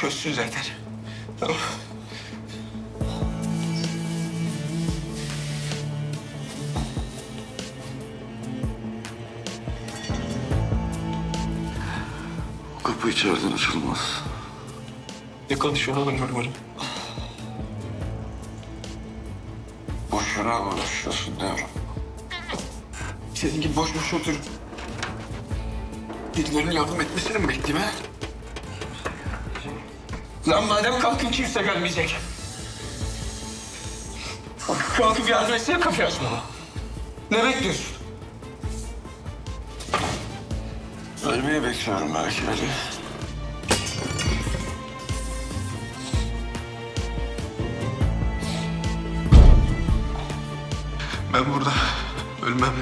çözsün zaten. Tamam kapı içeriden açılmaz. Ne konuşuyorsun oğlum böyle böyle? Boşuna konuşuyorsun diyorum. Senin gibi boş boş oturup birilerinin yardım etmesini mi bekleyeyim ha? Lan madem kalkın kimse gelmeyecek. Kalkıp yardım etsene kapıyı açmama. Ne bekliyorsun? Ölmeyi bekliyorum belki Ali. Ben burada ölmem.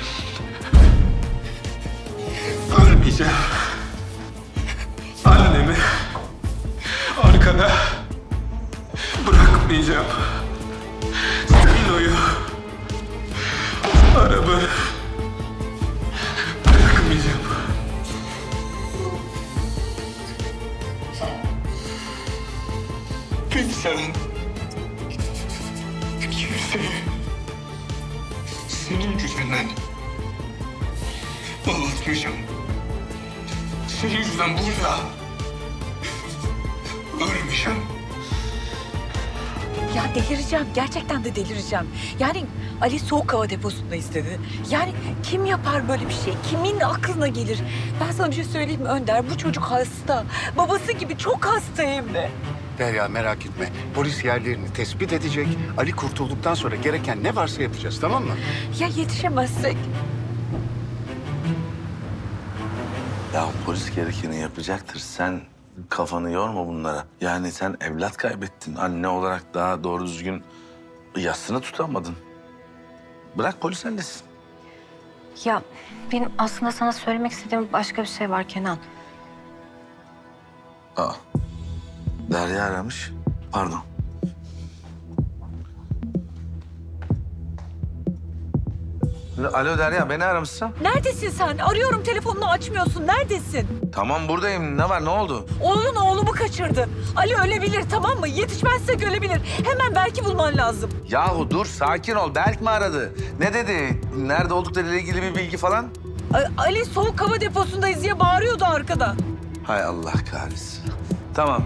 Ölmeyeceğim. Arkada bırakmayacağım. Nilo'yu, arabı bırakmayacağım. Kimsenin kimseyi senin yüzünden ağlatmayacağım. Senin yüzünden burada ölmeyeceğim. Ya delireceğim. Gerçekten de delireceğim. Yani Ali soğuk hava deposunda istedi. Yani kim yapar böyle bir şey? Kimin aklına gelir? Ben sana bir şey söyleyeyim mi Önder? Bu çocuk hasta. Babası gibi çok hasta hem de. Derya merak etme. Polis yerlerini tespit edecek. Ali kurtulduktan sonra gereken ne varsa yapacağız tamam mı? Ya yetişemezsek? Ya polis gerekeni yapacaktır. Sen kafanı yorma bunlara. Yani sen evlat kaybettin. Anne olarak daha doğru düzgün yasını tutamadın. Bırak polis halletsin. Ya benim aslında sana söylemek istediğim başka bir şey var Kenan. Aa. Derya aramış. Pardon. Alo Derya, beni aramışsın. Neredesin sen? Arıyorum telefonunu açmıyorsun. Neredesin? Tamam buradayım. Ne var, ne oldu? Oğlun oğlumu kaçırdı. Ali ölebilir tamam mı? Yetişmezsek ölebilir. Hemen belki bulman lazım. Yahu dur, sakin ol. Berk mi aradı? Ne dedi? Nerede olduklarıyla ilgili bir bilgi falan? A- Ali soğuk hava deposundayız diye bağırıyordu arkada. Hay Allah kahretsin. Tamam,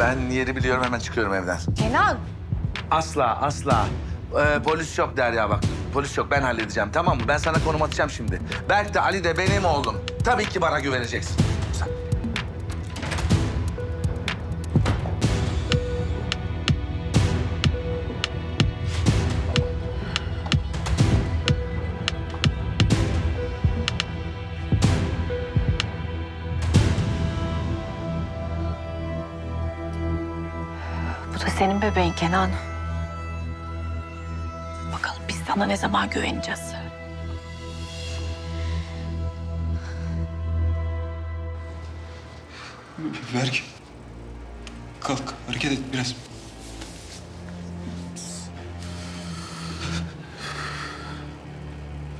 ben yeri biliyorum. Hemen çıkıyorum evden. Kenan. Asla, asla. Ee, polis yok Derya bak. Polis yok, ben halledeceğim tamam mı? Ben sana konum atacağım şimdi. Berk de Ali de benim oğlum. Tabii ki bana güveneceksin. Sen- Bu da senin bebeğin Kenan. Sana ne zaman güveneceğiz? Berk. Kalk, hareket et biraz.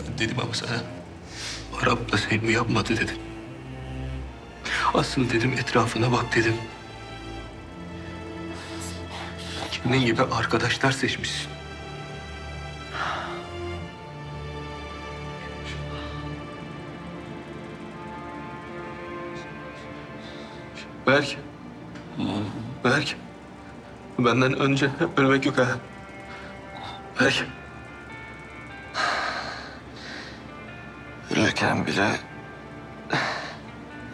Ben dedim ama sana. Arap da seni yapmadı dedim. Aslında dedim etrafına bak dedim. Kendin gibi arkadaşlar seçmişsin. Berk. Berk. Benden önce ölmek yok ha. Berk. Ölürken bile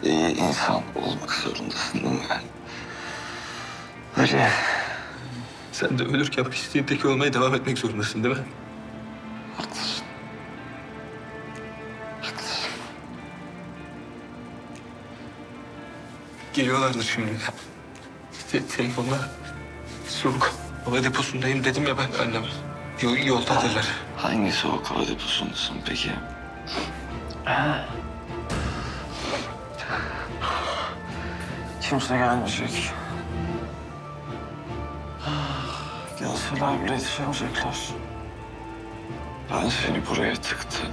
iyi insan olmak zorundasın değil mi? Öyle. Sen de ölürken pisliğin teki olmaya devam etmek zorundasın değil mi? Haklısın. Geliyorlardır şimdi. Te telefonda soğuk hava deposundayım dedim ya ben anneme. Yol, yoldadırlar. Hangi soğuk hava deposundasın peki? Kimse gelmeyecek. Gelseler bile yetişemeyecekler. Ben seni buraya tıktım.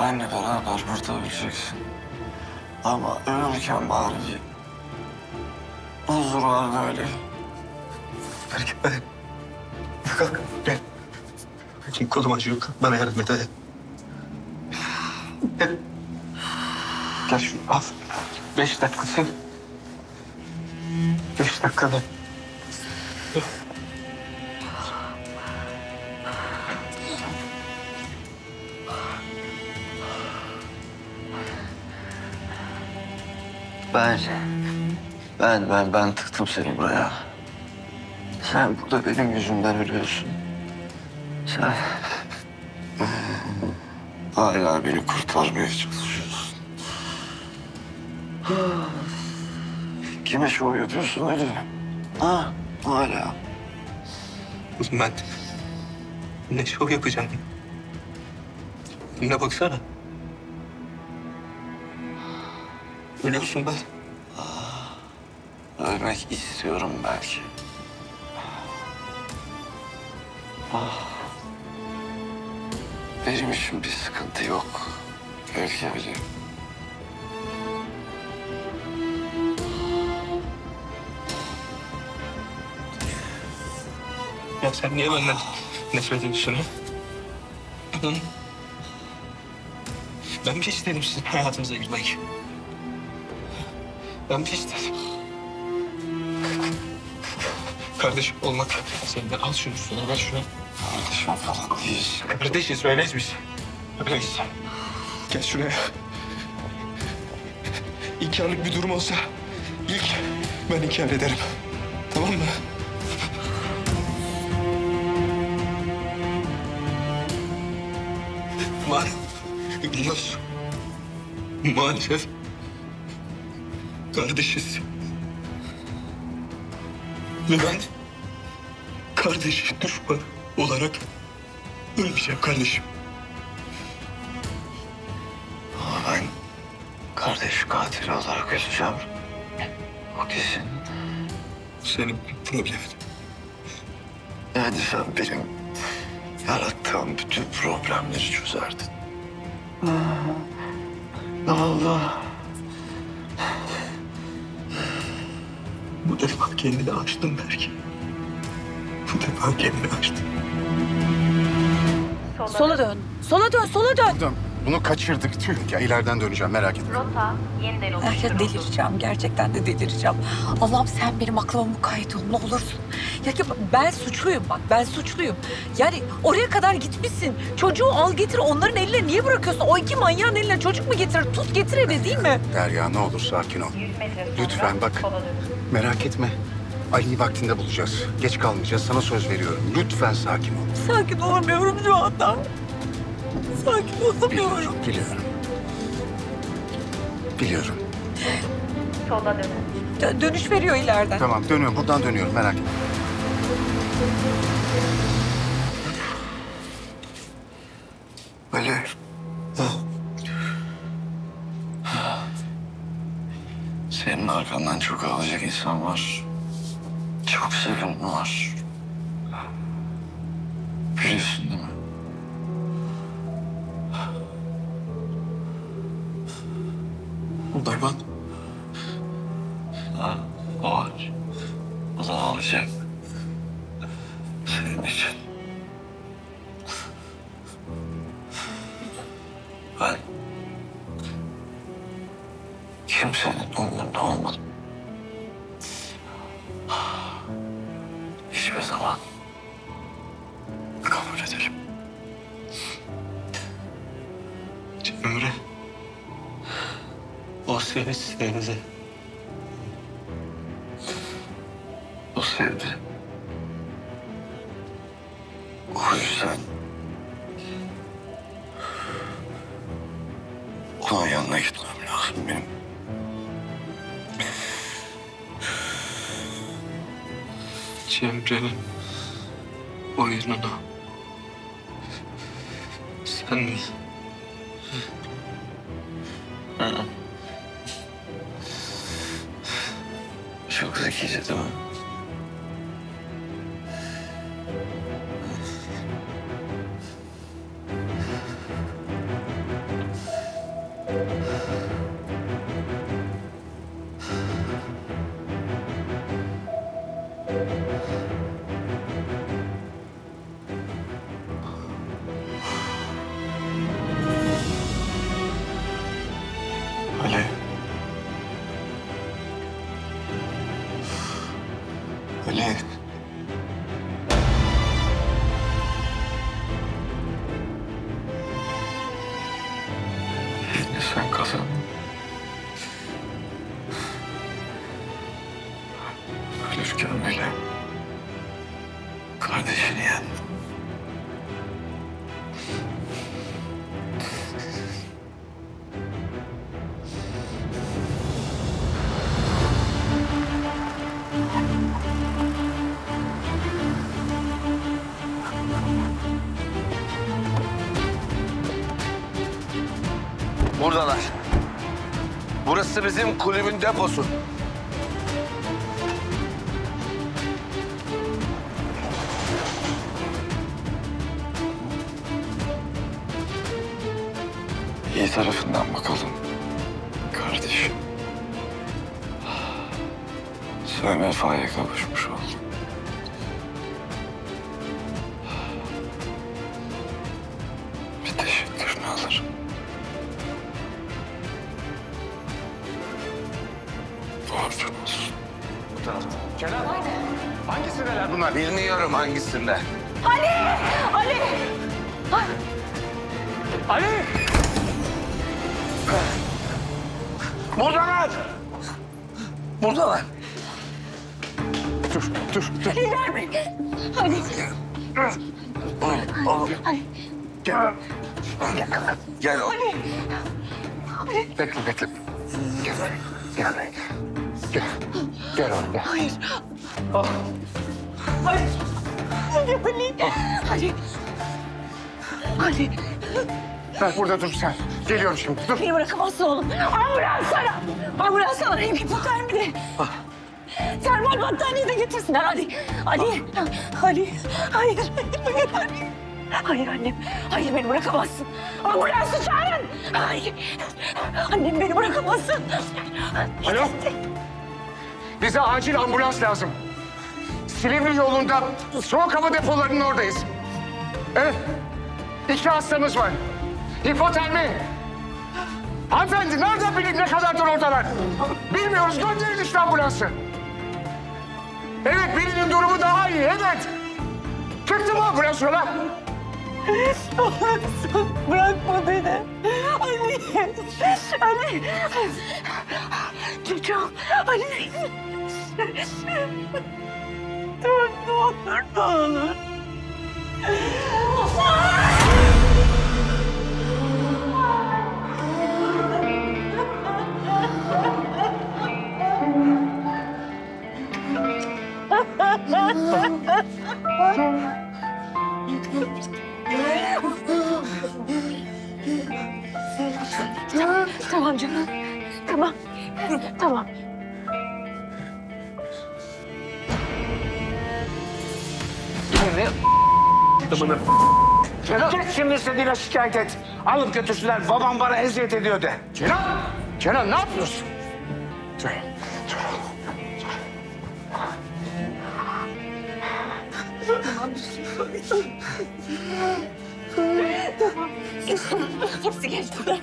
Benle beraber burada öleceksin. Ama ölürken bari huzur var böyle. Belki ben... Kalk gel. Belki kolum acıyor. Kalk bana yardım et hadi. Gel. Gel şunu al. Beş dakikası. Beş dakikada. Ben, ben, ben, ben tıktım seni buraya. Sen burada benim yüzümden ölüyorsun. Sen hala beni kurtarmaya çalışıyorsun. Kime şov yapıyorsun öyle? Ha, hala. Kızım ben ne şov yapacağım? Önüne baksana. Ölüyorsun ben. Ölmek istiyorum belki. Ah. Benim için bir sıkıntı yok. Belki öyle. Ya sen niye benden nefret ediyorsun ha? Ben mi istedim sizin hayatınıza girmek? Ben mi istedim? Kardeşim olmak seninle al şunu üstüne ver şunu. Kardeşim falan değil. Kardeşiz öyleyiz biz. Öyleyiz. Gel şuraya. İnkarlık bir durum olsa ilk ben inkar ederim. Tamam mı? Maalesef. Maalesef. Kardeşiz. Ve ben kardeş düşman olarak ölmeyeceğim kardeşim. Ama ben kardeş katili olarak öleceğim. O kesin. Senin problemin. Yani sen benim yarattığım bütün problemleri çözerdin. Ne Bu defa kendini açtın belki. Bu defa kendini açtın. Sola dön. Sola dön, sola dön. Tamam, Bunu kaçırdık. Tüh ya ileriden döneceğim merak etme. Rota yeniden ya delireceğim. Gerçekten de delireceğim. Allah'ım sen benim aklıma mukayyet ol ne olursun. Ya, ya ben suçluyum bak ben suçluyum. Yani oraya kadar gitmişsin. Çocuğu al getir onların eline niye bırakıyorsun? O iki manyağın eline çocuk mu getirir? Tut getir eve değil mi? Derya ne olur sakin ol. Lütfen bak. Merak etme. Ali'yi vaktinde bulacağız. Geç kalmayacağız. Sana söz veriyorum. Lütfen sakin ol. Sakin olamıyorum şu anda. Sakin olamıyorum. Biliyorum. Biliyorum. Dö- dönüş veriyor ileriden. Tamam dönüyorum. Buradan dönüyorum. Merak etme. Arkandan çok ağlayacak insan var. Çok seven var. Biliyorsun değil mi? O da bak. Buradalar. Burası bizim kulübün deposu. İyi tarafından bakalım. Kardeşim. Sen vefaya kavuşmuş Bilmiyorum hangisinde. Ali! Ali! Buradalar. Buradalar. Dur, dur, dur. Ali! Gel. Gel oğlum. Bekle, bekle. Gel, gel. Gel, gel oğlum, gel. Hayır. Ali! Ver burada dur sen. Geliyorum şimdi, dur. Beni bırakamazsın oğlum. Ambulans ara. Ambulans arayayım. Hipotermi de. Termal battaniye de getirsinler hadi. Ali. Ali. Hayır. Hayır. Hayır. Hayır annem. Hayır beni bırakamazsın. Ambulansı çağırın. Hayır. Annem beni bırakamazsın. Alo. Bize acil ambulans lazım. Silivri yolunda soğuk hava depolarının oradayız. Evet. İki hastamız var. Hipotermi. Hanımefendi nereden bileyim ne kadardır oradalar? Bilmiyoruz gönderin işte ambulansı. Evet birinin durumu daha iyi evet. Çıktı mı ambulans yola? Bırakma beni. Ali. Ali. Çocuğum. Ali. Dur ne olur ne olur. Tamam canım. Tamam. Tamam. Kenan. Git şimdi istediğine şikayet et. Alıp götürsünler. Babam bana eziyet ediyor de. Kenan. Kenan ne yapıyorsun? Dur. Dur. Hepsi geçti.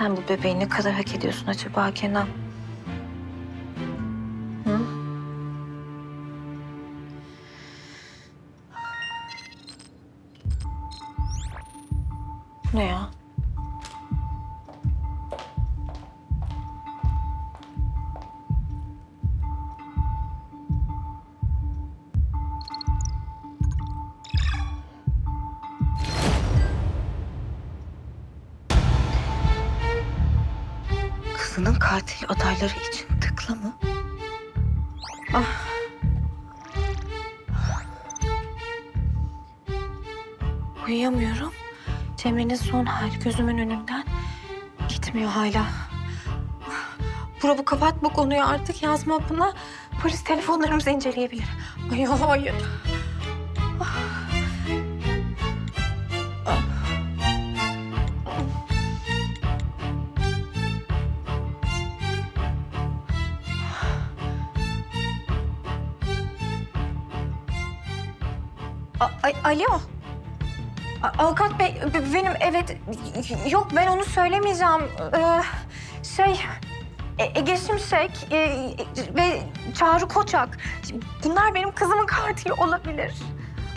Sen bu bebeği ne kadar hak ediyorsun acaba Kenan? Hı? Ne ya? Katil adayları için tıkla mı? Ah. Uyuyamıyorum. Cemre'nin son hali gözümün önünden gitmiyor hala. Burak'ı kapat bu konuyu artık yazma buna. Polis telefonlarımızı inceleyebilir. Ay hayır. Alo. A- Avukat bey benim evet yok ben onu söylemeyeceğim. Ee, şey E- Ege Şimşek e, ve Çağrı Koçak. Bunlar benim kızımın katili olabilir.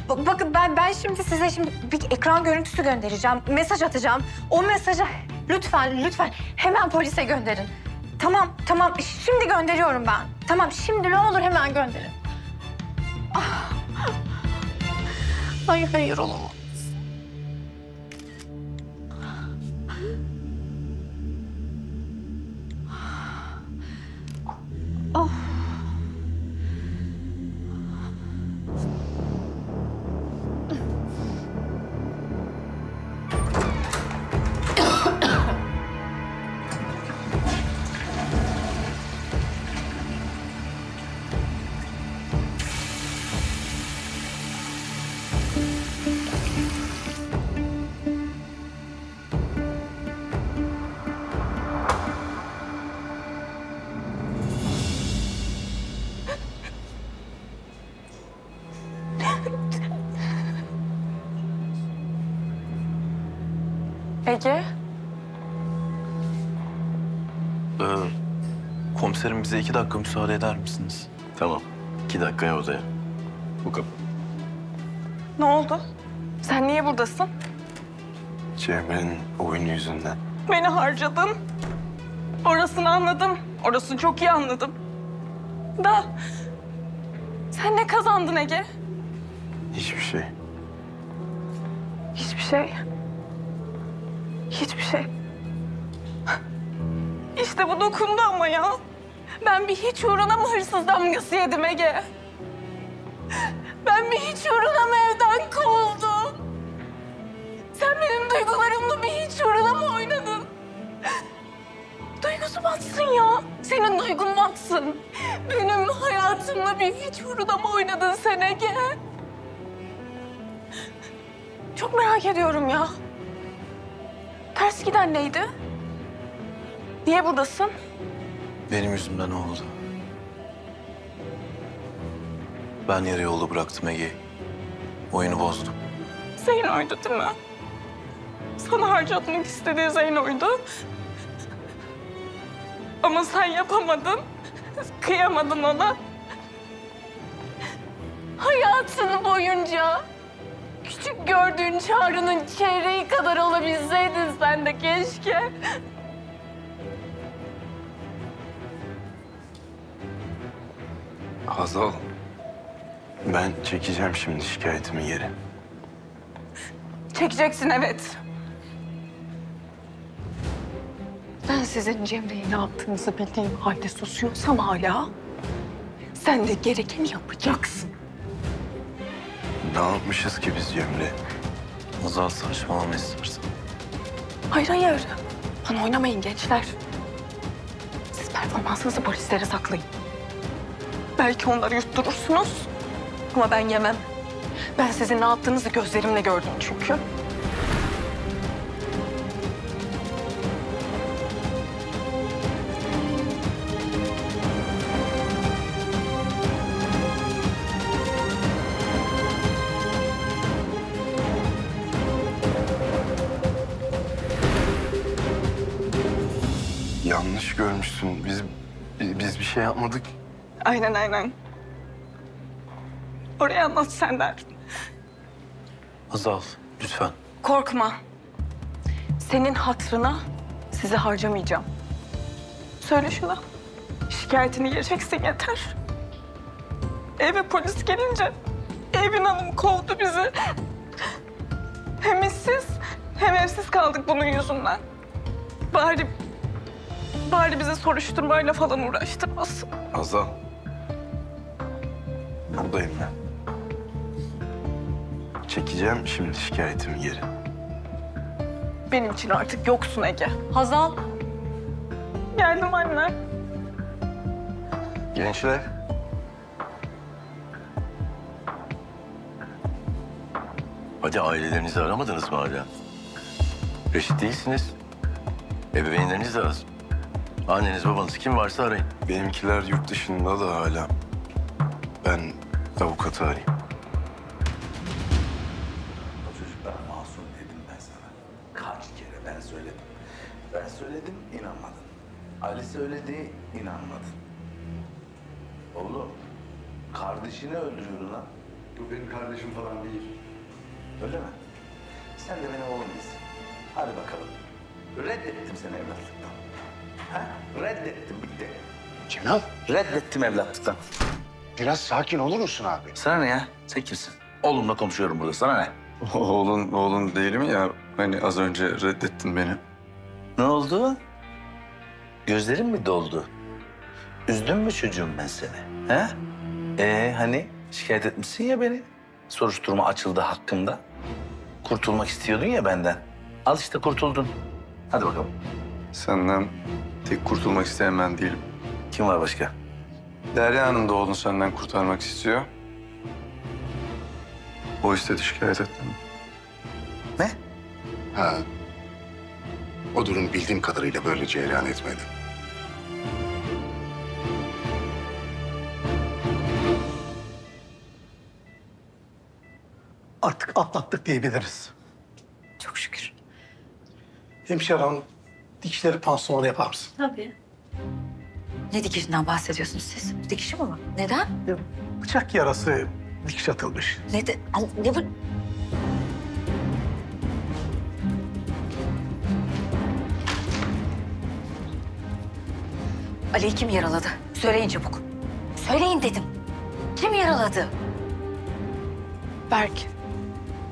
Ba- Bakın ben ben şimdi size şimdi bir ekran görüntüsü göndereceğim. Mesaj atacağım. O mesajı lütfen lütfen hemen polise gönderin. Tamam tamam şimdi gönderiyorum ben. Tamam şimdi ne olur hemen gönderin. Hayır hayır olamaz. Komiserim bize iki dakika müsaade eder misiniz? Tamam. İki dakikaya odaya. Bu kapı. Ne oldu? Sen niye buradasın? Cemre'nin oyunu yüzünden. Beni harcadın. Orasını anladım. Orasını çok iyi anladım. Da sen ne kazandın Ege? Hiçbir şey. Hiçbir şey. Hiçbir şey. İşte bu dokundu ama ya. Ben bir hiç uğruna mı hırsız damgası yedim Ege? Ben bir hiç uğruna mı evden kovuldum? Sen benim duygularımla bir hiç uğruna mı oynadın? Duygusu batsın ya. Senin duygun batsın. Benim hayatımla bir hiç uğruna mı oynadın sen Ege? Çok merak ediyorum ya. Ters giden neydi? Niye buradasın? Benim yüzümden oldu. Ben yarı yolda bıraktım Ege'yi. Oyunu bozdum. Zeyno'ydu değil mi? Sana harcatmak istediği Zeyno'ydu. Ama sen yapamadın. Kıyamadın ona. Hayatın boyunca küçük gördüğün Çağrı'nın çeyreği kadar olabilseydin sen de keşke. Hazal. Ben çekeceğim şimdi şikayetimi geri. Çekeceksin evet. Ben sizin Cemre'ye ne yaptığınızı bildiğim halde susuyorsam hala... ...sen de gerekeni yapacaksın. Ne yapmışız ki biz Cemre? Azal saçmalama istersen. Hayır hayır. Bana oynamayın gençler. Siz performansınızı polislere saklayın. Belki onları yutturursunuz. Ama ben yemem. Ben sizin ne yaptığınızı gözlerimle gördüm çünkü. Aynen aynen. Oraya anlat sen derdin. Hazal lütfen. Korkma. Senin hatırına sizi harcamayacağım. Söyle şuna. Şikayetini geleceksin yeter. Eve polis gelince Evin Hanım kovdu bizi. Hem işsiz hem evsiz kaldık bunun yüzünden. Bari, bari bizi soruşturmayla falan uğraştırmasın. Hazal. Buradayım ben. Çekeceğim şimdi şikayetimi geri. Benim için artık yoksun Ege. Hazal. Geldim anne. Gençler. Hadi ailelerinizi aramadınız mı hala? Reşit değilsiniz. Ebeveynleriniz lazım. Anneniz babanız kim varsa arayın. Benimkiler yurt dışında da hala. Ben avukatı arayayım. O çocuklar masum dedim ben sana. Kaç kere ben söyledim. Ben söyledim inanmadın. Ali söyledi inanmadın. Oğlum kardeşini öldürüyordu lan. Bu benim kardeşim falan değil. Öyle mi? Sen de benim oğlum değilsin. Hadi bakalım. Reddettim seni evlatlıktan. Ha? Reddettim bitti. Cenab, Reddettim evlatlıktan. Biraz sakin olur musun abi? Sana ne ya? Sen kimsin? Oğlumla konuşuyorum burada. Sana ne? Oğlun, oğlun değilim ya. Hani az önce reddettin beni. Ne oldu? Gözlerin mi doldu? Üzdün mü çocuğum ben seni? He? Ee hani şikayet etmişsin ya beni. Soruşturma açıldı hakkında. Kurtulmak istiyordun ya benden. Al işte kurtuldun. Hadi bakalım. Senden tek kurtulmak isteyen ben değilim. Kim var başka? Derya Hanım da oğlunu senden kurtarmak istiyor. O istedi şikayet ettim. Ne? Ha. O durum bildiğim kadarıyla böyle cereyan etmedi. Artık atlattık diyebiliriz. Çok şükür. Hemşire hanım dikişleri pansumanı yapar mısın? Tabii. Ne dikişinden bahsediyorsunuz siz? Dikişi mi var? Neden? Bıçak yarası dikiş atılmış. Ne, de, Al- ne bu? Ali'yi kim yaraladı? Söyleyin çabuk. Söyleyin dedim. Kim yaraladı? Berk.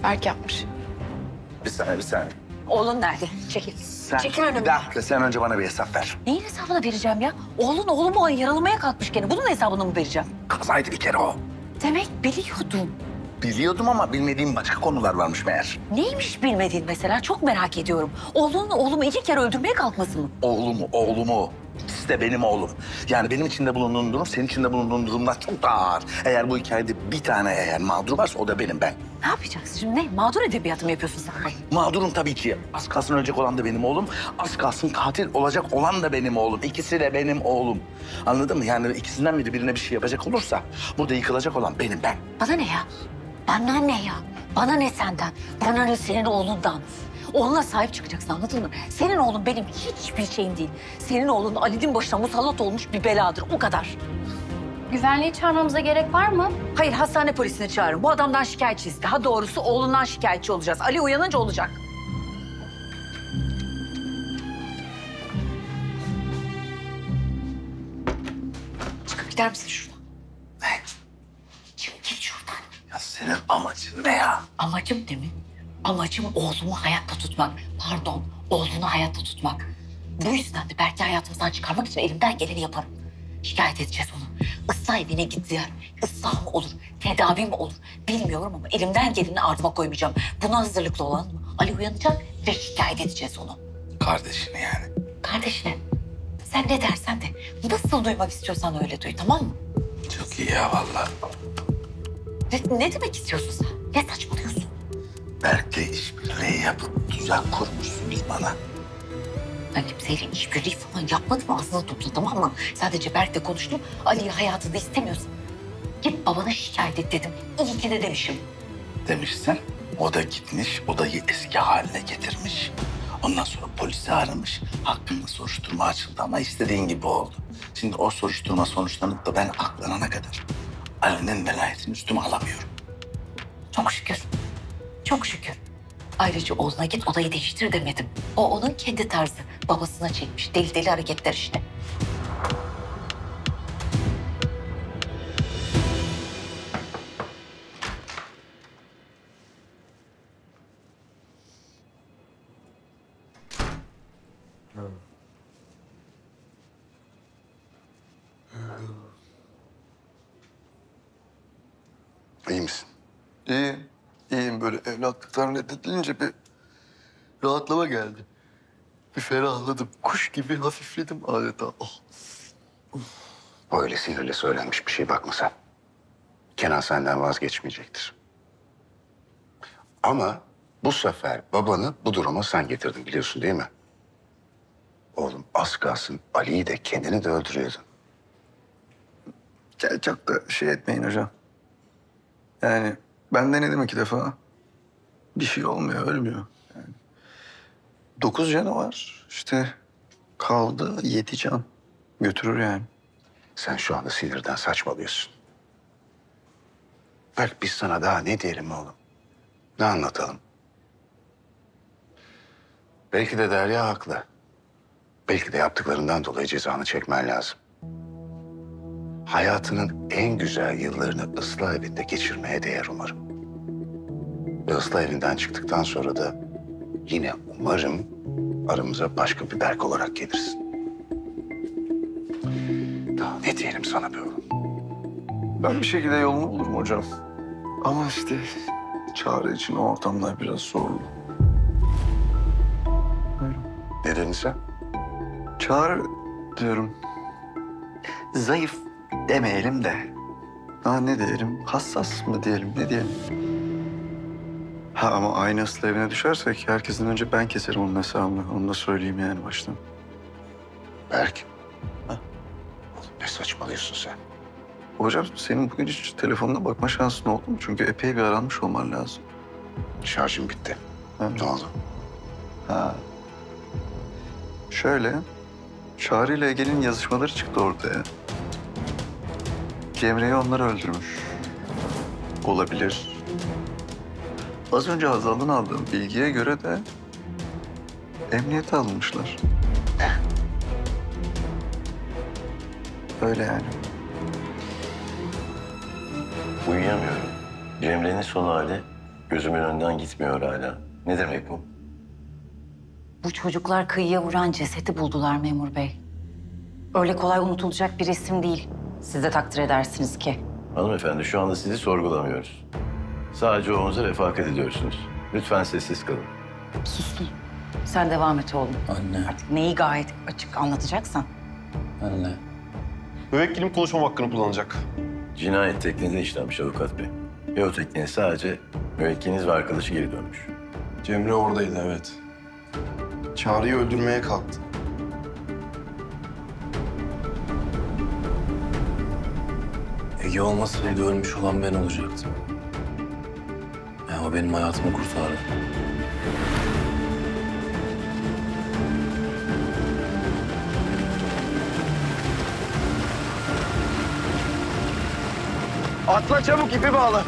Berk yapmış. Bir saniye, bir saniye. Oğlun nerede? Çekil. Sen, Çekil bir önümden. dakika, sen önce bana bir hesap ver. Neyin hesabını vereceğim ya? Oğlun oğlumu yaralamaya kalkmış gene. Bunun hesabını mı vereceğim? Kazaydı bir kere o. Demek biliyordum. Biliyordum ama bilmediğim başka konular varmış meğer. Neymiş bilmediğin mesela? Çok merak ediyorum. Oğlunun oğlumu iki kere öldürmeye kalkması mı? Oğlumu, oğlumu. İkisi de benim oğlum. Yani benim içinde bulunduğum durum senin içinde bulunduğun durumdan çok daha ağır. Eğer bu hikayede bir tane eğer mağdur varsa o da benim ben. Ne yapacaksın şimdi? Ne? Mağdur edebiyatı mı yapıyorsun sen? Mağdurum tabii ki. Az kalsın ölecek olan da benim oğlum. Az kalsın katil olacak olan da benim oğlum. İkisi de benim oğlum. Anladın mı? Yani ikisinden biri birine bir şey yapacak olursa burada yıkılacak olan benim ben. Bana ne ya? Bana ne ya? Bana ne senden? Bana ne senin oğlundan? Oğluna sahip çıkacaksın anladın mı? Senin oğlun benim hiçbir şeyim değil. Senin oğlun Ali'nin başına musallat olmuş bir beladır. O kadar. Güvenliği çağırmamıza gerek var mı? Hayır hastane polisini çağırın. Bu adamdan şikayetçiyiz. Daha doğrusu oğlundan şikayetçi olacağız. Ali uyanınca olacak. Çıkıp gider misin şuradan? Ne? Çık git şuradan. Ya senin amacın ne ya? Amacım değil mi? Amacım oğlumu hayatta tutmak. Pardon, oğlunu hayatta tutmak. Bu yüzden de belki hayatımızdan çıkarmak için elimden geleni yaparım. Şikayet edeceğiz onu. Islah evine git ziyaret. Islah mı olur, tedavi mi olur bilmiyorum ama elimden geleni ardıma koymayacağım. Buna hazırlıklı olan? Ali uyanacak ve şikayet edeceğiz onu. Kardeşini yani. Kardeşine, sen ne dersen de nasıl duymak istiyorsan öyle duy tamam mı? Çok iyi ya vallahi. Ne, ne demek istiyorsun sen? Ne saçmalıyorsun? Berk'le işbirliği yapıp tuzak kurmuşsunuz bana. Ben kimseyle işbirliği falan yapmadım ağzını topla tamam mı? Sadece Berk'le konuştum. Ali'yi hayatında istemiyorsun. Git babana şikayet et dedim. İyi ki de demişim. Demişsin. O da gitmiş, odayı eski haline getirmiş. Ondan sonra polisi aramış. Hakkında soruşturma açıldı ama istediğin gibi oldu. Şimdi o soruşturma sonuçlanıp da ben aklanana kadar Ali'nin velayetini üstüme alamıyorum. Çok şükür. Çok şükür. Ayrıca oğluna git odayı değiştir demedim. O onun kendi tarzı. Babasına çekmiş. Deli deli hareketler işte. Evlatlıktan reddedilince bir rahatlama geldi. Bir ferahladım. Kuş gibi hafifledim adeta. Oh. Böyle sinirle söylenmiş bir şey bakma sen. Kenan senden vazgeçmeyecektir. Ama bu sefer babanı bu duruma sen getirdin biliyorsun değil mi? Oğlum az kalsın Ali'yi de kendini de öldürüyordun. Ya çok da şey etmeyin hocam. Yani ben denedim iki defa. Bir şey olmuyor, ölmüyor. Yani. Dokuz canı var. İşte kaldı yedi can. Götürür yani. Sen şu anda sinirden saçmalıyorsun. Berk biz sana daha ne diyelim oğlum? Ne anlatalım? Belki de Derya haklı. Belki de yaptıklarından dolayı cezanı çekmen lazım. Hayatının en güzel yıllarını ıslah evinde geçirmeye değer umarım. Islah evinden çıktıktan sonra da yine umarım aramıza başka bir Berk olarak gelirsin. Daha ne diyelim sana be oğlum? Ben bir şekilde yolumu bulurum hocam. Ama işte çağrı için o ortamlar biraz zorlu. Ne dedin sen? Çağrı diyorum. Zayıf demeyelim de. Ha ne diyelim? Hassas mı diyelim? Ne diyelim? Ha ama aynı ıslah evine düşersek herkesten önce ben keserim onun hesabını. Onu da söyleyeyim yani baştan. Berk. Oğlum ne saçmalıyorsun sen? Hocam senin bugün hiç telefonuna bakma şansın oldu mu? Çünkü epey bir aranmış olman lazım. Şarjım bitti. Ha. Ne oldu? Ha. Şöyle, Çağrı ile Ege'nin yazışmaları çıktı ortaya. Cemre'yi onlar öldürmüş. Olabilir. Az önce Hazal'dan aldığım bilgiye göre de emniyete alınmışlar. Öyle yani. Uyuyamıyorum. Cemre'nin son hali gözümün önünden gitmiyor hala. Ne demek bu? Bu çocuklar kıyıya vuran cesedi buldular memur bey. Öyle kolay unutulacak bir isim değil. Siz de takdir edersiniz ki. Hanımefendi şu anda sizi sorgulamıyoruz. Sadece oğlunuza refakat ediyorsunuz. Lütfen sessiz kalın. Sustum. Sen devam et oğlum. Anne, Artık neyi gayet açık anlatacaksan. anne. Müvekkilim konuşmam hakkını kullanacak. Cinayet tekniğinde işlenmiş avukat bey. Ve o tekniğe sadece müvekkiliniz ve arkadaşı geri dönmüş. Cemre oradaydı evet. Çağrı'yı öldürmeye kalktı. Ege olmasaydı ölmüş olan ben olacaktım. O benim hayatımı kurtardı. Atla çabuk ipi bağla.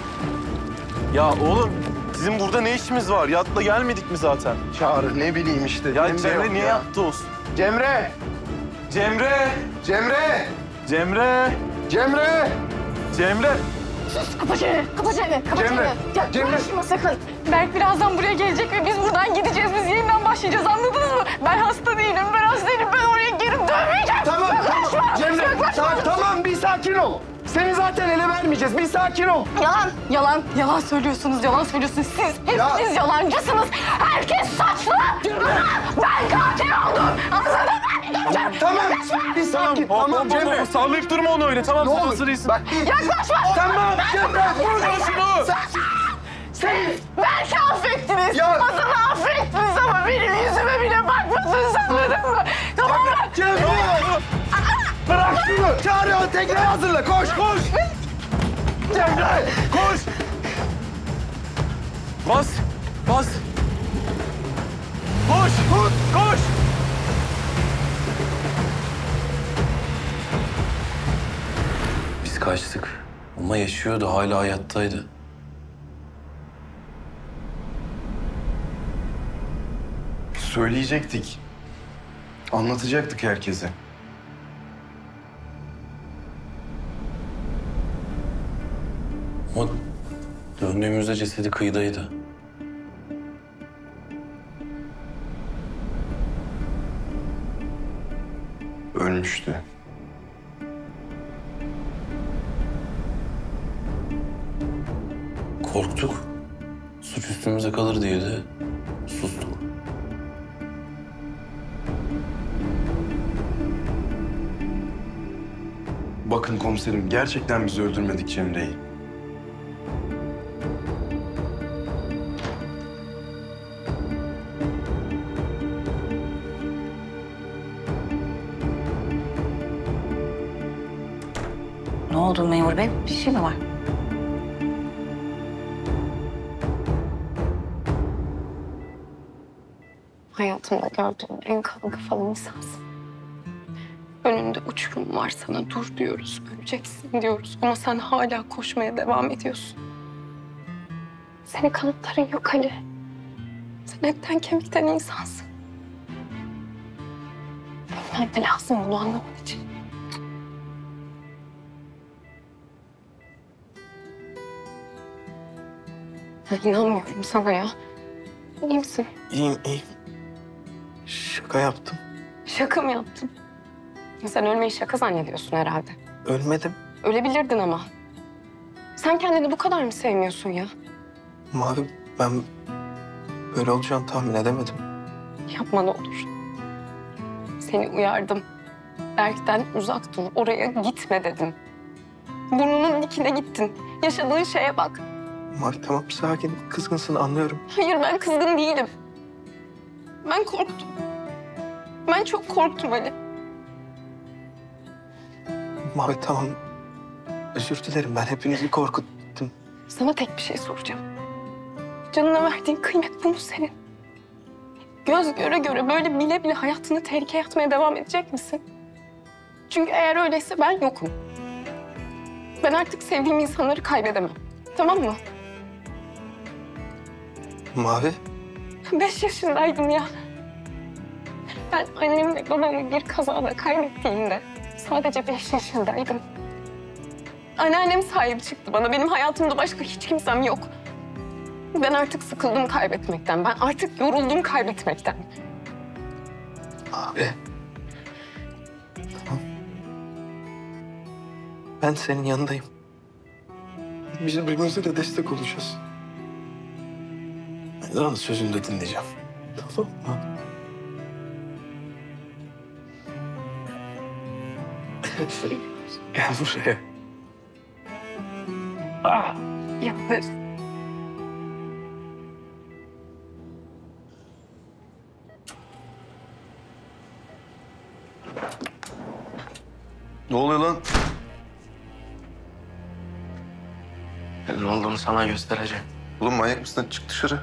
Ya oğlum bizim burada ne işimiz var? Yatla gelmedik mi zaten? Çağrı ne bileyim işte. Ya Cemre yok niye ya. yattı olsun? Cemre! Cemre! Cemre! Cemre! Cemre! Cemre! Sus kapa çeneni, kapa çeneni, kapa Cemre, çeneni. Ya Cemre. konuşma sakın. Berk birazdan buraya gelecek ve biz buradan gideceğiz. Biz yeniden başlayacağız anladınız mı? Ben hasta değilim, ben hasta değilim. Ben oraya geri dönmeyeceğim. Tamam Yaklaşma, tamam. Cemre tamam, tamam bir sakin ol. Seni zaten ele vermeyeceğiz. Bir sakin ol. Yalan, yalan, yalan söylüyorsunuz, yalan söylüyorsunuz. Siz hepiniz yalancısınız. Herkes saçlı. Ben katil oldum. Anladın mı? Tamam. Bir sakin. Tamam, hop, Cemre. Sallayıp durma onu öyle. Tamam Ne sen olur. hazır değilsin. Bak bir... Yaklaşma. Tamam Cemre. Vur şunu! Sen... Belki affettiniz. Ya- Hasan'ı affettiniz ama benim yüzüme bile bakmadınız anladın mı? Tamam mı? Cemre. Bırak şunu. Çağrı o tekneyi hazırla. Koş koş. Cemre. Koş! Bas! Bas! Koş! Koş! Koş! Biz kaçtık. Ama yaşıyordu, hala hayattaydı. Söyleyecektik. Anlatacaktık herkese. Ama döndüğümüzde cesedi kıyıdaydı. Ölmüştü. Korktuk. Suç üstümüze kalır diye de sustuk. Bakın komiserim gerçekten biz öldürmedik Cemre'yi. Oldu memur bey? Bir şey mi var? Hayatımda gördüğüm en kan kafalı insansın. Önünde uçurum var sana dur diyoruz, öleceksin diyoruz. Ama sen hala koşmaya devam ediyorsun. Senin kanıtların yok Ali. Sen etten kemikten insansın. Bilmem ne lazım bunu anlaman için. Ya inanmıyorum sana ya. İyi misin? İyiyim, iyiyim. Şaka yaptım. Şaka mı yaptın? Sen ölmeyi şaka zannediyorsun herhalde. Ölmedim. Ölebilirdin ama. Sen kendini bu kadar mı sevmiyorsun ya? Mavi ben böyle olacağını tahmin edemedim. Yapma ne olur. Seni uyardım. Berk'ten uzak dur, oraya gitme dedim. Burnunun dikine gittin. Yaşadığın şeye bak. Mavi tamam sakin. Kızgınsın anlıyorum. Hayır ben kızgın değilim. Ben korktum. Ben çok korktum Ali. Mavi tamam. Özür dilerim ben hepinizi korkuttum. Sana tek bir şey soracağım. Canına verdiğin kıymet bu mu senin? Göz göre göre böyle bile bile hayatını tehlikeye atmaya devam edecek misin? Çünkü eğer öyleyse ben yokum. Ben artık sevdiğim insanları kaybedemem. Tamam mı? Mavi Beş yaşındaydım ya. Ben annemle babamı bir kazada kaybettiğimde sadece beş yaşındaydım. Anneannem sahip çıktı bana. Benim hayatımda başka hiç kimsem yok. Ben artık sıkıldım kaybetmekten. Ben artık yoruldum kaybetmekten. Abi. Tamam. Ben senin yanındayım. Biz birbirimize de destek olacağız. Onun sözünü de dinleyeceğim. Tamam mı? Gel buraya. Ah, yapar. Ne oluyor lan? Ne olduğunu sana göstereceğim. Oğlum manyak mısın? Çık dışarı.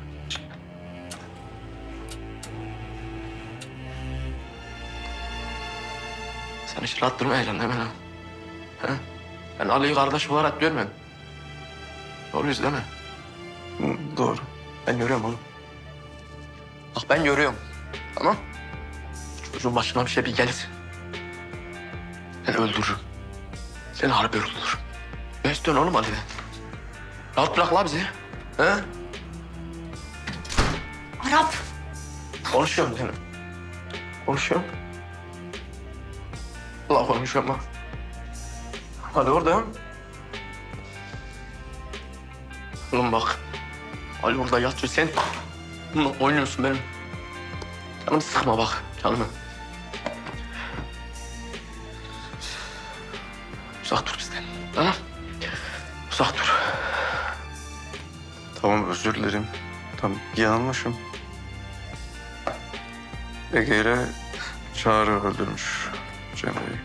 Sen hiç rahat durmayacaksın değil mi lan? He? Ben Ali'yi kardeş olarak görmüyorum. Doğruyuz değil mi? Doğru. Ben görüyorum onu. Bak ben görüyorum. Tamam? Çocuğun başına bir şey bir gelir. Ben öldürürüm. Seni harbi öldürürüm. Ne istiyorsun oğlum Ali'den? Rahat bırak la bizi. He? Arap. Konuşuyorum seninle. Konuşuyorum. Konuşuyorum bak. Hadi orada. Oğlum bak. Ali orada yatıyor sen. Bununla oynuyorsun benim. Canımı sıkma bak canımı. Uzak dur bizden. Tamam? Uzak dur. Tamam özür dilerim. Tamam yanılmışım. Ege ile Çağrı öldürmüş Cemre'yi.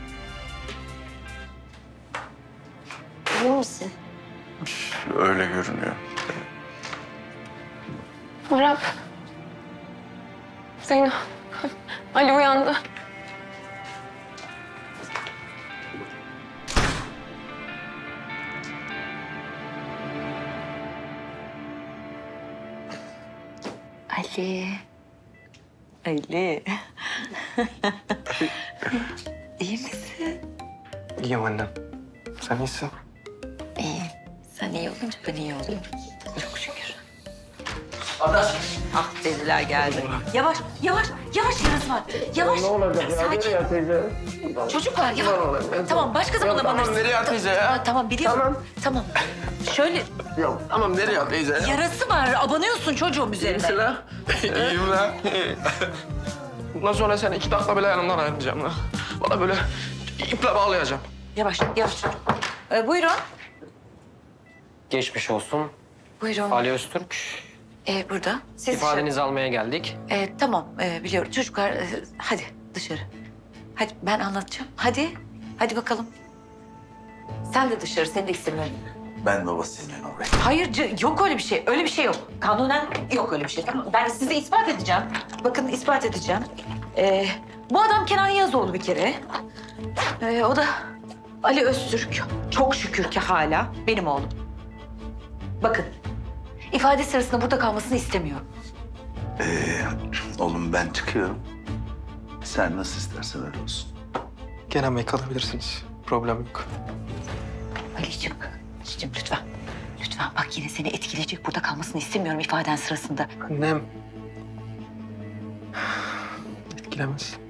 Emin misin? Öyle görünüyor. Arap. Zeyno. Ali uyandı. Ali. Ali. İyi misin? İyiyim annem. Sen iyisin. İyi. Sen iyi olunca ben iyi oluyorum. Çok şükür. Ah dediler geldi. Yavaş, yavaş, yavaş yarası var. Yavaş. Sakin. Çocuklar yavaş. Tamam başka zaman tamam, abanırsın. nereye at teyze ya? Ta- Tamam biliyorum. Tamam. Tamam. Şöyle Yok tamam nereye at teyze ya? yarası var. Abanıyorsun çocuğum üzerine. İyisin la. İyiyim la. Bundan sonra seni iki dakika bile yanımdan ayrılmayacağım la. Bana böyle iple bağlayacağım. Yavaş, yavaş. Ee, buyurun. Geçmiş olsun. Buyurun. Ali Öztürk. Ee, burada. Siz İfadenizi almaya geldik. Ee, tamam ee, biliyorum. Çocuklar ee, hadi dışarı. Hadi ben anlatacağım. Hadi. Hadi bakalım. Sen de dışarı. Seni de istemiyorum. Ben babasıyım Bey. Hayır c- yok öyle bir şey. Öyle bir şey yok. Kanunen yok öyle bir şey. Tamam Ben size ispat edeceğim. Bakın ispat edeceğim. Ee, bu adam Kenan Yazoğlu bir kere. Ee, o da Ali Öztürk. Çok şükür ki hala benim oğlum. Bakın ifade sırasında burada kalmasını istemiyorum. Ee, oğlum ben çıkıyorum. Sen nasıl istersen öyle olsun. Kenan Bey kalabilirsiniz. Problem yok. Ali'ciğim, Ali'ciğim lütfen. Lütfen bak yine seni etkileyecek burada kalmasını istemiyorum ifaden sırasında. Annem. Etkilemez.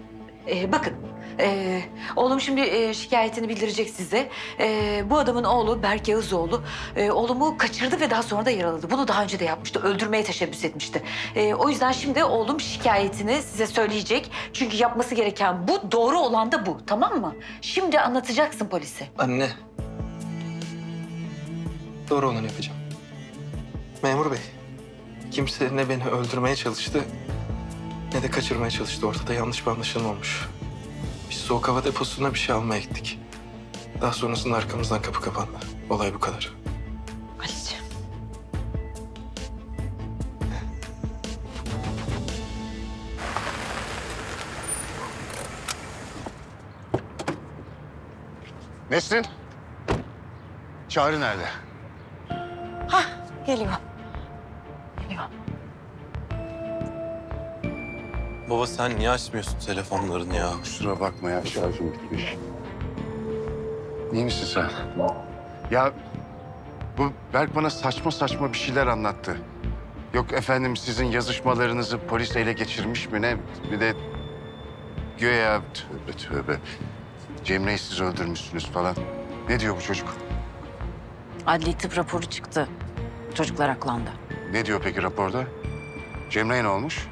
Ee, bakın, ee, oğlum şimdi ee, şikayetini bildirecek size. Ee, bu adamın oğlu Berk Yağızoğlu ee, oğlumu kaçırdı ve daha sonra da yaraladı. Bunu daha önce de yapmıştı, öldürmeye teşebbüs etmişti. Ee, o yüzden şimdi oğlum şikayetini size söyleyecek. Çünkü yapması gereken bu, doğru olan da bu, tamam mı? Şimdi anlatacaksın polise. Anne. Doğru olanı yapacağım. Memur bey. Kimse ne beni öldürmeye çalıştı ne de kaçırmaya çalıştı. Ortada yanlış bir anlaşılma olmuş. Biz soğuk hava deposuna bir şey almaya gittik. Daha sonrasında arkamızdan kapı kapandı. Olay bu kadar. Ali'ciğim. Nesrin? Çağrı nerede? Geliyor. Geliyor. Baba sen niye açmıyorsun telefonlarını ya? Kusura bakma ya şarjım bitmiş. İyi misin sen? Ya bu Berk bana saçma saçma bir şeyler anlattı. Yok efendim sizin yazışmalarınızı polis ele geçirmiş mi ne? Bir de güya tövbe tövbe. Cemre'yi siz öldürmüşsünüz falan. Ne diyor bu çocuk? Adli tıp raporu çıktı. Çocuklar aklandı. Ne diyor peki raporda? Cemre'ye ne olmuş?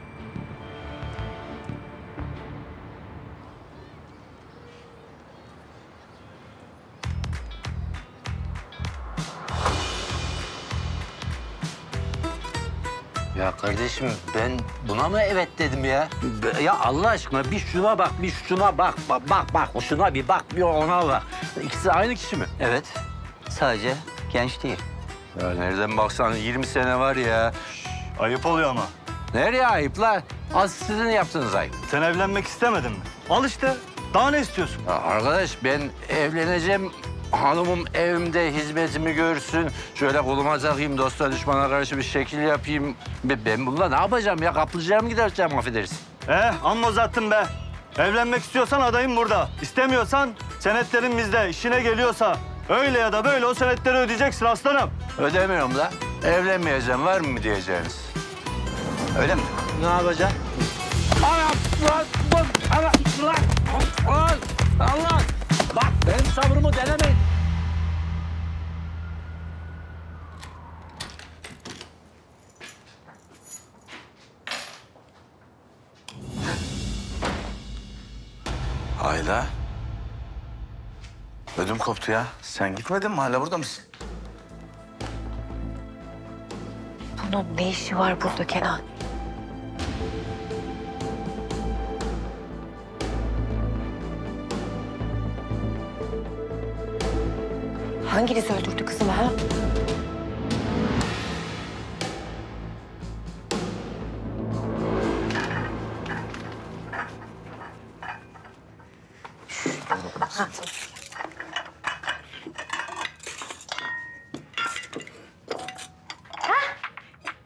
Ya kardeşim ben buna mı evet dedim ya? Ya Allah aşkına bir şuna bak, bir şuna bak. Bak bak, bak. şuna bir bak, bir ona bak. İkisi aynı kişi mi? Evet. Sadece genç değil. Ya nereden baksan 20 sene var ya. Ayıp oluyor ama. Nereye ayıp lan? Az sizin yaptığınız ayıp. Sen evlenmek istemedin mi? Al işte. Daha ne istiyorsun? Ya arkadaş ben evleneceğim. Hanımım evimde hizmetimi görsün. Şöyle koluma takayım, dosta düşmana karşı bir şekil yapayım. Be- Ben bununla ne yapacağım ya? Kapılacağım gidersem affedersin. Eh amma uzattın be. Evlenmek istiyorsan adayım burada. İstemiyorsan senetlerin bizde. İşine geliyorsa öyle ya da böyle o senetleri ödeyeceksin aslanım. Ödemiyorum da. Evlenmeyeceğim var mı diyeceğiniz? Öyle mi? Ne yapacaksın? Anam! Lan! Lan! Anam! Lan! Lan! Allah! Bak benim sabrımı denemeyin. Ayla. Ödüm koptu ya. Sen gitmedin mi? Hala burada mısın? Bunun ne işi var burada Kenan? Hanginiz öldürdü kızımı ha?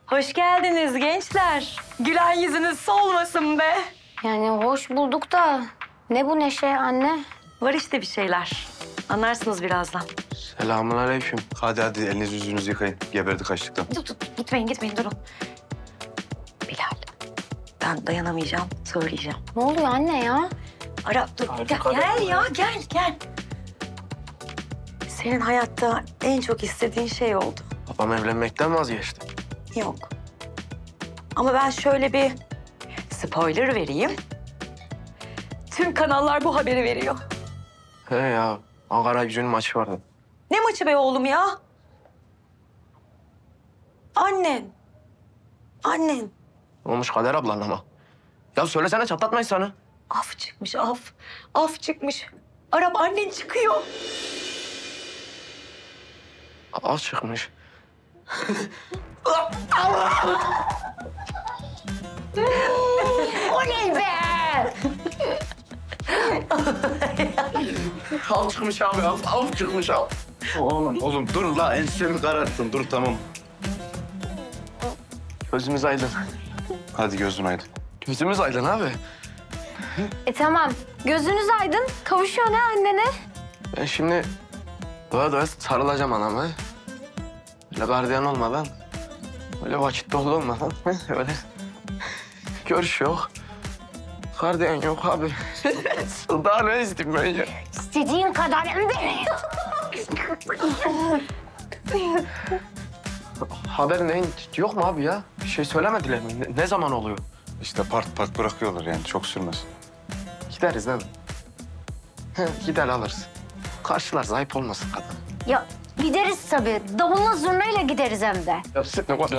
Hoş geldiniz gençler. Gülen yüzünüz solmasın be. Yani hoş bulduk da ne bu neşe anne? Var işte bir şeyler. Anlarsınız birazdan. Selamun aleyküm. Hadi hadi elinizi yüzünüzü yıkayın. Geberdik açlıktan. Dur, dur, gitmeyin gitmeyin durun. Bilal ben dayanamayacağım söyleyeceğim. Ne oluyor anne ya? Ara dur Hadi gel, gel ya gel gel. Senin hayatta en çok istediğin şey oldu. Babam evlenmekten vazgeçti. Yok. Ama ben şöyle bir spoiler vereyim. Tüm kanallar bu haberi veriyor. He ya. Ankara gücünün maçı vardı. Ne maçı be oğlum ya? Annen. Annen. Ne olmuş Kader ablan ama. Ya söylesene çatlatma insanı. Af çıkmış af. Af çıkmış. Arap annen çıkıyor. Az çıkmış. Oley be! Av çıkmış abi. Av, av çıkmış av. Oğlum, oğlum dur la ensemi kararttın. Dur tamam. Gözümüz aydın. Hadi gözün aydın. Gözümüz aydın abi. E tamam. Gözünüz aydın. Kavuşuyor ne annene? Ben şimdi doya doya sarılacağım anama. Öyle gardiyan olmadan, öyle vakit dolu olmadan, öyle görüş yok. Gardiyan yok abi. Daha ne isteyeyim ben ya? İstediğin kadar hem de. Haber neyin yok mu abi ya? Bir şey söylemediler mi? Ne, ne zaman oluyor? İşte part part bırakıyorlar yani çok sürmez. Gideriz değil mi? He, gider alırız. Karşılar zayıf olmasın kadın. Ya gideriz tabii. Davulla zurnayla gideriz hem de. Ya sen ne?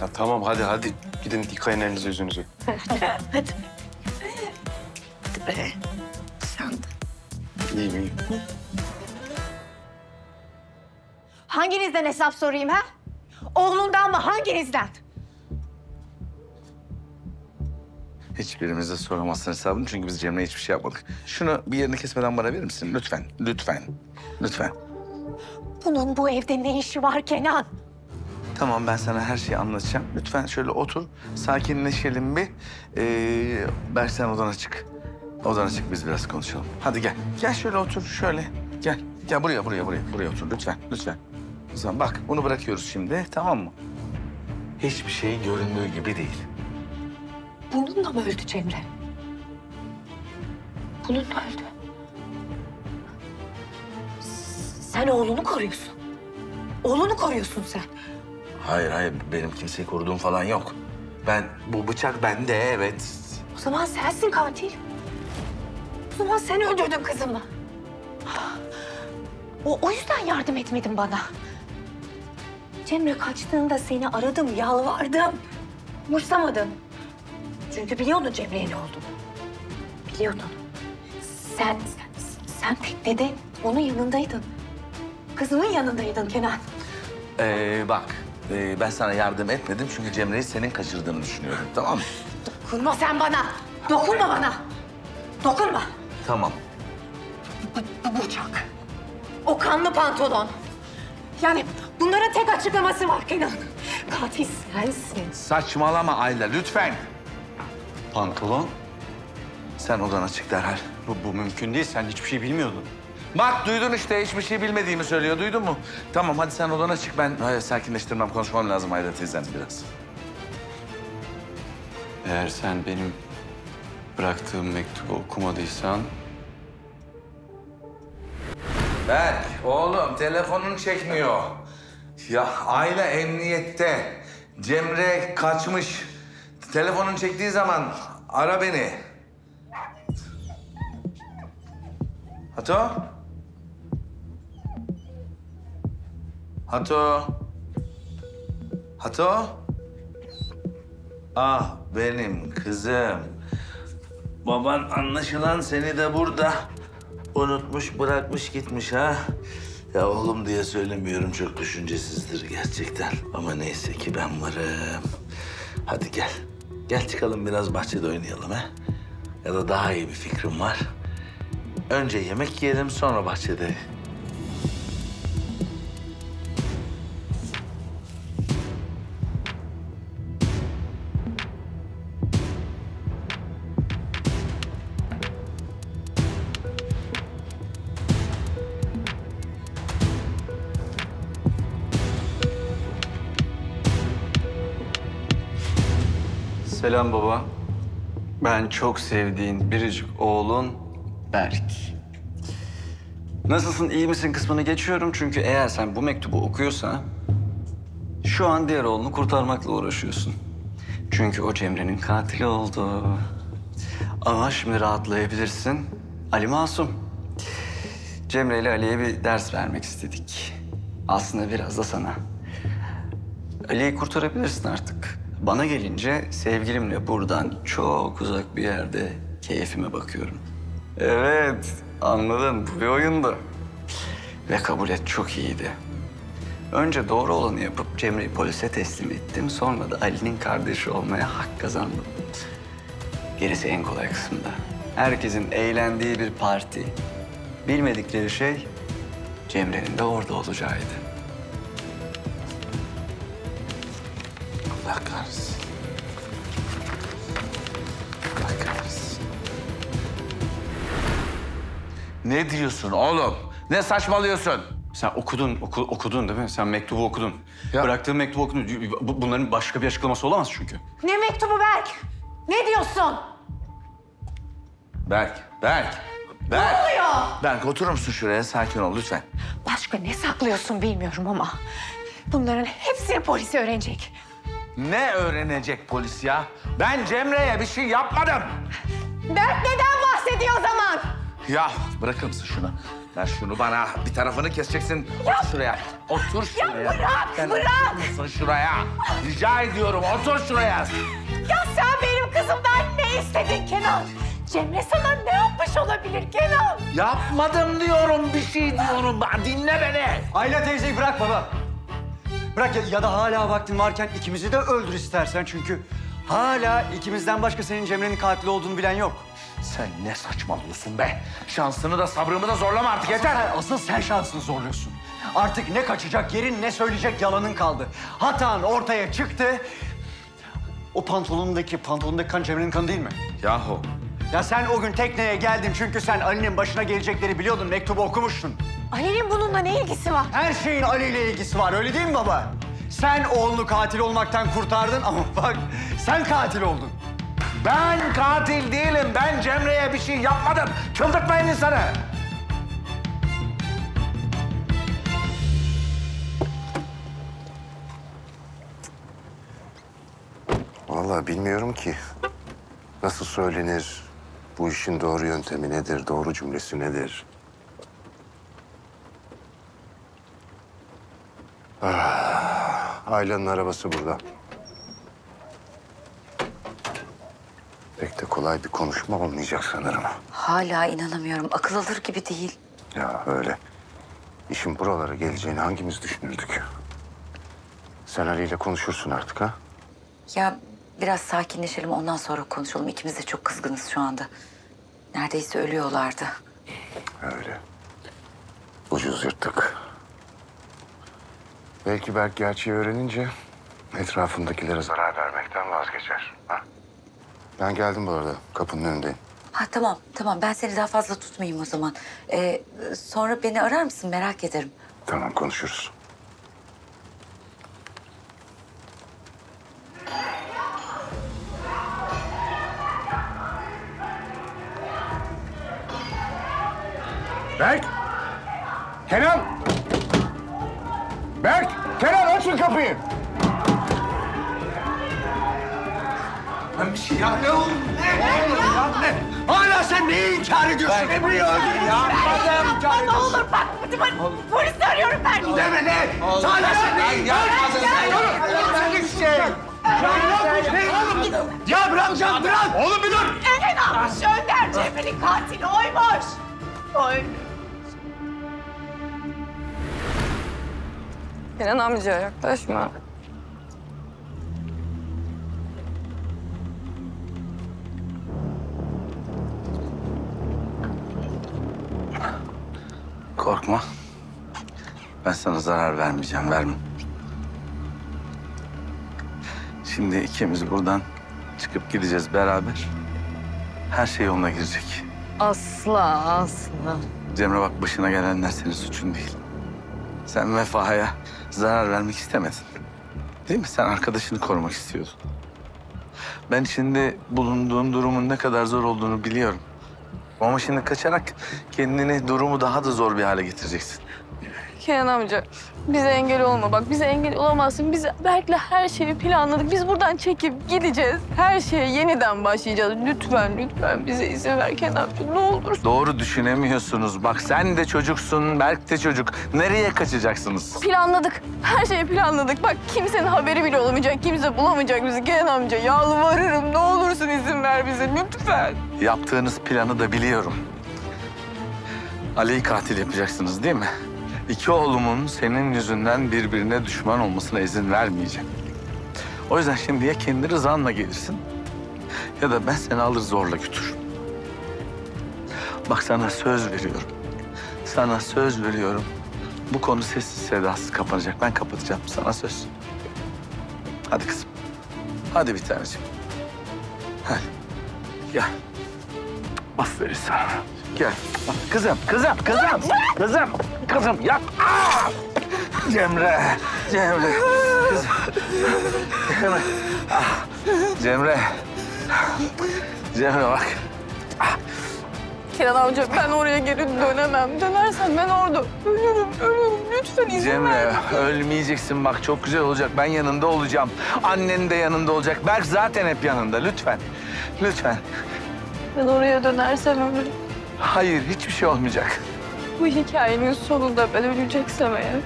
Ya tamam hadi hadi. Gidin yıkayın elinizi yüzünüzü. Hadi. İyiyim iyiyim. Hanginizden hesap sorayım ha? Oğlundan mı hanginizden? Hiçbirimize soramazsın hesabını çünkü biz Cemre'ye hiçbir şey yapmadık. Şunu bir yerini kesmeden bana verir misin? Lütfen, lütfen, lütfen. Bunun bu evde ne işi var Kenan? Tamam ben sana her şeyi anlatacağım. Lütfen şöyle otur, sakinleşelim bir. Ee, Bersen odana çık. Odana çık biz biraz konuşalım. Hadi gel. Gel şöyle otur, şöyle. Gel. Gel buraya, buraya, buraya. Buraya otur lütfen, lütfen. O zaman bak bunu bırakıyoruz şimdi, tamam mı? Hiçbir şey göründüğü gibi değil. Bununla mı öldü Cemre? Bununla öldü. Sen oğlunu koruyorsun. Oğlunu koruyorsun sen. Hayır, hayır. Benim kimseyi koruduğum falan yok. Ben, bu bıçak bende, evet. O zaman sensin katil. Zaman sen öldürdün kızımı. O, o yüzden yardım etmedin bana. Cemre kaçtığında seni aradım, yalvardım. Umursamadın. Çünkü biliyordun Cemre'ye ne olduğunu. Biliyordun. Sen, sen, sen teknede onun yanındaydın. Kızımın yanındaydın Kenan. Ee, bak, ee, ben sana yardım etmedim çünkü Cemre'yi senin kaçırdığını düşünüyorum, tamam mı? Dokunma sen bana. Dokunma bana. Dokunma. Tamam. Bu, bu bıçak. O kanlı pantolon. Yani bunların tek açıklaması var Kenan. Katil sensin. Saçmalama Ayla, lütfen. Pantolon? Sen odana çık derhal. Bu, bu mümkün değil. Sen hiçbir şey bilmiyordun. Bak duydun işte hiçbir şey bilmediğimi söylüyor. Duydun mu? Tamam hadi sen odana çık. Ben hayır, sakinleştirmem. Konuşmam lazım Ayla teyzen biraz. Eğer sen benim bıraktığım mektubu okumadıysan... Berk oğlum telefonun çekmiyor. Ya Ayla emniyette. Cemre kaçmış. Telefonun çektiği zaman ara beni. Hato? Hato? Hato? Ah benim kızım. Baban anlaşılan seni de burada unutmuş bırakmış gitmiş ha. Ya oğlum diye söylemiyorum çok düşüncesizdir gerçekten. Ama neyse ki ben varım. Hadi gel. Gel çıkalım biraz bahçede oynayalım ha. Ya da daha iyi bir fikrim var. Önce yemek yiyelim sonra bahçede. Selam baba. Ben çok sevdiğin biricik oğlun Berk. Nasılsın, iyi misin kısmını geçiyorum çünkü eğer sen bu mektubu okuyorsan şu an diğer oğlunu kurtarmakla uğraşıyorsun. Çünkü o Cemre'nin katili oldu. Ama şimdi rahatlayabilirsin. Ali masum. Cemre ile Ali'ye bir ders vermek istedik. Aslında biraz da sana. Ali'yi kurtarabilirsin artık. Bana gelince sevgilimle buradan çok uzak bir yerde keyfime bakıyorum. Evet, anladın. Bu bir oyundu. Ve kabul et çok iyiydi. Önce doğru olanı yapıp Cemre'yi polise teslim ettim. Sonra da Ali'nin kardeşi olmaya hak kazandım. Gerisi en kolay kısımda. Herkesin eğlendiği bir parti. Bilmedikleri şey Cemre'nin de orada olacağıydı. Allah kahretsin. Allah kahretsin. Ne diyorsun oğlum? Ne saçmalıyorsun? Sen okudun, oku- okudun değil mi? Sen mektubu okudun. Bıraktığın mektubu okudun. Bu- Bunların başka bir açıklaması olamaz çünkü. Ne mektubu Berk? Ne diyorsun? Berk, Berk, Berk. Ne oluyor? Berk oturur musun şuraya? Sakin ol lütfen. Başka ne saklıyorsun bilmiyorum ama bunların hepsini polis öğrenecek. Ne öğrenecek polis ya? Ben Cemre'ye bir şey yapmadım. Berk neden bahsediyor o zaman? Ya bırakır mısın şunu? Ver şunu bana. Bir tarafını keseceksin. Ya- Otur şuraya. Otur Ya şuraya. bırak, Sen bırak. musun şuraya? Rica ediyorum otur şuraya. Ya sen benim kızımdan ne istedin Kenan? Cemre sana ne yapmış olabilir Kenan? Yapmadım diyorum bir şey diyorum. Dinle beni. Ayla teyzeyi bırak baba. Bırak ya, ya da hala vaktin varken ikimizi de öldür istersen çünkü hala ikimizden başka senin Cemre'nin katili olduğunu bilen yok. Sen ne saçmalıyorsun be? Şansını da sabrımı da zorlama artık yeter. Asıl, asıl sen şansını zorluyorsun. Artık ne kaçacak yerin ne söyleyecek yalanın kaldı. Hatan ortaya çıktı. O pantolonundaki, pantolonundaki kan Cemre'nin kanı değil mi? Yahu. Ya sen o gün tekneye geldin çünkü sen Ali'nin başına gelecekleri biliyordun, mektubu okumuştun. Ali'nin bununla ne ilgisi var? Her şeyin Ali ile ilgisi var, öyle değil mi baba? Sen oğlunu katil olmaktan kurtardın ama bak sen katil oldun. Ben katil değilim. Ben Cemre'ye bir şey yapmadım. Çıldırtmayın insanı. Vallahi bilmiyorum ki. Nasıl söylenir? Bu işin doğru yöntemi nedir? Doğru cümlesi nedir? Ah, Ayla'nın arabası burada. Pek de kolay bir konuşma olmayacak sanırım. Hala inanamıyorum. Akıl alır gibi değil. Ya öyle. İşin buralara geleceğini hangimiz düşünürdük? Sen Ali ile konuşursun artık ha? Ya biraz sakinleşelim ondan sonra konuşalım. İkimiz de çok kızgınız şu anda. Neredeyse ölüyorlardı. Öyle. Ucuz yırttık. Belki Berk gerçeği öğrenince etrafındakilere zarar vermekten vazgeçer. Ha? Ben geldim bu arada. Kapının önündeyim. Ha tamam tamam ben seni daha fazla tutmayayım o zaman. Ee, sonra beni arar mısın merak ederim. Tamam konuşuruz. Berk! Kenan! Berk! Kenan açın kapıyı! Ben bir şey yapmıyorum. Ne? Oğlum ya ne? Hala sen neyi inkar ediyorsun? Emre'yi öldürdün. Yapmadım. Yapma ne olur bak. Polis arıyorum ben. Deme ne? Hala sen neyi inkar ediyorsun? Öldürdük şey. Oğlum Ya bırakacağım bırak. Oğlum bir dur. Eren almış Önder Cemre'nin katili oymuş. Oy. Kenan amca yaklaşma. Korkma. Ben sana zarar vermeyeceğim, vermem. Şimdi ikimiz buradan çıkıp gideceğiz beraber. Her şey yoluna girecek. Asla asla. Cemre bak başına gelenler senin suçun değil. Sen Vefa'ya zarar vermek istemedin. Değil mi? Sen arkadaşını korumak istiyordun. Ben şimdi bulunduğun durumun ne kadar zor olduğunu biliyorum. Ama şimdi kaçarak kendini durumu daha da zor bir hale getireceksin. Kenan amca bize engel olma bak bize engel olamazsın. Biz Berk'le her şeyi planladık. Biz buradan çekip gideceğiz. Her şeye yeniden başlayacağız. Lütfen lütfen bize izin ver Kenan amca ne olur. Doğru düşünemiyorsunuz. Bak sen de çocuksun, Berk de çocuk. Nereye kaçacaksınız? Planladık. Her şeyi planladık. Bak kimsenin haberi bile olamayacak. Kimse bulamayacak bizi Kenan amca. Yalvarırım ne olursun izin ver bize lütfen. Yaptığınız planı da biliyorum. Ali'yi katil yapacaksınız değil mi? İki oğlumun senin yüzünden birbirine düşman olmasına izin vermeyeceğim. O yüzden şimdi ya kendi rızanla gelirsin ya da ben seni alır zorla götürürüm. Bak sana söz veriyorum. Sana söz veriyorum. Bu konu sessiz sedasız kapanacak. Ben kapatacağım. Sana söz. Hadi kızım. Hadi bir taneciğim. Hadi. Gel. Aferin sana. Gel. Kızım, kızım, kızım, kızım, kızım yap. Aa! Cemre, Cemre, kızım. Cemre, ah, Cemre, Cemre bak. Kenan amca ben oraya geri dönemem. Dönersem ben orada ölürüm, ölürüm. Lütfen izin Cemre, ver. ölmeyeceksin bak çok güzel olacak. Ben yanında olacağım. Annen de yanında olacak. Berk zaten hep yanında. Lütfen, lütfen. Ben oraya dönersem ölürüm. Hayır, hiçbir şey olmayacak. Bu hikayenin sonunda ben öleceksem eğer...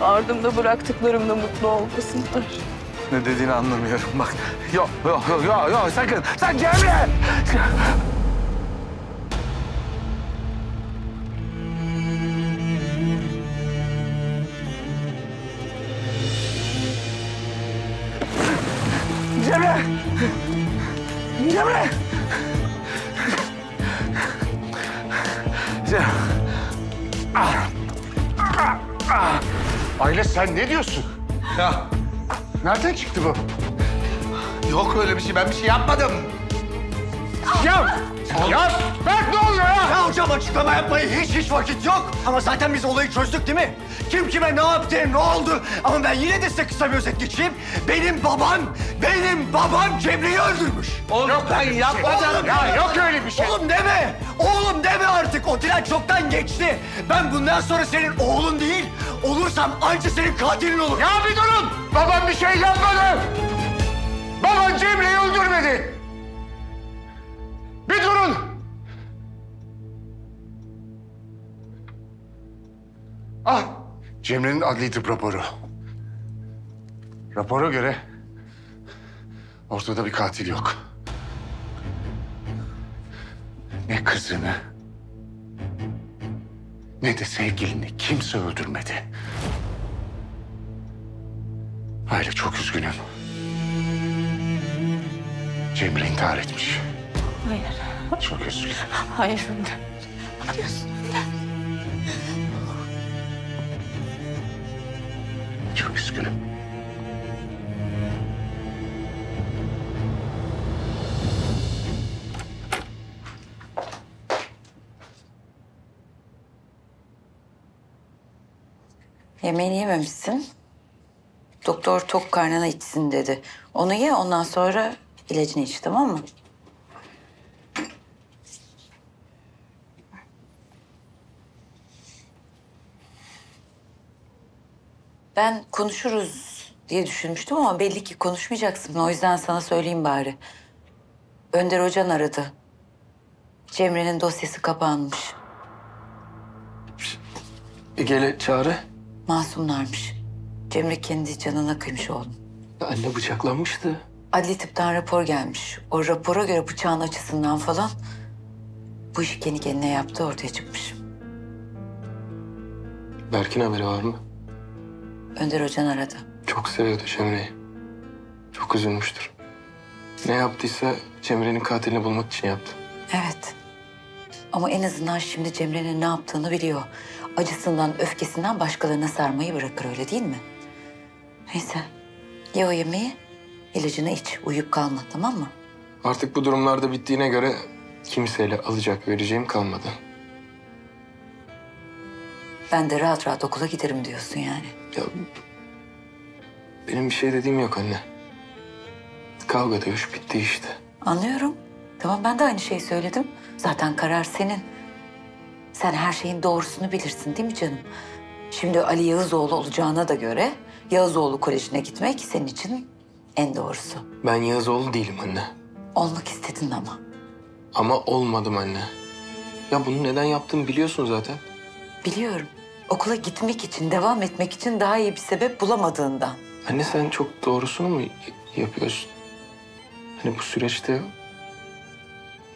...ardımda bıraktıklarımla mutlu olmasınlar. Ne dediğini anlamıyorum bak. Yok, yok, yok, yok, yok. sakın, sakın Cemre! Cemre! Cemre! Ah! Aile sen ne diyorsun? Ya Nereden çıktı bu? yok öyle bir şey. Ben bir şey yapmadım. Ya! Ya! Berk ne oluyor ya? Ya hocam açıklama yapmayı hiç hiç vakit yok. Ama zaten biz olayı çözdük değil mi? Kim kime ne yaptı, ne oldu? Ama ben yine de size kısa bir özet geçeyim. Benim babam, benim babam Cemre'yi öldürmüş. Oğlum ben yapmadım. Oğlum, Ya yok öyle bir şey. Oğlum deme! Oğlum deme artık! O tren çoktan geçti. Ben bundan sonra senin oğlun değil, olursam anca senin katilin olur. Ya bir durun! Babam bir şey yapmadı! Baban Cemre'yi öldürmedi! Bir durun! Ah! Cemre'nin adli tıp raporu. Rapora göre ortada bir katil yok. Ne kızını ne de sevgilini kimse öldürmedi. Aile çok üzgünüm. Cemre intihar etmiş. Hayır. Çok üzgünüm. Hayır. Çok üzgünüm. Yemeğini yememişsin. Doktor tok karnına içsin dedi. Onu ye ondan sonra ilacını iç tamam mı? Ben konuşuruz diye düşünmüştüm ama belli ki konuşmayacaksın. O yüzden sana söyleyeyim bari. Önder Hocan aradı. Cemre'nin dosyası kapanmış. Gele çağrı. Masumlarmış. Cemre kendi canına kıymış oğlum. Anne bıçaklanmıştı. Adli tıptan rapor gelmiş. O rapora göre bıçağın açısından falan bu işi kendi kendine yaptı ortaya çıkmış. Berk'in haberi var mı? Önder Hocan aradı. Çok seviyordu Cemre'yi. Çok üzülmüştür. Ne yaptıysa Cemre'nin katilini bulmak için yaptı. Evet. Ama en azından şimdi Cemre'nin ne yaptığını biliyor. Acısından, öfkesinden başkalarına sarmayı bırakır öyle değil mi? Neyse. Ye o yemeği, ilacını iç, uyuyup kalma tamam mı? Artık bu durumlarda bittiğine göre kimseyle alacak vereceğim kalmadı. Ben de rahat rahat okula giderim diyorsun yani. Ya benim bir şey dediğim yok anne. Kavga dövüş bitti işte. Anlıyorum. Tamam ben de aynı şeyi söyledim. Zaten karar senin. Sen her şeyin doğrusunu bilirsin değil mi canım? Şimdi Ali Yağızoğlu olacağına da göre Yağızoğlu Koleji'ne gitmek senin için en doğrusu. Ben Yağızoğlu değilim anne. Olmak istedin ama. Ama olmadım anne. Ya bunu neden yaptığımı biliyorsun zaten. Biliyorum. Okula gitmek için, devam etmek için daha iyi bir sebep bulamadığından. Anne sen çok doğrusunu mu yapıyorsun? Hani bu süreçte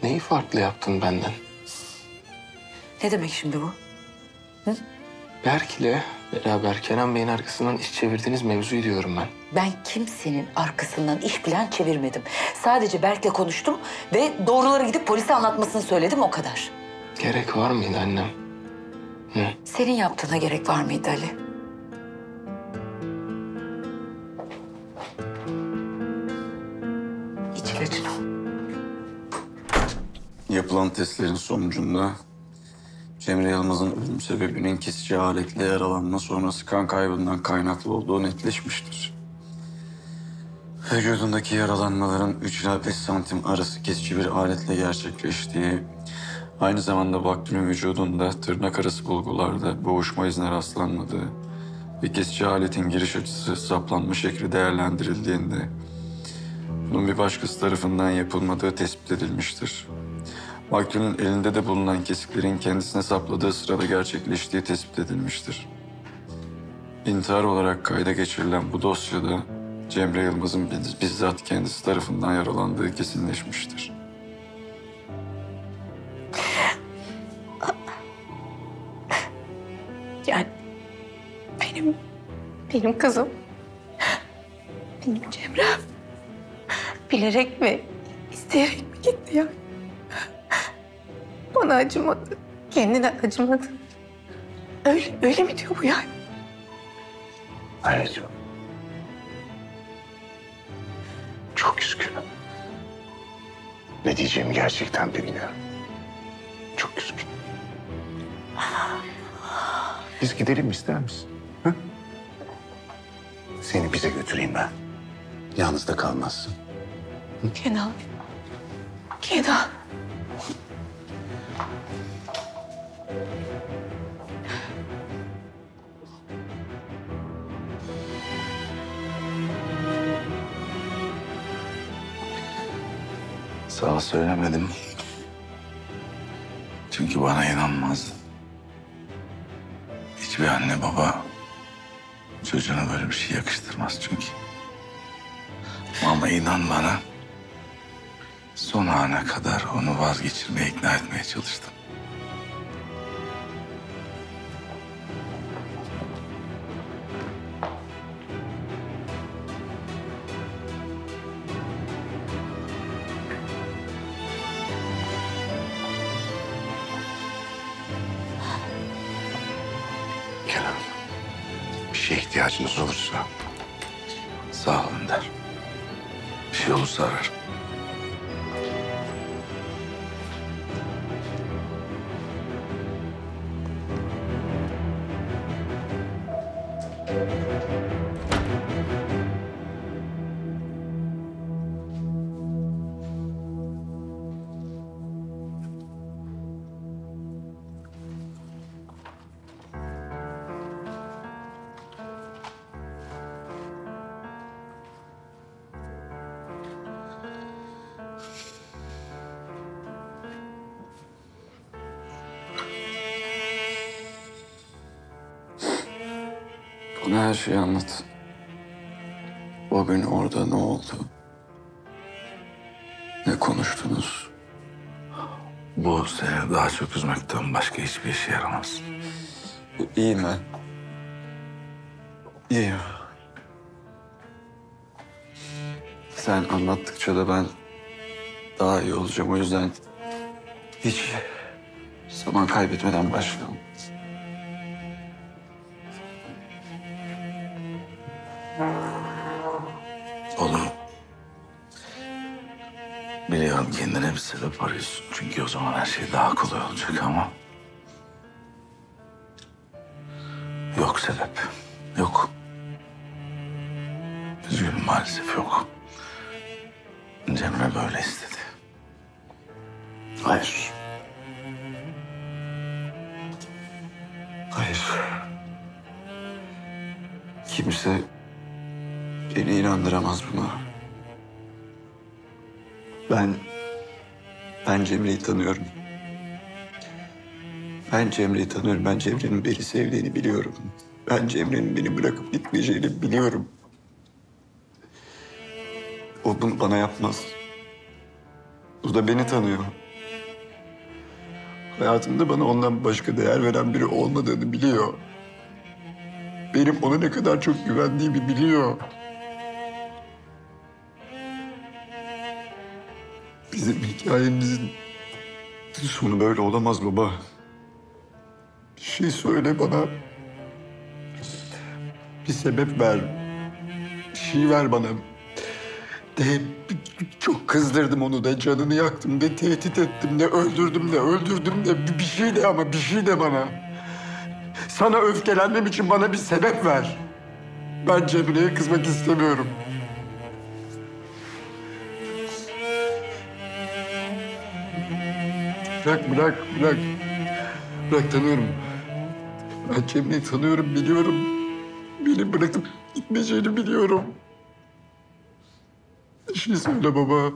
neyi farklı yaptın benden? Ne demek şimdi bu? Berk'le beraber Kenan Bey'in arkasından iş çevirdiğiniz mevzuyu diyorum ben. Ben kimsenin arkasından iş plan çevirmedim. Sadece Berk'le konuştum ve doğruları gidip polise anlatmasını söyledim o kadar. Gerek var mıydı annem? Hı? Senin yaptığına gerek var mıydı Ali? İç ilacını. Yapılan testlerin sonucunda Cemre Yılmaz'ın ölüm sebebinin kesici aletle yaralanma sonrası kan kaybından kaynaklı olduğu netleşmiştir. Vücudundaki yaralanmaların 3 ila 5 santim arası kesici bir aletle gerçekleştiği, aynı zamanda Baktül'ün vücudunda tırnak arası bulgularda boğuşma izine rastlanmadığı ve kesici aletin giriş açısı saplanma şekli değerlendirildiğinde bunun bir başkası tarafından yapılmadığı tespit edilmiştir. Maktulün elinde de bulunan kesiklerin kendisine sapladığı sırada gerçekleştiği tespit edilmiştir. İntihar olarak kayda geçirilen bu dosyada Cemre Yılmaz'ın biz- bizzat kendisi tarafından yaralandığı kesinleşmiştir. Yani benim, benim kızım, benim Cemrem bilerek mi, isteyerek mi gitti ya? Bana acımadı, kendine acımadı. Öyle, öyle mi diyor bu yani? Anneciğim. Çok üzgünüm. Ne diyeceğimi gerçekten bilmiyorum. Çok üzgünüm. Biz gidelim ister misin? Hı? Seni bize götüreyim ben. Yalnız da kalmazsın. Kenan, Kenan. Sana söylemedim. Çünkü bana inanmazdın. Hiçbir anne baba çocuğuna böyle bir şey yakıştırmaz çünkü. Ama inan bana son ana kadar onu vazgeçirmeye ikna etmeye çalıştım. Şeyi anlat. O gün orada ne oldu? Ne konuştunuz? Bu seni daha çok üzmekten başka hiçbir işe yaramaz. İyiyim ben. İyiyim. Sen anlattıkça da ben daha iyi olacağım. O yüzden hiç Zaman kaybetmeden başlayalım. Oğlum. Biliyorum kendine bir sebep arıyorsun. Çünkü o zaman her şey daha kolay olacak ama... Yok sebep. Yok. Üzgünüm maalesef yok. Cemre böyle istedi. Hayır. Hayır. Kimse beni inandıramaz buna. Ben, ben Cemre'yi tanıyorum. Ben Cemre'yi tanıyorum. Ben Cemre'nin beni sevdiğini biliyorum. Ben Cemre'nin beni bırakıp gitmeyeceğini biliyorum. O bunu bana yapmaz. O da beni tanıyor. Hayatımda bana ondan başka değer veren biri olmadığını biliyor. Benim ona ne kadar çok güvendiğimi biliyor. Bizim hikayemizin sonu böyle olamaz baba. Bir şey söyle bana. Bir sebep ver. Bir şey ver bana. De çok kızdırdım onu da canını yaktım de tehdit ettim de öldürdüm de öldürdüm de bir- şey de ama bir şey de bana. Sana öfkelenmem için bana bir sebep ver. Ben Cemre'ye kızmak istemiyorum. Bırak, bırak, bırak. Bırak tanıyorum. Ben Cemre'yi tanıyorum, biliyorum. Beni bırakıp gitmeyeceğini biliyorum. Bir şey söyle baba.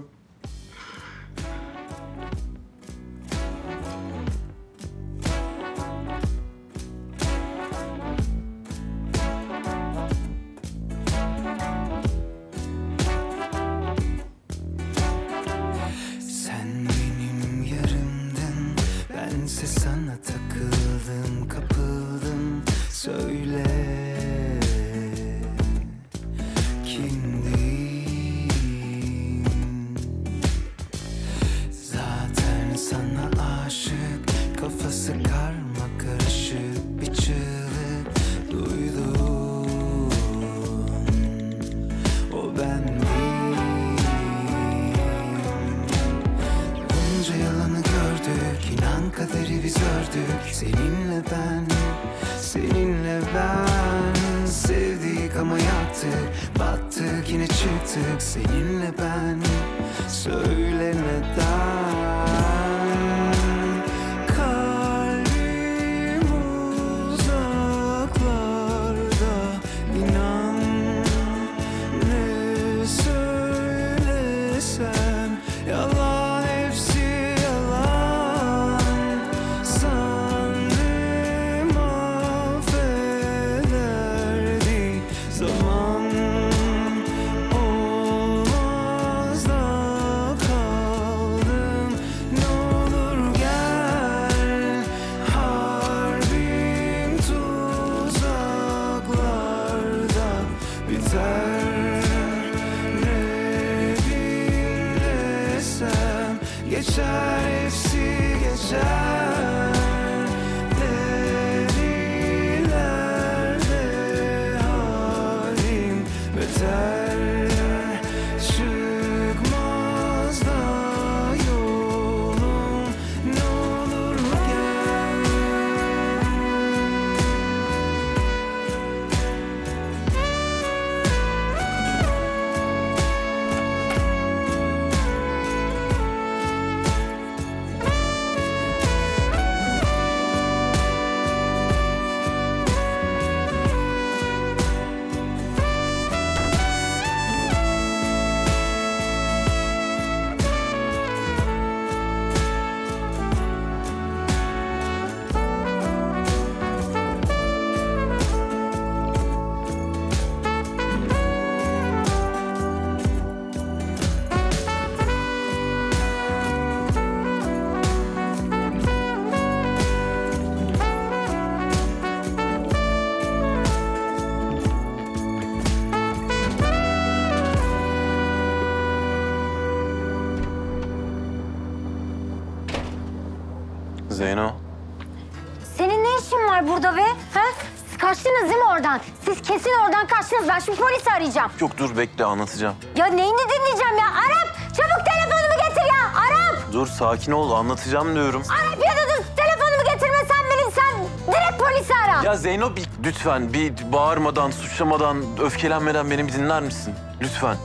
Kaçtınız. Ben şimdi polisi arayacağım. Yok dur bekle anlatacağım. Ya neyini dinleyeceğim ya? Arap! Çabuk telefonumu getir ya! Arap! Dur sakin ol anlatacağım diyorum. Arap ya da dur! Telefonumu getirmesen beni sen direkt polisi ara. Ya Zeyno bir, lütfen bir bağırmadan, suçlamadan, öfkelenmeden beni bir dinler misin? Lütfen.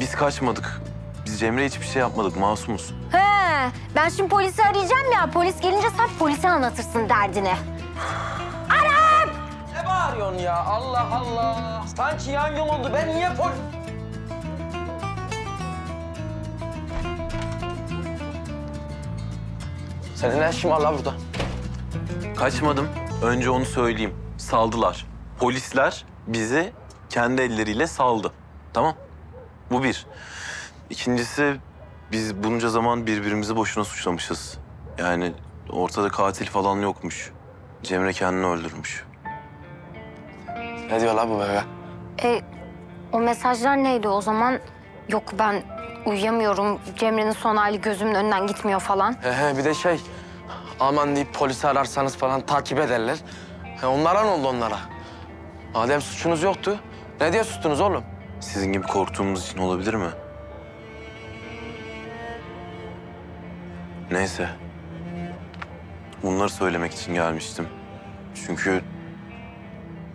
Biz kaçmadık. Biz Cemre hiçbir şey yapmadık, masumuz. He, ben şimdi polisi arayacağım ya. Polis gelince sen polise anlatırsın derdini. Arap! Ne bağırıyorsun ya? Allah Allah. Sanki yangın oldu. Ben niye pol... Senin ne işin var la burada? Kaçmadım. Önce onu söyleyeyim. Saldılar. Polisler bizi kendi elleriyle saldı. Tamam. Bu bir. İkincisi biz bunca zaman birbirimizi boşuna suçlamışız. Yani ortada katil falan yokmuş. Cemre kendini öldürmüş. Ne diyor la bu bebe? E, o mesajlar neydi o zaman? Yok ben uyuyamıyorum. Cemre'nin son hali gözümün önünden gitmiyor falan. He he bir de şey... Aman deyip polisi ararsanız falan takip ederler. He, onlara ne oldu onlara? Madem suçunuz yoktu, ne diye sustunuz oğlum? Sizin gibi korktuğumuz için olabilir mi? Neyse. Bunları söylemek için gelmiştim. Çünkü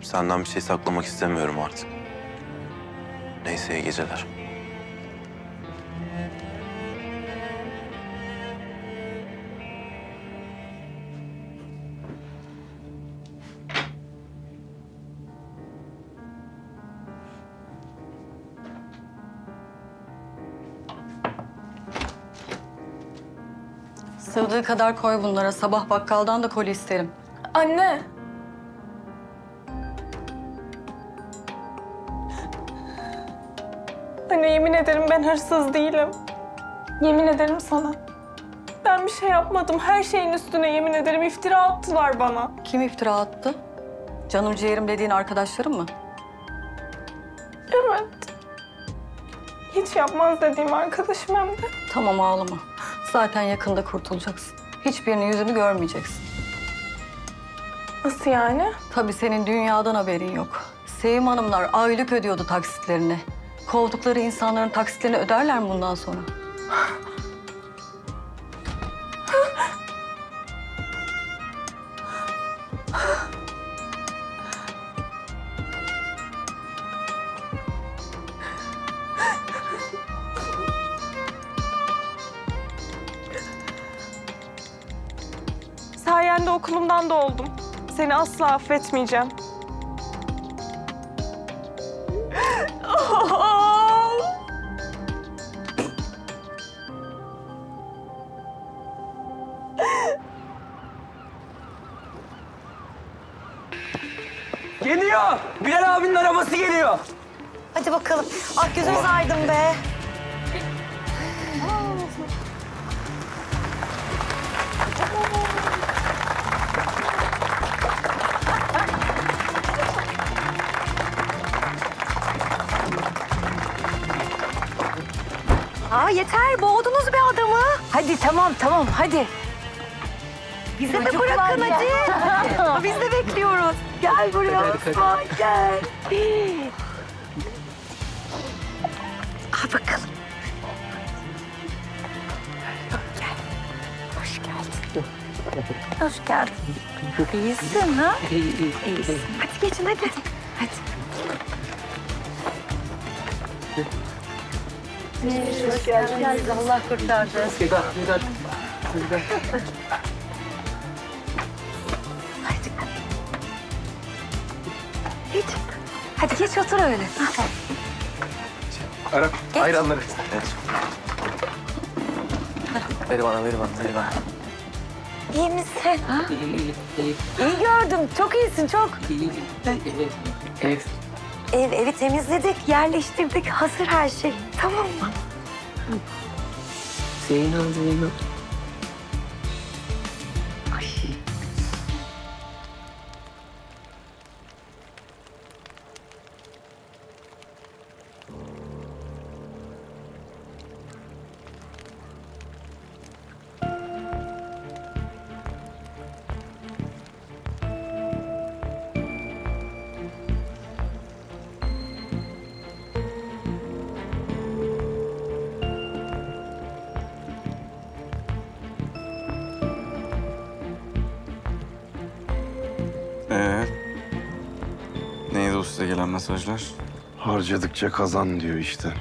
senden bir şey saklamak istemiyorum artık. Neyse iyi geceler. Sığdığı kadar koy bunlara. Sabah bakkaldan da koli isterim. Anne. Anne yemin ederim ben hırsız değilim. Yemin ederim sana. Ben bir şey yapmadım. Her şeyin üstüne yemin ederim iftira attılar bana. Kim iftira attı? Canım ciğerim dediğin arkadaşlarım mı? Evet. Hiç yapmaz dediğim arkadaşım hem de. Tamam ağlama. Zaten yakında kurtulacaksın. Hiçbirinin yüzünü görmeyeceksin. Nasıl yani? Tabii senin dünyadan haberin yok. Sevim Hanımlar aylık ödüyordu taksitlerini. Kovdukları insanların taksitlerini öderler mi bundan sonra? Sayende okulumdan da oldum. Seni asla affetmeyeceğim. Geliyor. Bilal abinin arabası geliyor. Hadi bakalım. Ah gözünüz aydın be. Aa yeter boğdunuz be adamı. Hadi tamam tamam hadi. Bize de bırakın ya. hadi. Biz de bekliyoruz. Gel buraya Osman gel. Al bakalım. Gel. Hoş geldin. Hoş geldin. İyisin ha? İyisin. Hadi geçin hadi. Hadi. Hoş geldiniz. Allah kurtardı. Geç. Geç otur öyle. Arap, Geç. ayranları. Ver bana, ver bana, ver bana. İyi misin? Ha? İyi gördüm. Çok iyisin, çok. Ev. Ev, evi temizledik, yerleştirdik. Hazır her şey. Tamam mı? Zeyno, Zeyno. Harcadıkça kazan diyor işte.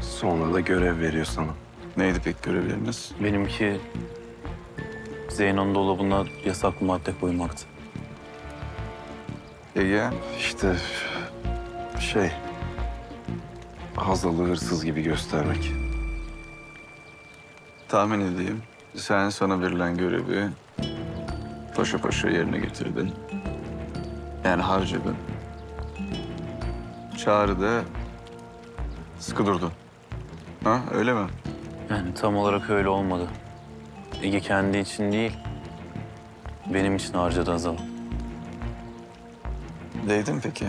Sonra da görev veriyor sana. Neydi pek görevleriniz? Benimki Zeyno'nun dolabına yasaklı madde koymaktı. Ege? İşte şey... Hazal'ı hırsız gibi göstermek. Tahmin edeyim. Sen sana verilen görevi paşa paşa yerine getirdin. Yani harcadın. Çağrı da sıkı durdu. Ha öyle mi? Yani tam olarak öyle olmadı. Ege kendi için değil, benim için harcadı Azal'ı. Değdin peki?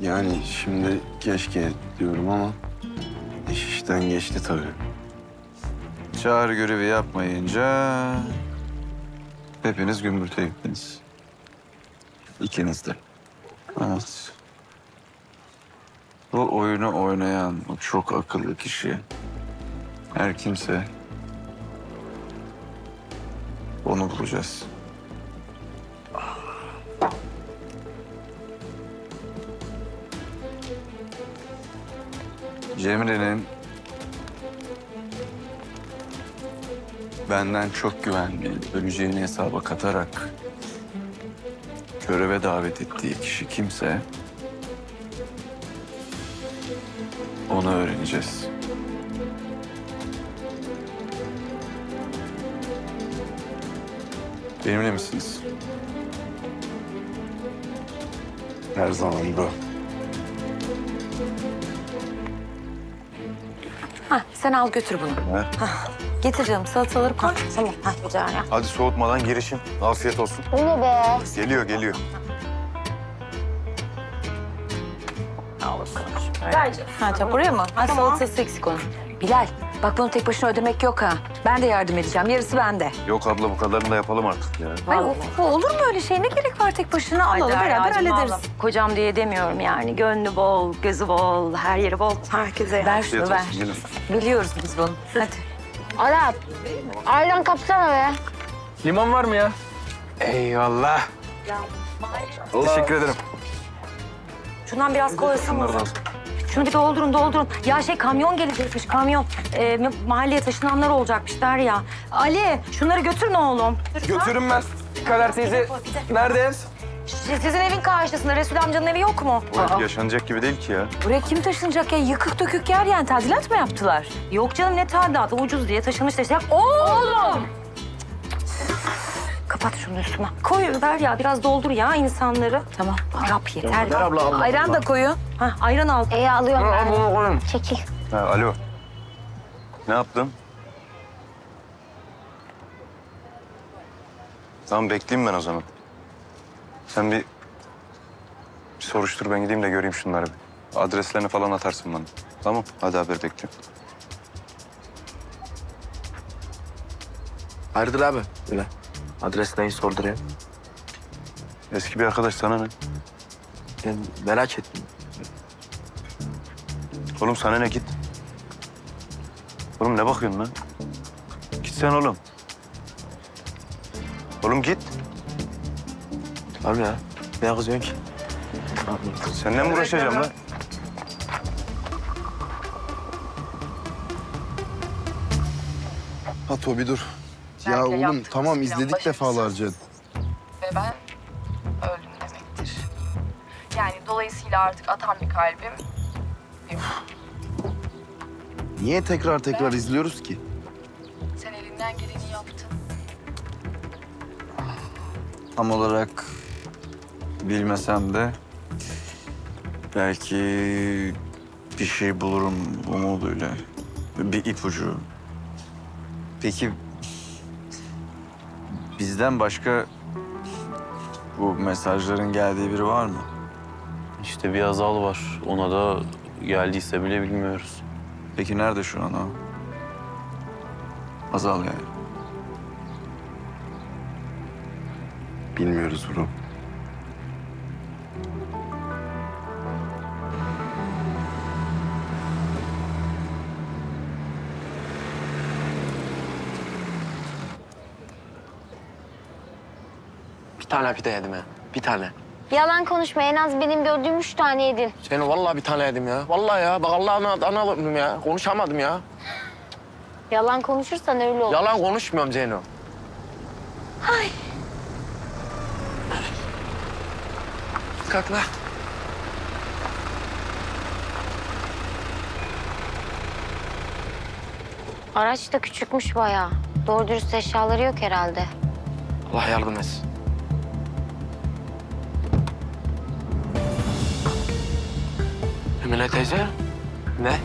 Yani şimdi keşke diyorum ama iş işten geçti tabii. Çağrı görevi yapmayınca hepiniz gümbürte gittiniz. İkiniz de. Evet. Bu oyunu oynayan o çok akıllı kişi her kimse onu bulacağız. Cemre'nin benden çok güvenli, öleceğini hesaba katarak göreve davet ettiği kişi kimse onu öğreneceğiz. Benimle misiniz? Her zaman bu. Ha, sen al götür bunu. Ver. Hah, getir canım salataları koy. Tamam. Ha, güzel ya. Hadi soğutmadan girişin. Afiyet olsun. Bu ne be? Geliyor, geliyor. Al bakalım. Canım. Ha, tamam. buraya mı? Ha, salatası eksik onun. Bilal, bak bunu tek başına ödemek yok ha. Ben de yardım edeceğim. Yarısı bende. Yok abla bu kadarını da yapalım artık ya. Ay, o- olur mu öyle şey? Ne gerek var tek başına? Alalım beraber hallederiz. ağlama. Kocam diye demiyorum yani. Gönlü bol, gözü bol, her yeri bol. Herkese Ver şunu ver. Biliyoruz biz bunu. Hadi. Arap, ayran kapsana be. Limon var mı ya? Eyvallah. Teşekkür ederim. Şundan biraz koysana. Şunu bir doldurun, doldurun. Ya şey kamyon gelecekmiş, kamyon. Ee, mahalleye taşınanlar olacakmış der ya. Ali, şunları götürün oğlum. Götürün ben. Kader teyze. Nerede ev? Siz- Sizin evin karşısında Resul amcanın evi yok mu? Burası yaşanacak gibi değil ki ya. Buraya kim taşınacak ya? Yıkık dökük yer yani. Tadilat mı yaptılar? Yok canım ne tadilatı ucuz diye taşınmış işte. Oğlum! Kapat şunu üstüme. Koy ver ya biraz doldur ya insanları. Tamam. Arap yeter. Ver abla, abla. Ayran da koyun. Ha, ayran al. İyi alıyorum ben. Bunu koyun. Çekil. Ha, alo. Ne yaptın? Tamam bekleyeyim ben o zaman. Sen bir, bir soruştur ben gideyim de göreyim şunları bir. Adreslerini falan atarsın bana. Tamam hadi haber bekliyorum. Hayırdır abi? Öyle. Adres neyi sorduruyor? Eski bir arkadaş sana ne? Ben merak ettim. Oğlum sana ne git. Oğlum ne bakıyorsun lan? Git sen oğlum. Oğlum git. Abi ya. Ne kızıyorsun ki? Seninle mi uğraşacağım lan? Ha Tobi dur. Ya oğlum tamam izledik defalarca. Ve ben öldüm demektir. Yani dolayısıyla artık atan bir kalbim yok. Niye tekrar tekrar izliyoruz ki? Sen elinden geleni yaptın. Tam olarak bilmesem de belki bir şey bulurum umuduyla. Bir ipucu. Peki bizden başka bu mesajların geldiği biri var mı? İşte bir Azal var. Ona da geldiyse bile bilmiyoruz. Peki nerede şu an o? Azal yani. Bilmiyoruz bro. Tane pide yedim ya. Bir tane. Yalan konuşma en az benim gördüğüm üç tane yedin. Seni vallahi bir tane yedim ya. Vallahi ya. Bak Allah'ın adını alırım ya. Konuşamadım ya. Yalan konuşursan öyle olur. Yalan konuşmuyorum Zeyno. Ay. Kalk lan. Araç da küçükmüş bayağı. Doğru dürüst eşyaları yok herhalde. Allah yardım etsin. Emine teyze. Ne?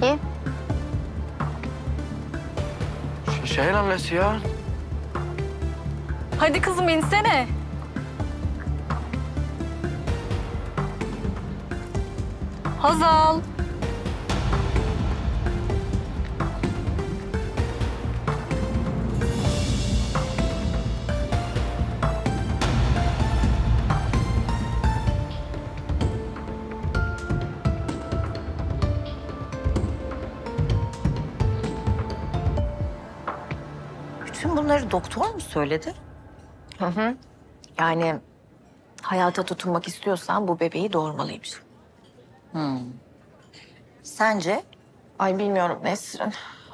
Kim? Ş- Şeyin annesi ya. Hadi kızım insene. Hazal. Bunları doktor mu söyledi? Hı hı. Yani hayata tutunmak istiyorsan bu bebeği doğurmalıymış. Hmm. Sence? Ay bilmiyorum Nesrin.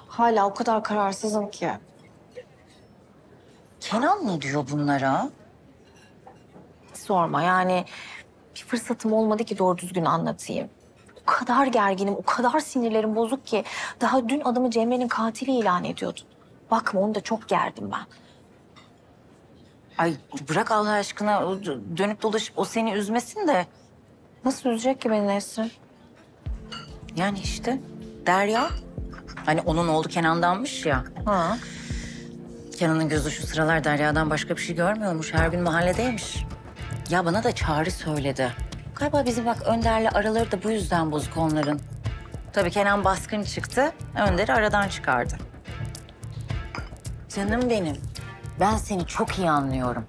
Hala o kadar kararsızım ki. Kenan ne diyor bunlara? Sorma yani bir fırsatım olmadı ki doğru düzgün anlatayım. O kadar gerginim, o kadar sinirlerim bozuk ki daha dün adamı Cemre'nin katili ilan ediyordun. Bakma onu da çok gerdim ben. Ay bırak Allah aşkına o dönüp dolaşıp o seni üzmesin de. Nasıl üzecek ki beni Nesrin? Yani işte Derya. Hani onun oğlu Kenan'danmış ya. Ha. Kenan'ın gözü şu sıralar Derya'dan başka bir şey görmüyormuş. Her gün mahalledeymiş. Ya bana da Çağrı söyledi. Galiba bizim bak Önder'le araları da bu yüzden bozuk onların. Tabii Kenan baskın çıktı. Önder'i aradan çıkardı. Canım benim. Ben seni çok iyi anlıyorum.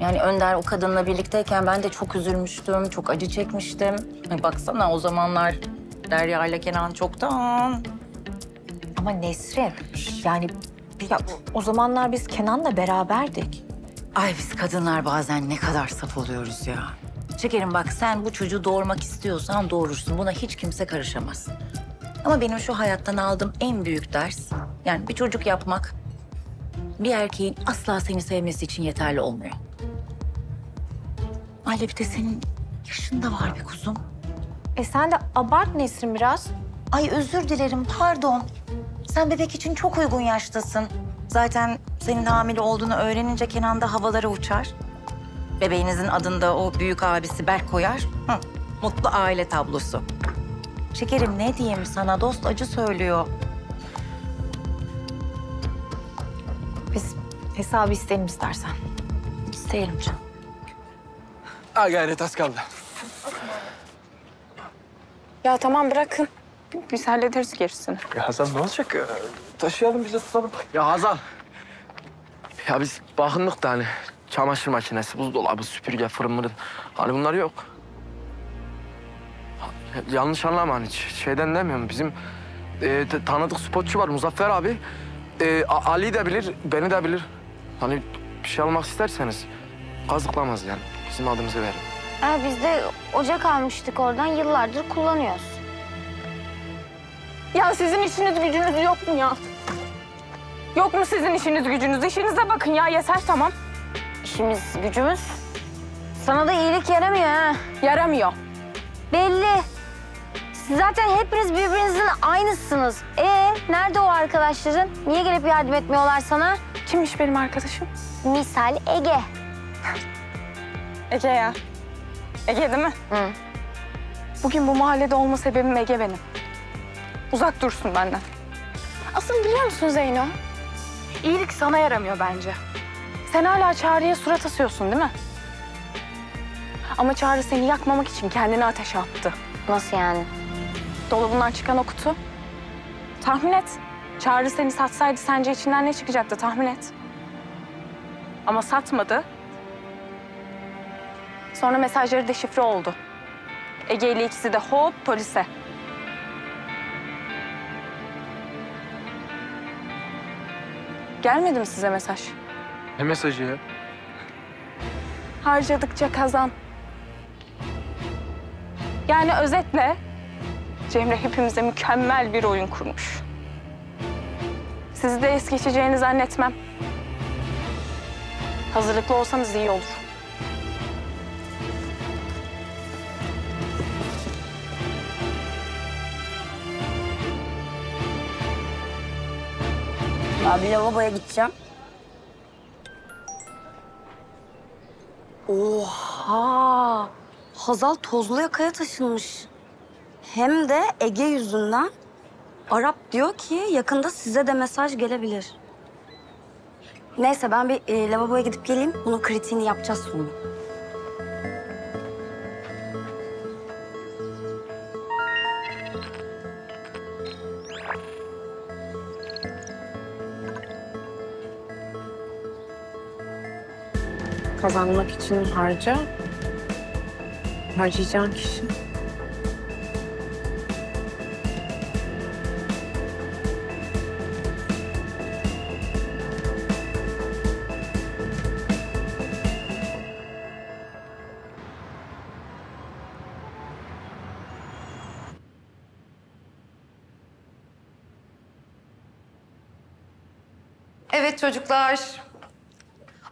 Yani Önder o kadınla birlikteyken ben de çok üzülmüştüm, çok acı çekmiştim. Baksana o zamanlar Derya ile Kenan çoktan. Ama Nesrin yani ya, o zamanlar biz Kenan'la beraberdik. Ay biz kadınlar bazen ne kadar saf oluyoruz ya. Şekerim bak sen bu çocuğu doğurmak istiyorsan doğurursun. Buna hiç kimse karışamaz. Ama benim şu hayattan aldığım en büyük ders... yani bir çocuk yapmak bir erkeğin asla seni sevmesi için yeterli olmuyor. Aile bir de senin yaşın da var be kuzum. E sen de abart Nesrin biraz. Ay özür dilerim pardon. Sen bebek için çok uygun yaştasın. Zaten senin hamile olduğunu öğrenince Kenan da havalara uçar. Bebeğinizin adını da o büyük abisi Berk koyar. Hı, mutlu aile tablosu. Şekerim ne diyeyim sana dost acı söylüyor. Biz hesabı isteyelim istersen. İsteyelim canım. Ha gayret az kaldı. Ya tamam bırakın. Biz hallederiz gerisini. Ya Hazal ne olacak ya? Taşıyalım biz de tutalım. Ya Hazal. Ya biz bakındık da hani çamaşır makinesi, buzdolabı, süpürge, fırın mırın. Hani bunlar yok. Ya, Yanlış anlama hani şeyden demiyorum. Bizim e, tanıdık spotçu var Muzaffer abi. E, A- Ali de bilir, beni de bilir. Hani bir şey almak isterseniz kazıklamaz yani. Bizim adımızı verin. Ha, biz de ocak almıştık oradan yıllardır kullanıyoruz. Ya sizin işiniz gücünüz yok mu ya? Yok mu sizin işiniz gücünüz? İşinize bakın ya yeter tamam. İşimiz gücümüz sana da iyilik yaramıyor ha. Yaramıyor. Belli. Siz zaten hepiniz birbirinizin aynısınız. Ee, nerede o arkadaşların? Niye gelip yardım etmiyorlar sana? Kimmiş benim arkadaşım? Misal Ege. Ege ya. Ege değil mi? Hı. Bugün bu mahallede olma sebebim Ege benim. Uzak dursun benden. Aslında biliyor musun Zeyno? İyilik sana yaramıyor bence. Sen hala Çağrı'ya surat asıyorsun değil mi? Ama Çağrı seni yakmamak için kendini ateşe attı. Nasıl yani? Dolabından çıkan o kutu. Tahmin et. Çağrı seni satsaydı sence içinden ne çıkacaktı tahmin et. Ama satmadı. Sonra mesajları deşifre oldu. Ege ile ikisi de hop polise. Gelmedi mi size mesaj? Ne mesajı ya? harcadıkça kazan. Yani özetle Cemre hepimize mükemmel bir oyun kurmuş. Sizi de es geçeceğini zannetmem. Hazırlıklı olsanız iyi olur. Abi lavaboya gideceğim. Oha! Hazal tozlu yakaya taşınmış. Hem de Ege yüzünden. Arap diyor ki yakında size de mesaj gelebilir. Neyse ben bir e, lavaboya gidip geleyim. Bunun kritiğini yapacağız sonra. Kazanmak için harca. Harcayacağın kişi. Çocuklar.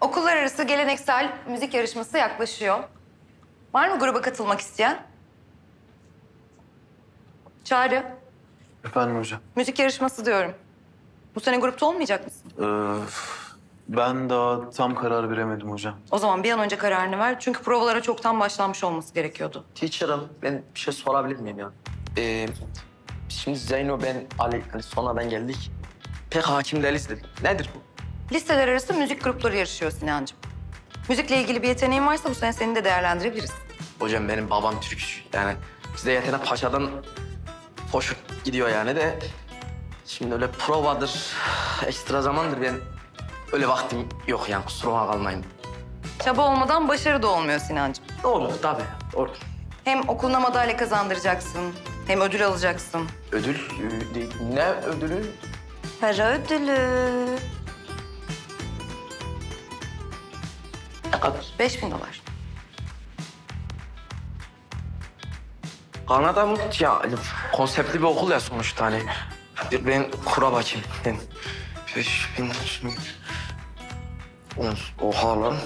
Okullar arası geleneksel müzik yarışması yaklaşıyor. Var mı gruba katılmak isteyen? Çağrı, Efendim hocam. müzik yarışması diyorum. Bu sene grupta olmayacak mısın? Ee, ben daha tam karar veremedim hocam. O zaman bir an önce kararını ver. Çünkü provalara çoktan başlanmış olması gerekiyordu. Teacher'ım ben bir şey sorabilir miyim ya? Ee, şimdi Zeyno ben Ali hani sonradan geldik. Pek hakim değiliz dedik. Nedir bu? Listeler arası müzik grupları yarışıyor Sinancığım. Müzikle ilgili bir yeteneğin varsa bu sene seni de değerlendirebiliriz. Hocam benim babam Türk. Yani bizde yetenek paşadan hoş gidiyor yani de. Şimdi öyle provadır, ekstra zamandır ben öyle vaktim yok yani kusuruma kalmayın. Çaba olmadan başarı da olmuyor Sinancığım. Doğru tabii, doğru. Hem okuluna madalya kazandıracaksın, hem ödül alacaksın. Ödül, e, ne ödülü? Para ödülü. Ne kadar? 5000 dolar. Kanada mı? Ya konseptli bir okul ya sonuçta hani. Bir Ben kura bakayım. Ben beş bin oha lan.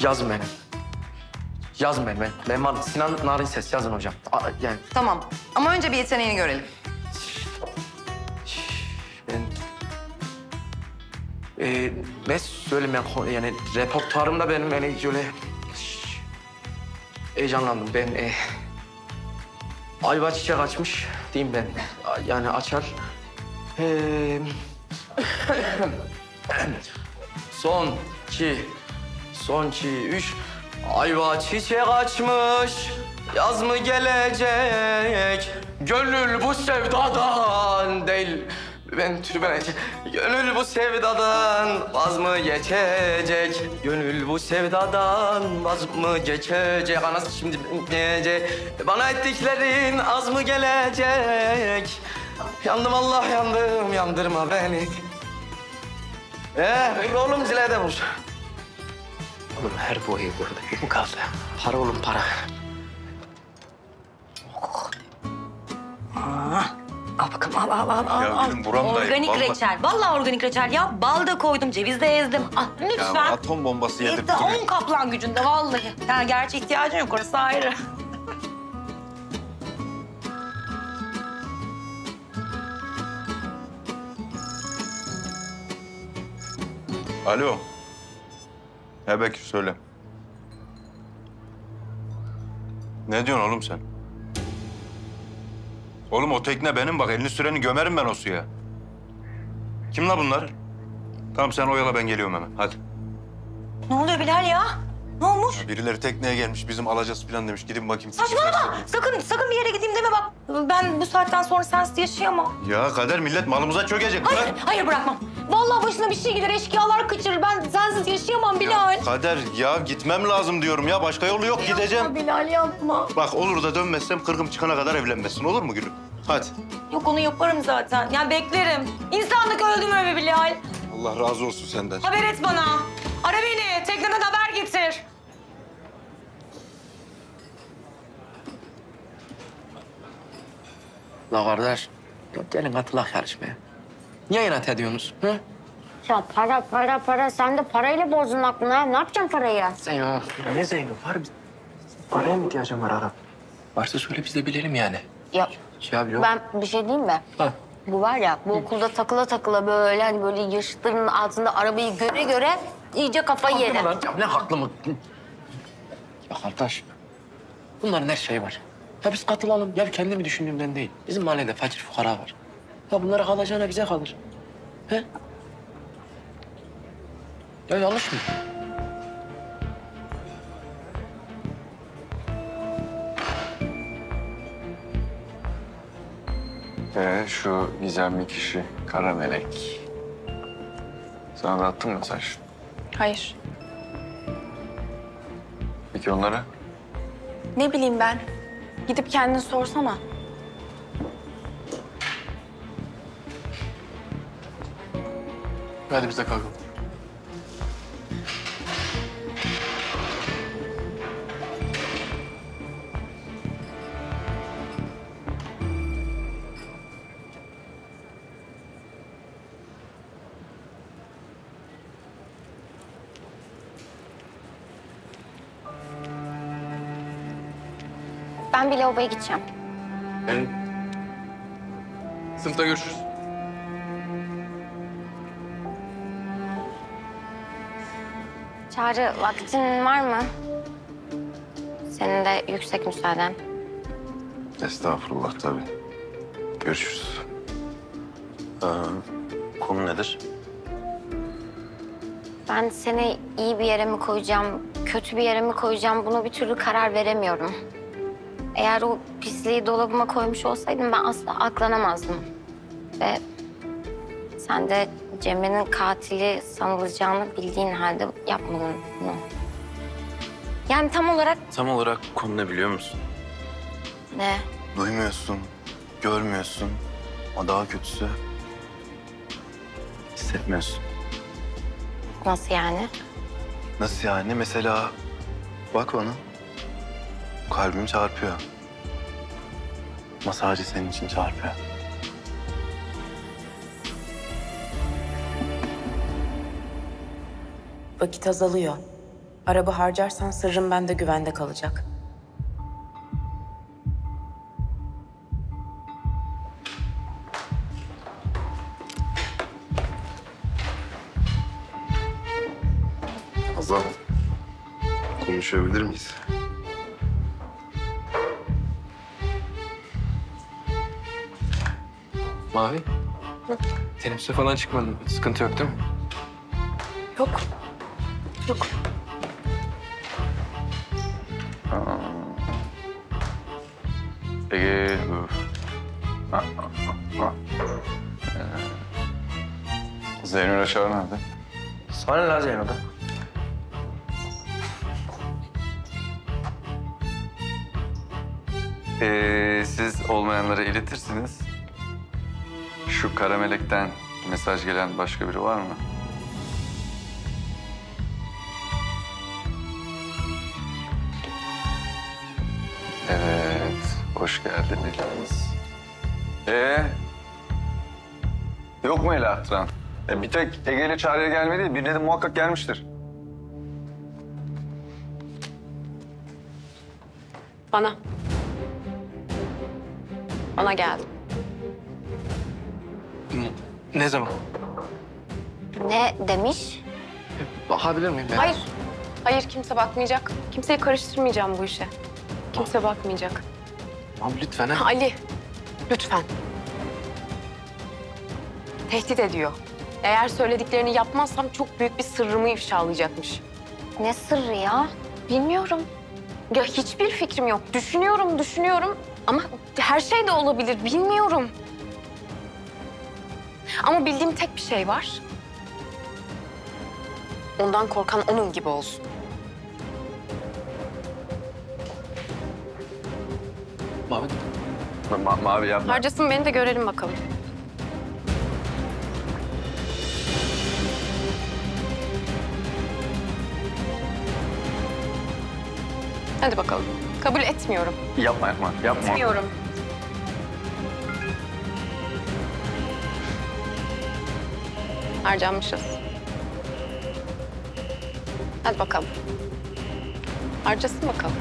Yazın beni. Yazın beni. Ben, ben var. Sinan Narin Ses yazın hocam. A- yani Tamam ama önce bir yeteneğini görelim. ben... Ee, ne söyleyeyim ben ko- yani repertuarımda benim yani şöyle... Heyecanlandım ben. E, ayva çiçek açmış diyeyim ben. Yani açar. Ee, son iki, son iki, üç. Ayva çiçek açmış, yaz mı gelecek? Gönül bu sevdadan değil. Ben türben Gönül bu sevdadan vaz mı geçecek? Gönül bu sevdadan vaz mı geçecek? Anası şimdi gelecek. Bana ettiklerin az mı gelecek? Yandım Allah yandım, yandırma beni. Ee, oğlum zile de vur. Oğlum her bu ev burada kim kaldı? Para oğlum para. Aa, al bakalım al al al. al, Ya al. benim buramdayım, Organik vallahi. reçel. Vallahi organik reçel ya. Bal da koydum, ceviz de ezdim. Al lütfen. Ya atom bombası yedirip duruyor. on kaplan gücünde vallahi. Yani gerçi ihtiyacın yok orası ayrı. Alo. He Bekir söyle. Ne diyorsun oğlum sen? Oğlum o tekne benim bak elini süreni gömerim ben o suya. Kim la bunlar? Tamam sen oyala ben geliyorum hemen hadi. Ne oluyor Bilal ya? Ne olmuş? Birileri tekneye gelmiş bizim alacağız falan demiş. Gidin bakayım. Saçmalama. Sakın sakın bir yere gideyim deme bak. Ben bu saatten sonra sensiz yaşayamam. Ya kader millet malımıza çökecek. Hayır, Bırak. hayır bırakmam. Vallahi başına bir şey gelir, eşkıyalar kaçırır. Ben sensiz yaşayamam Bilal. Kader ya gitmem lazım diyorum ya. Başka yolu yok gideceğim. Yapma Bilal yapma. Bak olur da dönmezsem kırgım çıkana kadar evlenmesin olur mu gülüm? Hadi. Yok onu yaparım zaten. Yani beklerim. İnsanlık öldürme be Bilal. Allah razı olsun senden. Haber et bana. Ara beni. Tekneden haber getir. La kardeş, ya gelin katılak yarışmaya. Niye inat ediyorsunuz? Hı? Ya para para para sen de parayla bozdun aklını ha. Ne yapacaksın parayı? Zeyno. Ne Zeyno? Var bir... Paraya mı ihtiyacın var Arap? Varsa söyle biz de bilelim yani. Ya Şey abi yok. ben bir şey diyeyim mi? Ha. Bu var ya bu okulda takıla takıla böyle hani böyle yaşıtlarının altında arabayı göre göre iyice kafayı mı lan? Ya ne haklı mı? Ya kardeş, bunların her şeyi var. Ya biz katılalım. Ya kendimi düşündüğümden değil. Bizim mahallede fakir fukara var. Ya bunlara kalacağına bize kalır. He? Ya yanlış mı? Ee, şu gizemli kişi Kara Melek. Sana da attım mesaj. Hayır. Peki onlara? Ne bileyim ben. Gidip kendin sorsana. Hadi biz de kalkalım. Ben bir lavaboya gideceğim. Ben... Sınıfta görüşürüz. Çağrı vaktin var mı? Senin de yüksek müsaaden. Estağfurullah tabii. Görüşürüz. Ee, konu nedir? Ben seni iyi bir yere mi koyacağım, kötü bir yere mi koyacağım bunu bir türlü karar veremiyorum. Eğer o pisliği dolabıma koymuş olsaydım ben asla aklanamazdım. Ve sen de Cemre'nin katili sanılacağını bildiğin halde yapmadın bunu. Yani tam olarak Tam olarak konu ne biliyor musun? ne? Duymuyorsun, görmüyorsun. Ama daha kötüsü hissetmiyorsun. Nasıl yani? Nasıl yani? Mesela bak bana. Kalbim çarpıyor. Ama sadece senin için çarpıyor. Vakit azalıyor. Araba harcarsan sırrım bende güvende kalacak. Azal. Konuşabilir miyiz? Mavi. Teneffüse falan çıkmadın. Sıkıntı yok değil mi? Yok. Yok. Ege... Üf. Ha, ha, ha. Ee, Zeynur Aşağı nerede? Sana ne lan Zeyno'da? Ee, siz olmayanlara iletirsiniz. Şu kara melekten mesaj gelen başka biri var mı? Evet, hoş geldiniz. Ee, yok mu el attıran? E, bir tek Ege ile Çağrı'ya gelmedi birine de muhakkak gelmiştir. Bana. Bana geldi. Ne zaman? Ne demiş? Bakabilir miyim ben? Hayır. Hayır kimse bakmayacak. Kimseyi karıştırmayacağım bu işe. Kimse bakmayacak. Abi lütfen ha. Ali, lütfen. Tehdit ediyor. Eğer söylediklerini yapmazsam çok büyük bir sırrımı ifşalayacakmış. Ne sırrı ya? Bilmiyorum. Ya hiçbir fikrim yok. Düşünüyorum, düşünüyorum ama her şey de olabilir. Bilmiyorum. Ama bildiğim tek bir şey var. Ondan korkan onun gibi olsun. Mavi. Ma mavi yapma. Harcasın beni de görelim bakalım. Hadi bakalım. Kabul etmiyorum. Yapma yapma. Yapma. Etmiyorum. Harcanmışız. Hadi bakalım. Harcasın bakalım.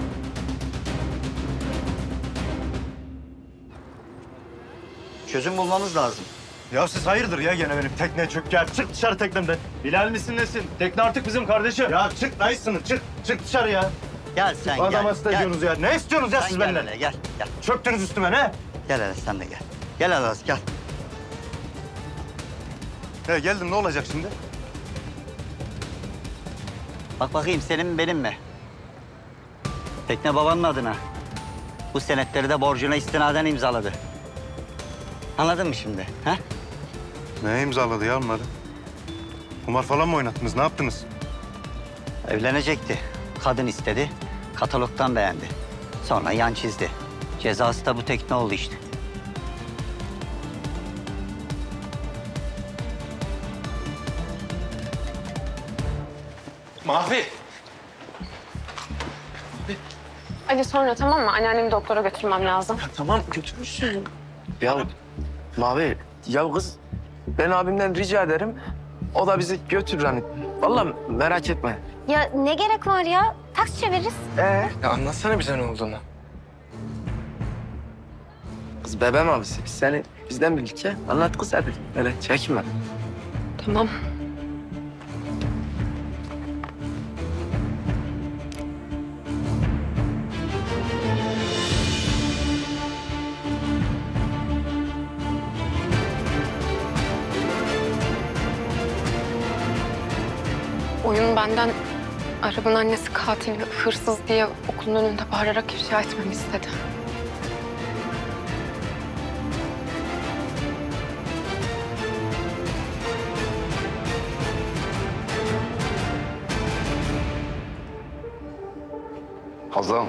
Çözüm bulmamız lazım. Ya siz hayırdır ya gene benim tekneye çök gel. Çık dışarı teknemden. Bilal misin nesin? Tekne artık bizim kardeşim. Ya çık dayısını çık. Çık dışarı ya. Gel sen Adam gel. hasta gel. ediyorsunuz ya. Ne istiyorsunuz ya Sen siz gel benden? hele, gel gel. Çöktünüz üstüme ne? Gel hele sen de gel. Gel Aras gel. He geldim ne olacak şimdi? Bak bakayım senin mi benim mi? Tekne babanın adına. Bu senetleri de borcuna istinaden imzaladı. Anladın mı şimdi? Ha? Ne imzaladı ya onları? Kumar falan mı oynattınız? Ne yaptınız? Evlenecekti. Kadın istedi. Katalogdan beğendi. Sonra yan çizdi. Cezası da bu tekne oldu işte. Mavi. Ali sonra tamam mı? Anneannemi doktora götürmem lazım. Tamam götürürsün. Ya Mavi, ya kız ben abimden rica ederim. O da bizi götürür hani. Vallahi merak etme. Ya ne gerek var ya? Taksi çeviririz. Ee? Ya anlatsana bize ne olduğunu. Kız bebeğim abisi. Biz seni bizden bildik ya. Anlat kız hadi. Öyle çekinme. Tamam. Benden Arap'ın annesi katil, hırsız diye okulun önünde bağırarak ifşa etmemi istedi. Hazal.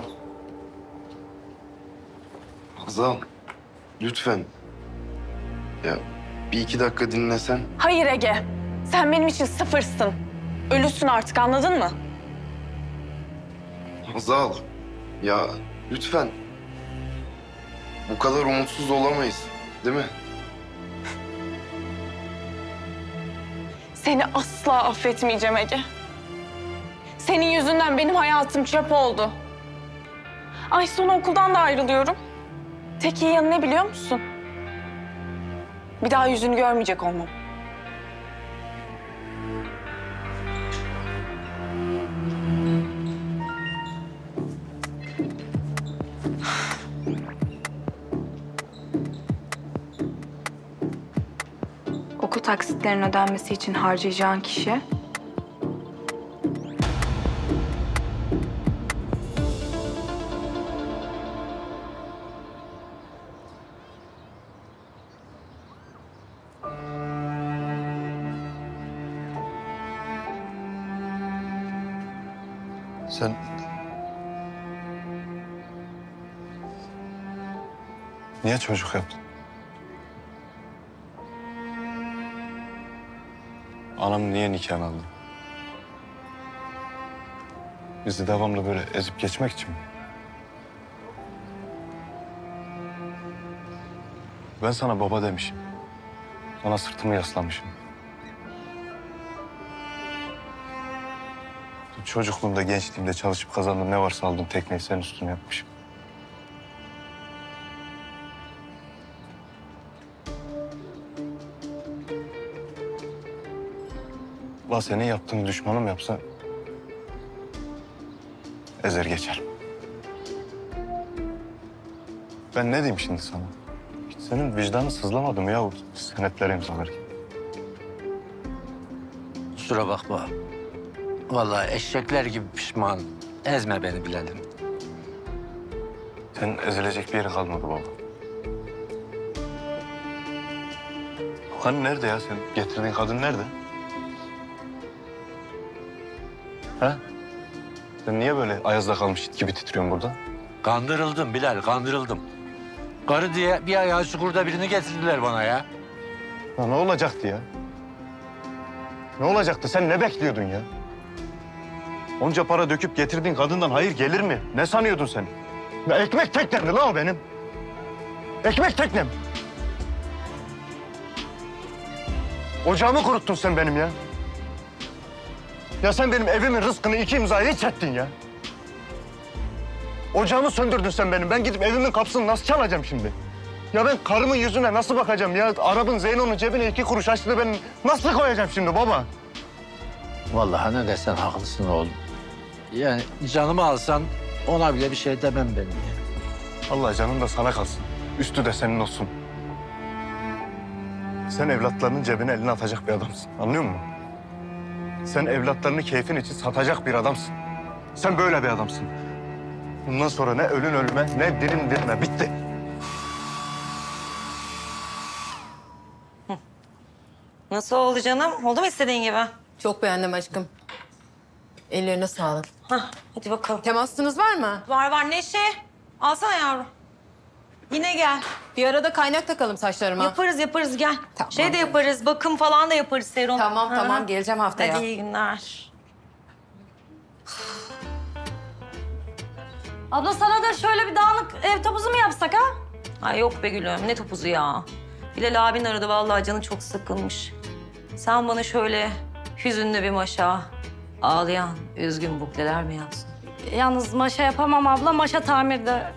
Hazal. Lütfen. Ya bir iki dakika dinlesen. Hayır Ege. Sen benim için sıfırsın. Ölüsün artık anladın mı? Hazal. Ya lütfen. Bu kadar umutsuz olamayız. Değil mi? Seni asla affetmeyeceğim Ege. Senin yüzünden benim hayatım çöp oldu. Ay sonra okuldan da ayrılıyorum. Tek iyi yanı ne biliyor musun? Bir daha yüzünü görmeyecek olmam. Okul taksitlerinin ödenmesi için harcayacağın kişi Sen... Niye çocuk yaptın? Anam niye nikah aldı? Bizi devamlı böyle ezip geçmek için mi? Ben sana baba demişim. Sana sırtımı yaslamışım. Çocukluğumda, gençliğimde çalışıp kazandığım ne varsa aldım tekneyi senin üstüne yapmışım. La senin yaptığını düşmanım yapsa ezer geçer. Ben ne diyeyim şimdi sana? Hiç senin vicdanın sızlamadı mı ya senetleri imzalarken? Kusura bakma. Vallahi eşekler gibi pişman. Ezme beni Bilal'im. Senin ezilecek bir yeri kalmadı baba. Hani nerede ya sen? Getirdiğin kadın nerede? Ha? Sen niye böyle ayazda kalmış it gibi titriyorsun burada? Kandırıldım Bilal, kandırıldım. Karı diye bir ayağı çukurda birini getirdiler bana ya. Ya ne olacaktı ya? Ne olacaktı? Sen ne bekliyordun ya? Onca para döküp getirdiğin kadından hayır gelir mi? Ne sanıyordun sen? Ya ekmek teknemdi lan o benim. Ekmek teknem. Ocağımı kuruttun sen benim ya. Ya sen benim evimin rızkını iki imzaya hiç ettin ya. Ocağımı söndürdün sen benim. Ben gidip evimin kapısını nasıl çalacağım şimdi? Ya ben karımın yüzüne nasıl bakacağım ya? Arap'ın Zeyno'nun cebine iki kuruş açtı ben nasıl koyacağım şimdi baba? Vallahi ne desen haklısın oğlum. Yani canımı alsan ona bile bir şey demem benim ya. Allah canın da sana kalsın. Üstü de senin olsun. Sen evlatlarının cebine elini atacak bir adamsın. Anlıyor musun? Sen evlatlarını keyfin için satacak bir adamsın. Sen böyle bir adamsın. Bundan sonra ne ölün ölme ne dirin dirime. Bitti. Nasıl oldu canım? Oldu mu istediğin gibi? Çok beğendim aşkım. Ellerine sağlık. Hah, hadi bakalım. Temasınız var mı? Var var Neşe. Alsana yavrum. Yine gel. Bir arada kaynak takalım saçlarıma. Yaparız yaparız gel. Şey de yaparız, bakım falan da yaparız serum. Tamam, Hı tamam. Geleceğim haftaya. Hadi iyi günler. Abla sana da şöyle bir dağınık ev topuzu mu yapsak ha? Ay yok be gülüm ne topuzu ya. Bilal abin aradı vallahi canı çok sıkılmış. Sen bana şöyle hüzünlü bir maşa, ağlayan, üzgün bukleler mi yapsın? Yalnız maşa yapamam abla. Maşa tamirde.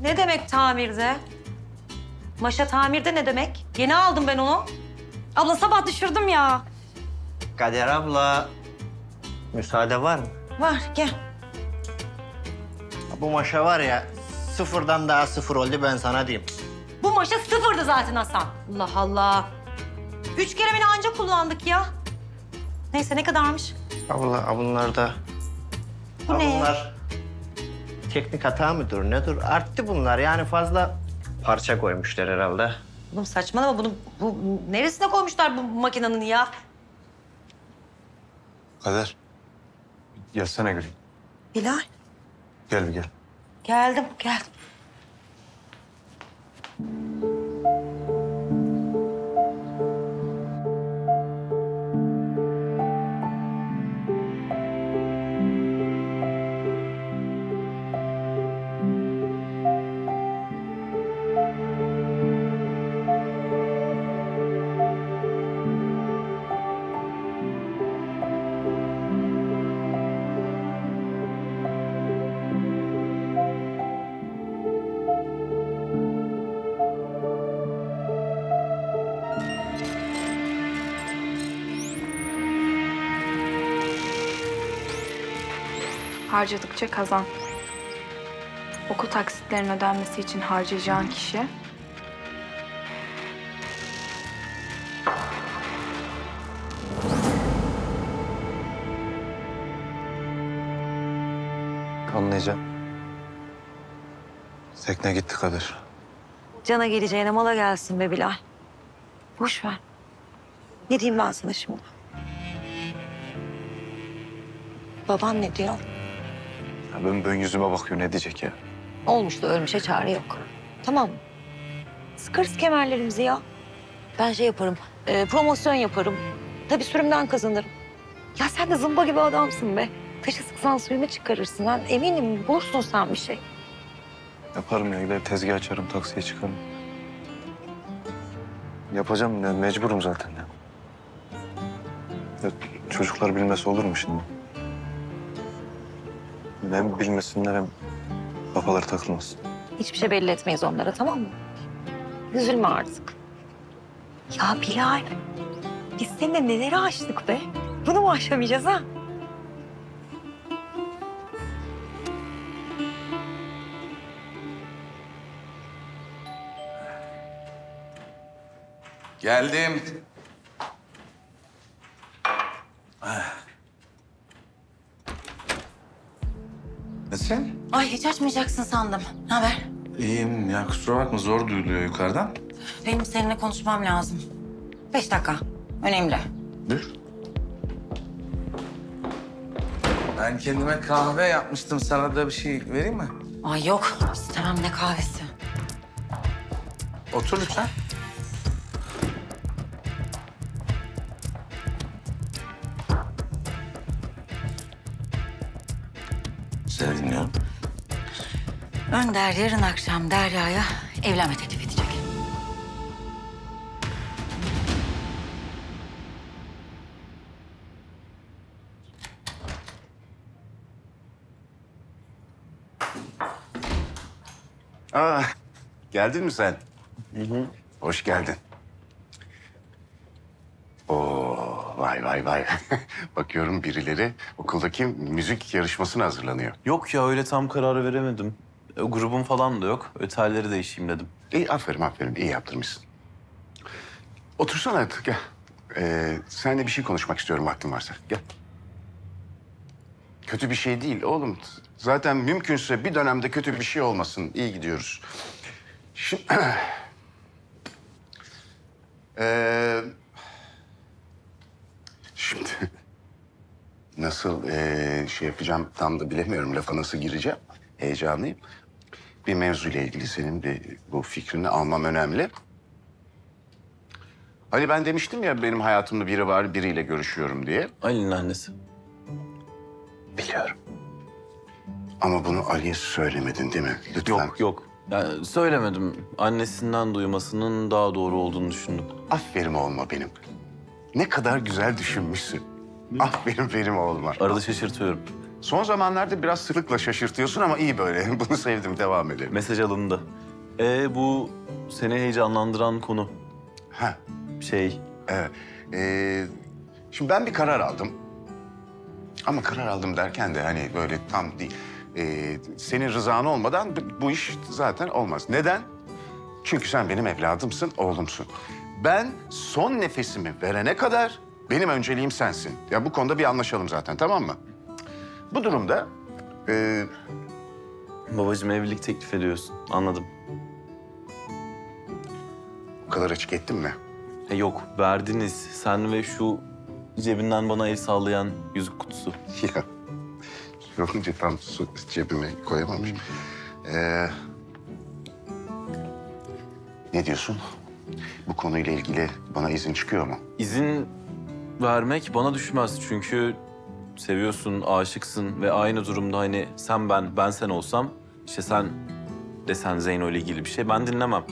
Ne demek tamirde? Maşa tamirde ne demek? Yeni aldım ben onu. Abla sabah düşürdüm ya. Kader abla, müsaade var mı? Var gel. Bu maşa var ya, sıfırdan daha sıfır oldu ben sana diyeyim. Bu maşa sıfırdı zaten Hasan. Allah Allah. Üç kere beni anca kullandık ya. Neyse ne kadarmış? Abla, bunlar da... Bu ne? Bunlar teknik hata mıdır, nedir? Arttı bunlar yani fazla parça koymuşlar herhalde. Oğlum saçmalama bunu bu neresine koymuşlar bu makinenin ya? Kader. Gelsene Gül. Bilal. Gel bir gel. Geldim geldim. Harcadıkça kazan. Okul taksitlerinin ödenmesi için harcayacağın kişi Anlayacağım. Tekne gitti Kader. Cana geleceğine mala gelsin be Bilal. Boş ver. Ne diyeyim ben sana şimdi? Baban ne diyor? Ben ön yüzüme bakıyor ne diyecek ya? Olmuş da ölmüşe çare yok. Tamam mı? Sıkarız kemerlerimizi ya. Ben şey yaparım, e, promosyon yaparım. Tabii sürümden kazanırım. Ya sen de zımba gibi adamsın be. Taşı sıksan suyunu çıkarırsın. Ben eminim bulursun sen bir şey. Yaparım ya gider tezgah açarım taksiye çıkarım. Yapacağım ya mecburum zaten ya. ya çocuklar bilmesi olur mu şimdi? Hem bilmesinler hem kafaları takılmasın. Hiçbir şey belli etmeyiz onlara tamam mı? Üzülme artık. Ya Bilal, biz seninle neleri aştık be? Bunu mu aşamayacağız ha? Geldim. Hiç açmayacaksın sandım. Ne haber? İyiyim ya kusura bakma zor duyuluyor yukarıdan. Benim seninle konuşmam lazım. Beş dakika. Önemli. Dur. Ben kendime kahve yapmıştım. Sana da bir şey vereyim mi? Ay yok. istemem ne kahvesi. Otur lütfen. Seni dinliyorum. Önder yarın akşam Derya'ya evlenme teklif edecek. Aa, geldin mi sen? Hoş geldin. Oo, vay vay vay. Bakıyorum birileri okuldaki müzik yarışmasına hazırlanıyor. Yok ya öyle tam kararı veremedim. E, grubum falan da yok. Ötelleri değişeyim dedim. İyi, aferin aferin. iyi yaptırmışsın. Otursana artık, gel. Ee, seninle bir şey konuşmak istiyorum vaktin varsa. Gel. Kötü bir şey değil oğlum. Zaten mümkünse bir dönemde kötü bir şey olmasın. İyi gidiyoruz. Şimdi... Ee, şimdi... Nasıl ee, şey yapacağım tam da bilemiyorum. Lafa nasıl gireceğim. Heyecanlıyım. Bir mevzuyla ilgili senin bir bu fikrini almam önemli. Hani ben demiştim ya benim hayatımda biri var, biriyle görüşüyorum diye. Ali'nin annesi. Biliyorum. Ama bunu Ali'ye söylemedin değil mi? Lütfen. Yok yok. Yani söylemedim. Annesinden duymasının daha doğru olduğunu düşündüm. Aferin oğluma benim. Ne kadar güzel düşünmüşsün. Aferin benim oğluma. Arada şaşırtıyorum. Son zamanlarda biraz sıklıkla şaşırtıyorsun ama iyi böyle. Bunu sevdim, devam edelim. Mesaj alındı. Ee, bu seni heyecanlandıran konu. Ha. Şey. Evet. Ee, şimdi ben bir karar aldım. Ama karar aldım derken de hani böyle tam değil. Ee, senin rızan olmadan bu- bu iş zaten olmaz. Neden? Çünkü sen benim evladımsın, oğlumsun. Ben son nefesimi verene kadar benim önceliğim sensin. Ya bu konuda bir anlaşalım zaten, tamam mı? Bu durumda e, Babacığım evlilik teklif ediyorsun. Anladım. bu kadar açık ettim mi? E, yok verdiniz. Sen ve şu cebinden bana el sallayan yüzük kutusu. Ya. Yorunca tam su cebime koyamamış. Ee, ne diyorsun? Bu konuyla ilgili bana izin çıkıyor mu? İzin vermek bana düşmez çünkü seviyorsun, aşıksın ve aynı durumda hani sen ben, ben sen olsam işte sen desen Zeyno ile ilgili bir şey ben dinlemem.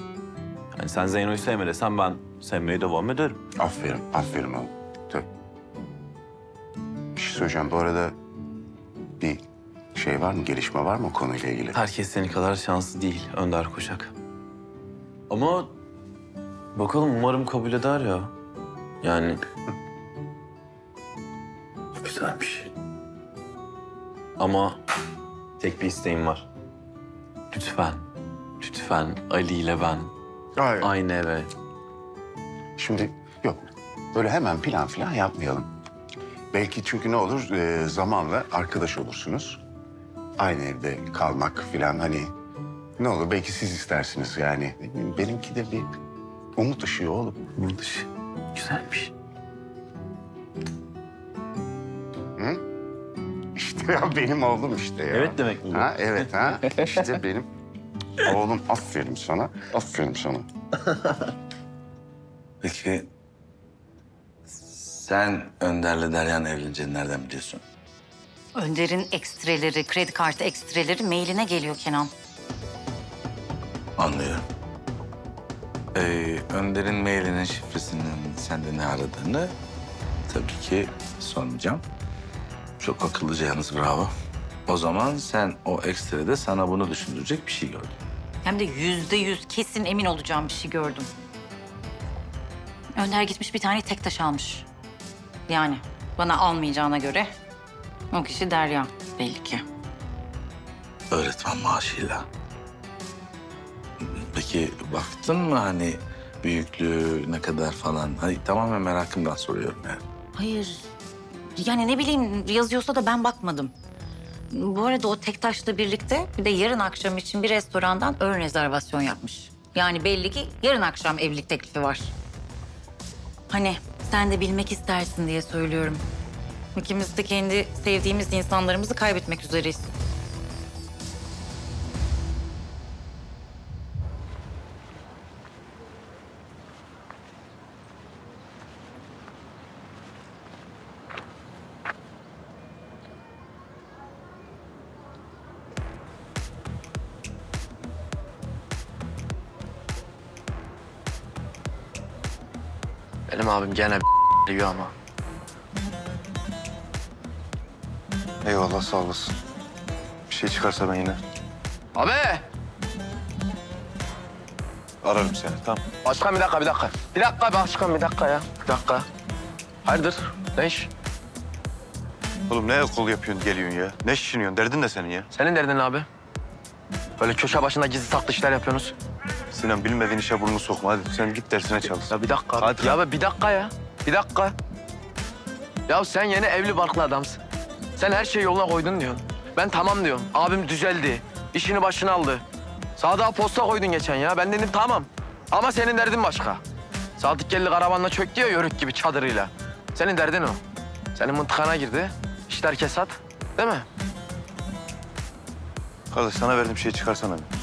Hani sen Zeyno'yu sevme desen ben sevmeye devam ederim. Aferin, aferin oğlum. Tabii. Bir şey söyleyeceğim. Bu arada bir şey var mı, gelişme var mı o konuyla ilgili? Herkes seni kadar şanslı değil Önder Koçak. Ama bakalım umarım kabul eder ya. Yani güzelmiş. Ama tek bir isteğim var. Lütfen, lütfen Ali ile ben Hayır. aynı eve. Şimdi yok. Böyle hemen plan falan yapmayalım. Belki çünkü ne olur e, zamanla arkadaş olursunuz. Aynı evde kalmak falan hani ne olur belki siz istersiniz yani. Benimki de bir umut ışığı oğlum. Umut ışığı. Güzelmiş. Hı? İşte ya benim oğlum işte ya. Evet demek mi bu? Ha, evet ha. İşte benim oğlum. Aferin sana. Aferin sana. Peki sen Önder'le Derya'nın evleneceğini nereden biliyorsun? Önder'in ekstreleri, kredi kartı ekstreleri mailine geliyor Kenan. Anlıyorum. Ee, Önder'in mailinin şifresinin sende ne aradığını tabii ki sormayacağım. Çok akıllıca yalnız bravo. O zaman sen o ekstrede sana bunu düşündürecek bir şey gördün. Hem de yüzde yüz kesin emin olacağım bir şey gördüm. Önder gitmiş bir tane tek taş almış. Yani bana almayacağına göre o kişi Derya belli ki. Öğretmen maaşıyla. Peki baktın mı hani büyüklüğü ne kadar falan? Hani tamamen merakımdan soruyorum yani. Hayır. Yani ne bileyim yazıyorsa da ben bakmadım. Bu arada o tek taşla birlikte bir de yarın akşam için bir restorandan ön rezervasyon yapmış. Yani belli ki yarın akşam evlilik teklifi var. Hani sen de bilmek istersin diye söylüyorum. İkimiz de kendi sevdiğimiz insanlarımızı kaybetmek üzereyiz. Benim abim gene diyor ama. Eyvallah sağ olasın. Bir şey çıkarsa ben yine Abi! ararım seni tamam. Başkan bir dakika, bir dakika. Bir dakika başkan, bir dakika ya. Bir dakika. Hayırdır? Ne iş? Oğlum ne kol yapıyorsun geliyorsun ya? Ne şişiniyorsun? Derdin ne senin ya? Senin derdin abi? Böyle köşe başında gizli saklı işler yapıyorsunuz. Sinan bilmediğin işe burnunu sokma. Hadi sen git dersine çalış. Ya bir dakika. Hadi ya be bir dakika ya. Bir dakika. Ya sen yeni evli barklı adamsın. Sen her şeyi yoluna koydun diyorsun. Ben tamam diyorum. Abim düzeldi. işini başına aldı. Sadık'a posta koydun geçen ya. Ben dedim tamam. Ama senin derdin başka. Sadık geldi karavanla çöktü ya yörük gibi çadırıyla. Senin derdin o. Senin mıntıkana girdi. İşler kesat. Değil mi? Kardeş sana verdiğim şeyi çıkarsana bir.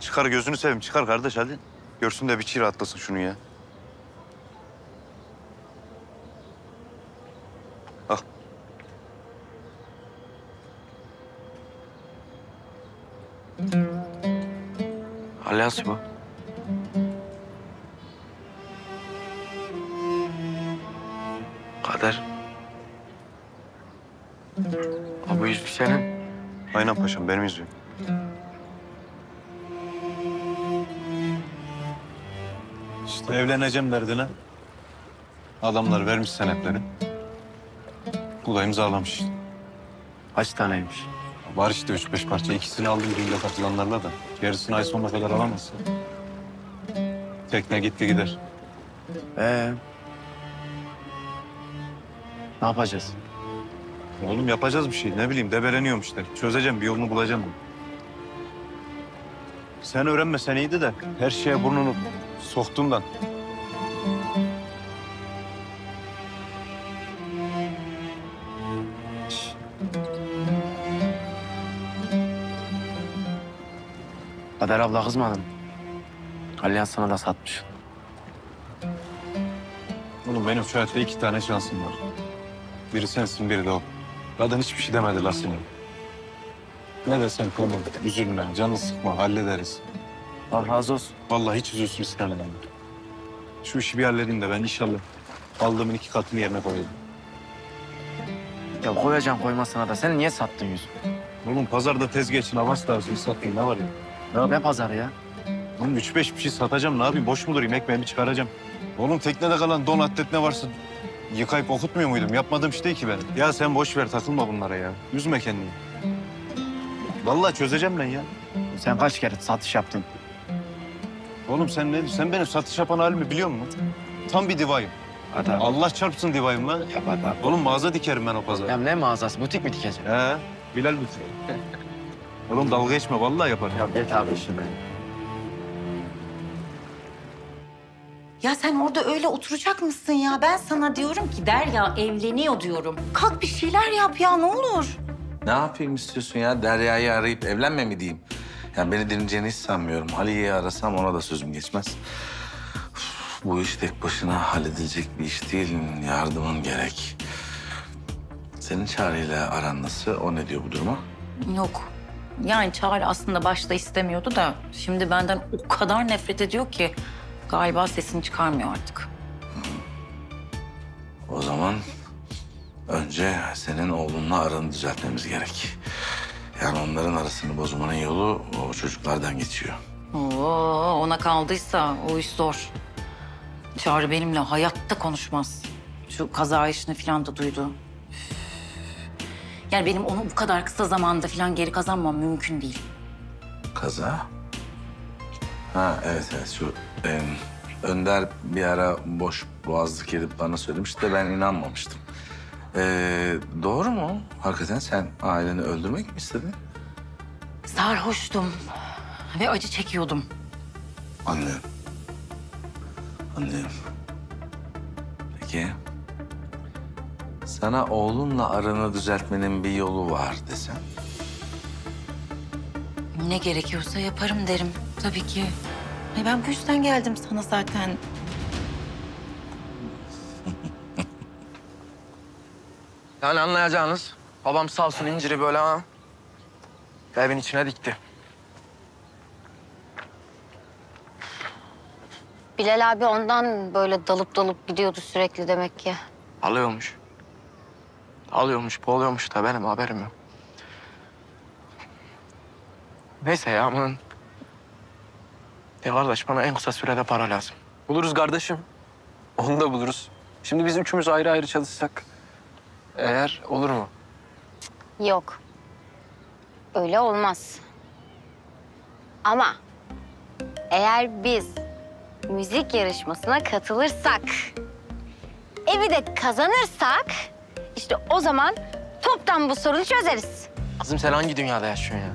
Çıkar gözünü seveyim çıkar kardeş hadi. Görsün de bir çiğ rahatlasın şunu ya. Al. Alyans bu. Kader. Ha, bu yüzük senin. Aynen paşam benim yüzüğüm. İşte evleneceğim derdine. Adamlar vermiş senetleri. Bu da imzalamış işte. Kaç taneymiş? Var işte üç beş parça. İkisini aldım düğünde katılanlarla da. Gerisini ay sonuna kadar alamazsın. Tekne gitti gider. Ee, ne yapacağız? Oğlum yapacağız bir şey. Ne bileyim debeleniyorum işte. Çözeceğim bir yolunu bulacağım. Sen öğrenmesen iyiydi de her şeye burnunu soktuğundan. Kader abla kızmadın. Alyans sana da satmış. Oğlum benim şu hayatta iki tane şansım var. Biri sensin, biri de o. Kadın hiçbir şey demedi la senin. Ne desen konu, üzülme, canını sıkma, hallederiz. Allah razı olsun. Vallahi hiç üzülsün istemem. Şu işi bir halledeyim de ben inşallah aldığımın iki katını yerine koyayım. Ya koyacaksın koymasına da. Sen niye sattın yüzü? Oğlum pazarda tezgah için avans tarzı satayım ne var ya? Ne, ne pazarı ya? Oğlum üç beş bir şey satacağım ne yapayım boş mu durayım ekmeğimi çıkaracağım. Oğlum teknede kalan don atlet ne varsa yıkayıp okutmuyor muydum? Yapmadığım şey değil ki benim. Ya sen boş ver takılma bunlara ya. Üzme kendini. Vallahi çözeceğim ben ya. Sen kaç kere satış yaptın? Oğlum sen ne sen benim satış yapan halimi biliyor musun? Tam bir divayım. Abi. Allah çarpsın divayım lan. Yap hadi abi. Oğlum mağaza dikerim ben o pazara. Ya ne mağazası? Butik mi dikeceksin? He, Bilal butik. Oğlum dalga geçme vallahi yaparım. Ya get abi şimdi. Ya sen orada öyle oturacak mısın ya? Ben sana diyorum ki Derya evleniyor diyorum. Kalk bir şeyler yap ya ne olur. Ne yapayım istiyorsun ya? Derya'yı arayıp evlenme mi diyeyim? Yani beni dinleyeceğini hiç sanmıyorum. Ali'yi arasam ona da sözüm geçmez. Bu iş tek başına halledilecek bir iş değil. Yardımın gerek. Senin Çağrı'yla aran nasıl? O ne diyor bu duruma? Yok. Yani Çağrı aslında başta istemiyordu da şimdi benden o kadar nefret ediyor ki galiba sesini çıkarmıyor artık. O zaman önce senin oğlunla aranı düzeltmemiz gerek. Yani onların arasını bozmanın yolu o çocuklardan geçiyor. Oo, ona kaldıysa o iş zor. Çağrı benimle hayatta konuşmaz. Şu kaza işini falan da duydu. Üf. Yani benim onu bu kadar kısa zamanda falan geri kazanmam mümkün değil. Kaza? Ha evet evet şu e, Önder bir ara boş boğazlık edip bana söylemişti de ben inanmamıştım. E, doğru mu? Hakikaten sen aileni öldürmek mi istedin? Sarhoştum ve acı çekiyordum. Anlıyorum. Anlıyorum. Peki. Sana oğlunla aranı düzeltmenin bir yolu var desem. Ne gerekiyorsa yaparım derim tabii ki. Ay ben bu yüzden geldim sana zaten. Yani anlayacağınız babam sağ olsun inciri böyle ha. Evin içine dikti. Bilal abi ondan böyle dalıp dalıp gidiyordu sürekli demek ki. Alıyormuş. Alıyormuş, boğuluyormuş da benim haberim yok. Neyse ya aman. Ya kardeş bana en kısa sürede para lazım. Buluruz kardeşim. Onu da buluruz. Şimdi biz üçümüz ayrı ayrı çalışsak eğer olur mu? Yok. Öyle olmaz. Ama eğer biz müzik yarışmasına katılırsak, evi de kazanırsak işte o zaman toptan bu sorunu çözeriz. Kızım sen hangi dünyada yaşıyorsun ya?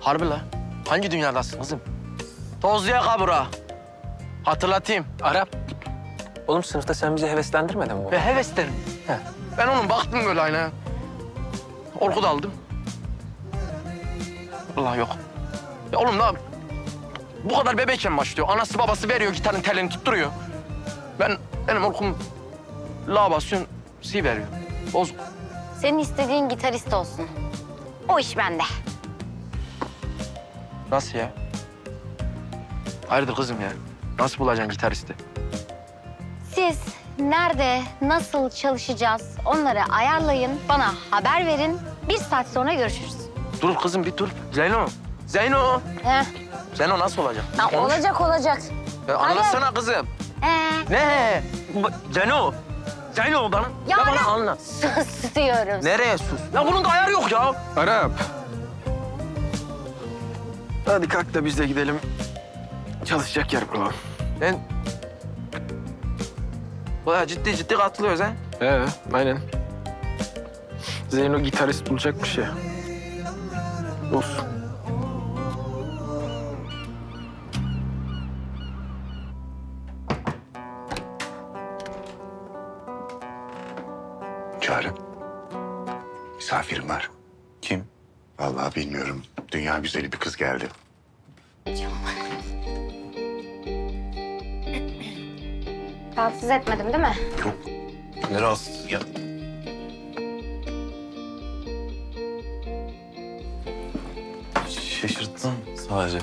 Harbi la. Hangi dünyadasın kızım? Tozluya kabura. Hatırlatayım. Arap. Oğlum sınıfta sen bizi heveslendirmedin mi? Ve heveslerim. Ben onun baktım böyle aynaya. Orkut aldım. Allah yok. Ya oğlum lan bu kadar bebeyken başlıyor. Anası babası veriyor gitarın telini tutturuyor. Ben benim orkum la basıyorsun si veriyor. Bozuk. Senin istediğin gitarist olsun. O iş bende. Nasıl ya? Hayırdır kızım ya? Nasıl bulacaksın gitaristi? Siz nerede, nasıl çalışacağız onları ayarlayın, bana haber verin. Bir saat sonra görüşürüz. Dur kızım bir dur. Zeyno. Zeyno. He. Zeyno nasıl olacak? Ha, Konuş. olacak olacak. Ya Hadi. anlatsana kızım. Ee, Ne? Zeyno. Zeyno bana. Ya Ya bana Arap. anlat. sus diyorum. Nereye sus? Ya bunun da ayarı yok ya. Arap. Hadi kalk da biz de gidelim. Çalışacak yer bulalım. Ben... Baya ciddi ciddi katılıyoruz ha. Ee, aynen. Zeyno gitarist bulacakmış ya. Olsun. Çağrı. Misafirim var. Kim? Vallahi bilmiyorum. Dünya güzeli bir kız geldi. Rahatsız etmedim değil mi? Ne rahatsız ya. Şaşırttın sadece.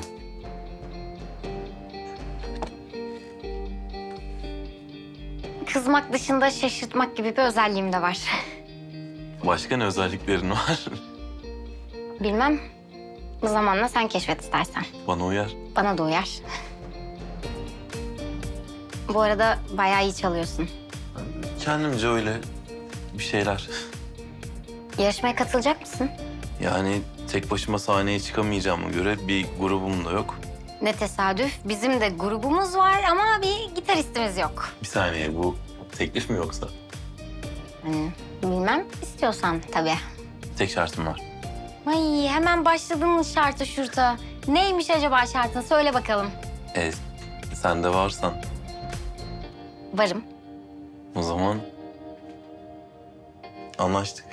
Kızmak dışında şaşırtmak gibi bir özelliğim de var. Başka ne özelliklerin var? Bilmem. Bu zamanla sen keşfet istersen. Bana uyar. Bana da uyar. Bu arada bayağı iyi çalıyorsun. Kendimce öyle bir şeyler. Yarışmaya katılacak mısın? Yani tek başıma sahneye çıkamayacağıma göre bir grubum da yok. Ne tesadüf. Bizim de grubumuz var ama bir gitaristimiz yok. Bir saniye bu teklif mi yoksa? Hani bilmem istiyorsan tabii. Tek şartım var. Ay hemen başladın şartı şurta. Neymiş acaba şartın? Söyle bakalım. E, sen de varsan Varım. o zaman anlaştık.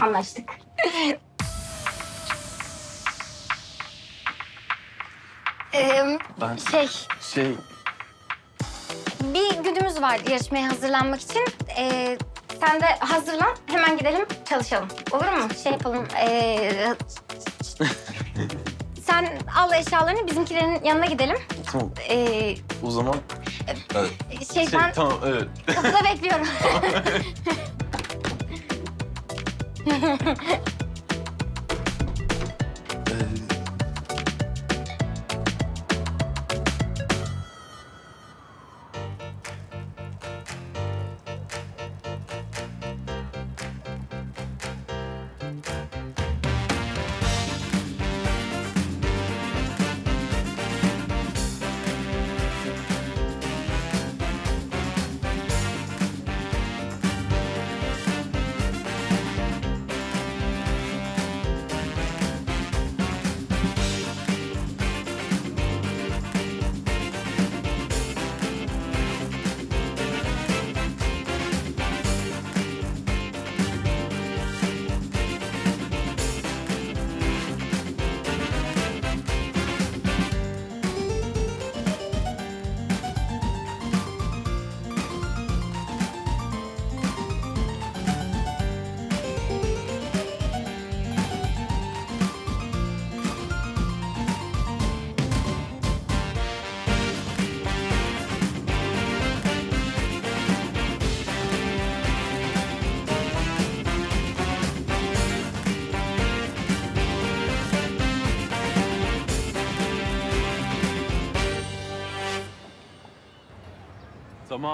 Anlaştık. Ee, Ben şey, şey bir günümüz var yarışmaya hazırlanmak için. Ee, sen de hazırlan, hemen gidelim çalışalım. Olur mu? Şey yapalım. ee, sen al eşyalarını, bizimkilerin yanına gidelim. tamam Ee, o zaman evet. şey, ben tamam evet. kapıda bekliyorum.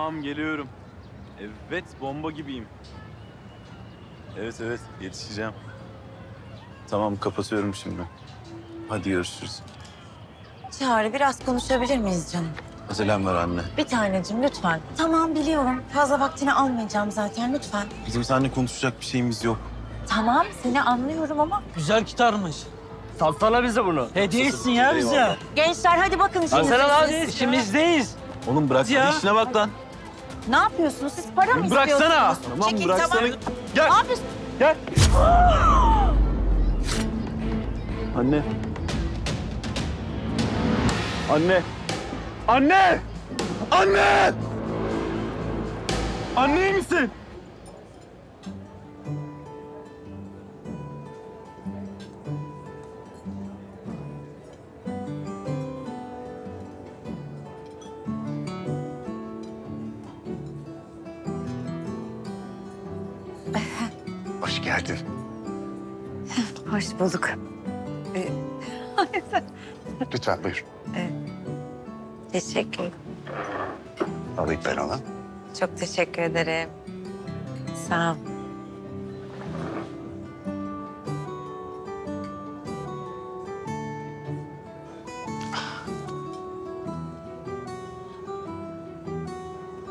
Tamam geliyorum. Evet bomba gibiyim. Evet evet yetişeceğim. Tamam kapatıyorum şimdi. Hadi görüşürüz. Çağrı biraz konuşabilir miyiz canım? Acelem var anne. Bir tanecim lütfen. Tamam biliyorum. Fazla vaktini almayacağım zaten lütfen. Bizim seninle konuşacak bir şeyimiz yok. Tamam seni anlıyorum ama. Güzel gitarmış. Salsana bize bunu. Hediye etsin ya bize. Gençler hadi bakın Hadi işinize. sana lan işimizdeyiz. Oğlum bırak Ya. işine bak lan. Ne yapıyorsunuz? Siz para mı Bıraksana. istiyorsunuz? Tamam, Çekil, bıraksana. tamam. Gel. Ne yapıyorsun? Gel. Anne. Anne. Anne! Anne! Anne iyi misin? Geldin. Hoş bulduk. Ee, Lütfen buyur. teşekkür. Alayım ben onu. Çok teşekkür ederim. Sağ ol.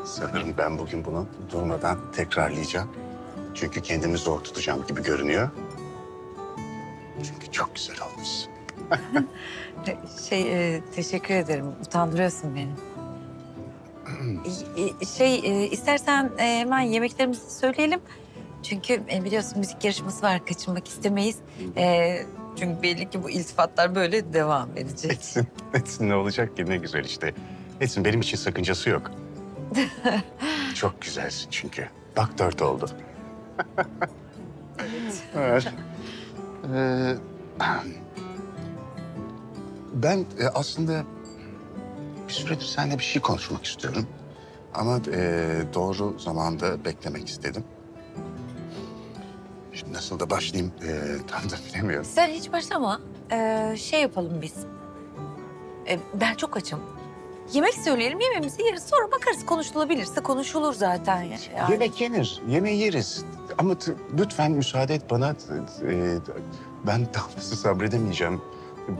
Sanırım ben bugün bunu durmadan tekrarlayacağım. Çünkü kendimi zor tutacağım gibi görünüyor. Çünkü çok güzel olmuş. Şey e, teşekkür ederim. Utandırıyorsun beni. E, e, şey e, istersen e, hemen yemeklerimizi söyleyelim. Çünkü e, biliyorsun müzik yarışması var. Kaçınmak istemeyiz. E, çünkü belli ki bu iltifatlar böyle devam edecek. Etsin, etsin ne olacak ki ne güzel işte. Etsin benim için sakıncası yok. Çok güzelsin çünkü. Bak dört oldu. Evet. Ee, ben e, aslında bir süredir seninle bir şey konuşmak istiyorum. Ama e, doğru zamanda beklemek istedim. Şimdi nasıl da başlayayım e, tam da bilemiyorum. Sen hiç başlama. Ee, şey yapalım biz. Ee, ben çok açım. Yemek söyleyelim, yemeğimizi yeriz. Sonra bakarız konuşulabilirse konuşulur zaten. ya- Yani. Yemek yenir, yemeği yeriz. Ama t- lütfen müsaade et bana. T- e, ben daha fazla sabredemeyeceğim.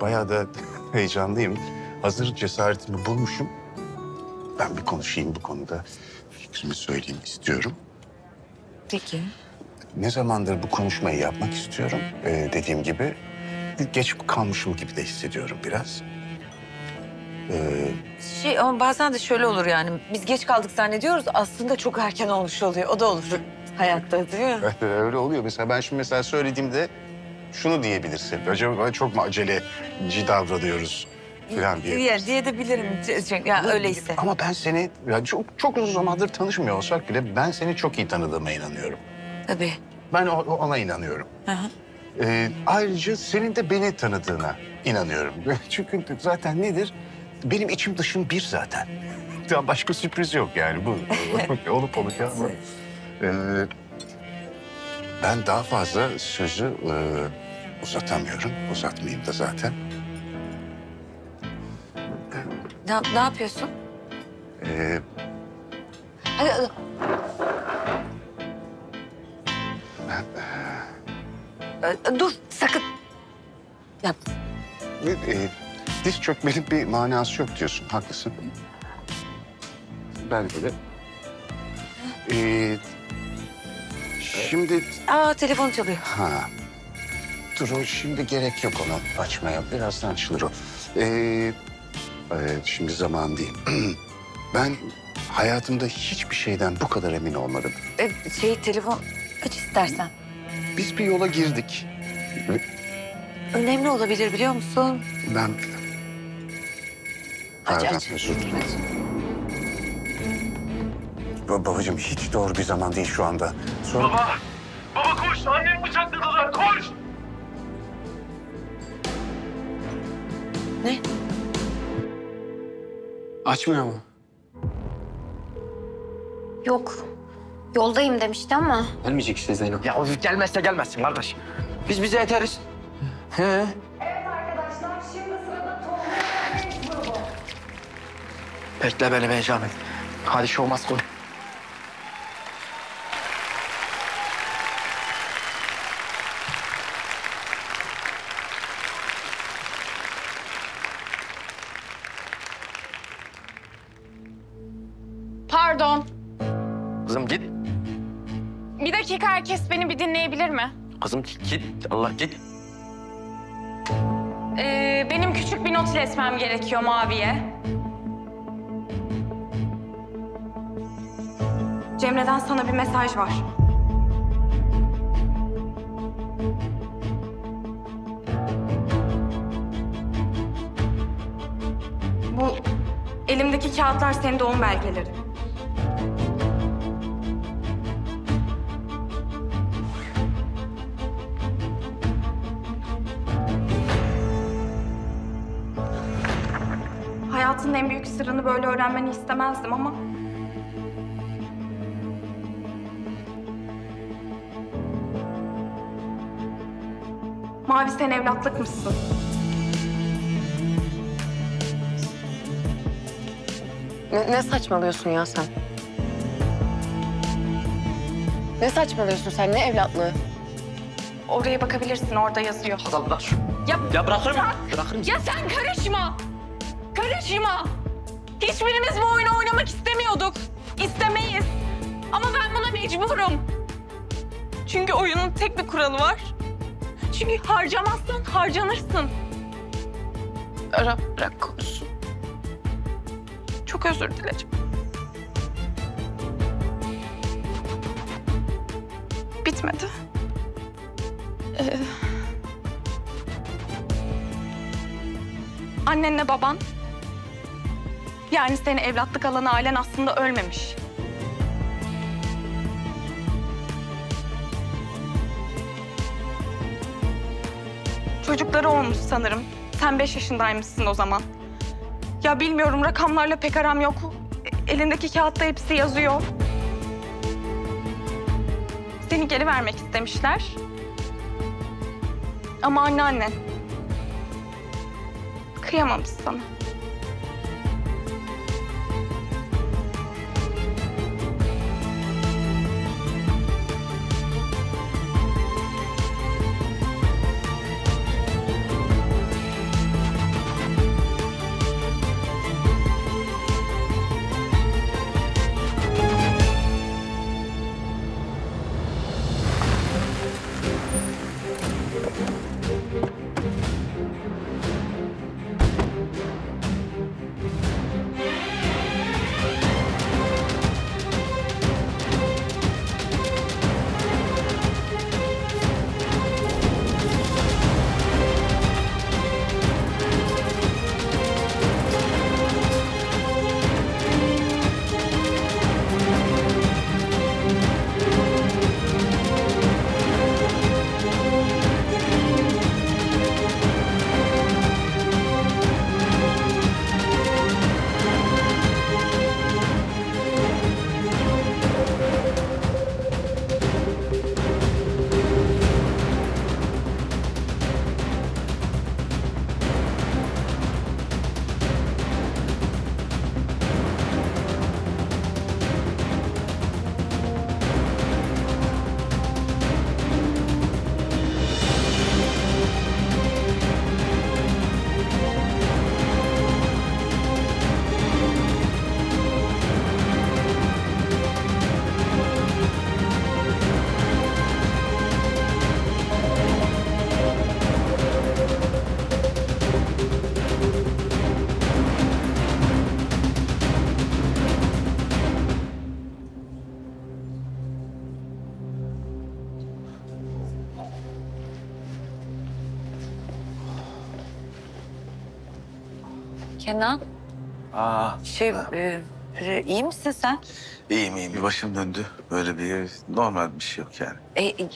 Bayağı da heyecanlıyım. Hazır cesaretimi bulmuşum. Ben bir konuşayım bu konuda. Fikrimi söyleyeyim istiyorum. Peki. Ne zamandır bu konuşmayı yapmak istiyorum. Ee, dediğim gibi geç kalmışım gibi de hissediyorum biraz. Ee, Şey ama bazen de şöyle olur yani. Biz geç kaldık zannediyoruz. Aslında çok erken olmuş oluyor. O da olur hayatta değil mi? Evet, öyle oluyor. Mesela ben şimdi mesela söylediğimde şunu diyebilirsin. Acaba çok mu aceleci davranıyoruz falan diye. Diye de bilirim. Çünkü ya öyleyse. Ama ben seni ya çok, çok uzun zamandır tanışmıyor olsak bile ben seni çok iyi tanıdığıma inanıyorum. Tabii. Ben o, o- ona inanıyorum. Hı hı. Ee, ayrıca senin de beni tanıdığına inanıyorum. Çünkü zaten nedir? Benim içim dışım bir zaten. Daha başka sürpriz yok yani bu. Olup olacak ama. Ee, ben daha fazla sözü e, uzatamıyorum. Uzatmayayım da zaten. Ne, ne yapıyorsun? Ee, Hadi, hadi. Ee, Dur sakın. Yap. e, diz çökmenin bir manası yok diyorsun. Haklısın. Ben de. Ee, şimdi Aa telefon çalıyor. Ha. Dur o şimdi gerek yok onu açmaya. Birazdan açılır o. Ee, e, şimdi zaman değil. ben hayatımda hiçbir şeyden bu kadar emin olmadım. Ee, şey telefon aç istersen. Biz bir yola girdik. Önemli olabilir biliyor musun? Ben... Pardon, aç. özür dilerim. Ba- babacığım hiç doğru bir zaman değil şu anda. Sonra... Baba! Baba koş! Annemi bıçakladılar koş! Ne? Açmıyor mu? Yok. Yoldayım demişti ama. Gelmeyecek işte Zeyno. Ya o gelmezse gelmezsin kardeş. Biz bize yeteriz. He. Bekle beni Benjamin. Hadi show must go. Pardon. Kızım git. Bir dakika herkes beni bir dinleyebilir mi? Kızım git, git. Allah git. Ee, benim küçük bir not iletmem gerekiyor Mavi'ye. Cemre'den sana bir mesaj var. Bu elimdeki kağıtlar senin doğum belgeleri. Hayatının en büyük sırrını böyle öğrenmeni istemezdim ama... Mavi sen evlatlık mısın? Ne, ne saçmalıyorsun ya sen? Ne saçmalıyorsun sen? Ne evlatlığı? Oraya bakabilirsin, orada yazıyor. Allah. Ya, Ya bırakırım. Sen- Bırakırım. Ya sen karışma! Karışma! Hiçbirimiz bu oyunu oynamak istemiyorduk. İstemeyiz. Ama ben buna mecburum. Çünkü oyunun tek bir kuralı var. Çünkü harcamazsan harcanırsın. Arap bırak konuşsun. Çok özür dilerim. Bitmedi. Ee, annenle baban, yani seni evlatlık alan ailen aslında ölmemiş. Çocukları olmuş sanırım. Sen beş yaşındaymışsın o zaman. Ya bilmiyorum rakamlarla pek aram yok. E- Elindeki kağıtta hepsi yazıyor. Seni geri vermek istemişler. Ama anneannen kıyamamış sana. Kenan, Aa, şey, e, e, iyi misin sen? iyiyim iyiyim. Bir başım döndü. Böyle bir normal bir şey yok yani. E, e,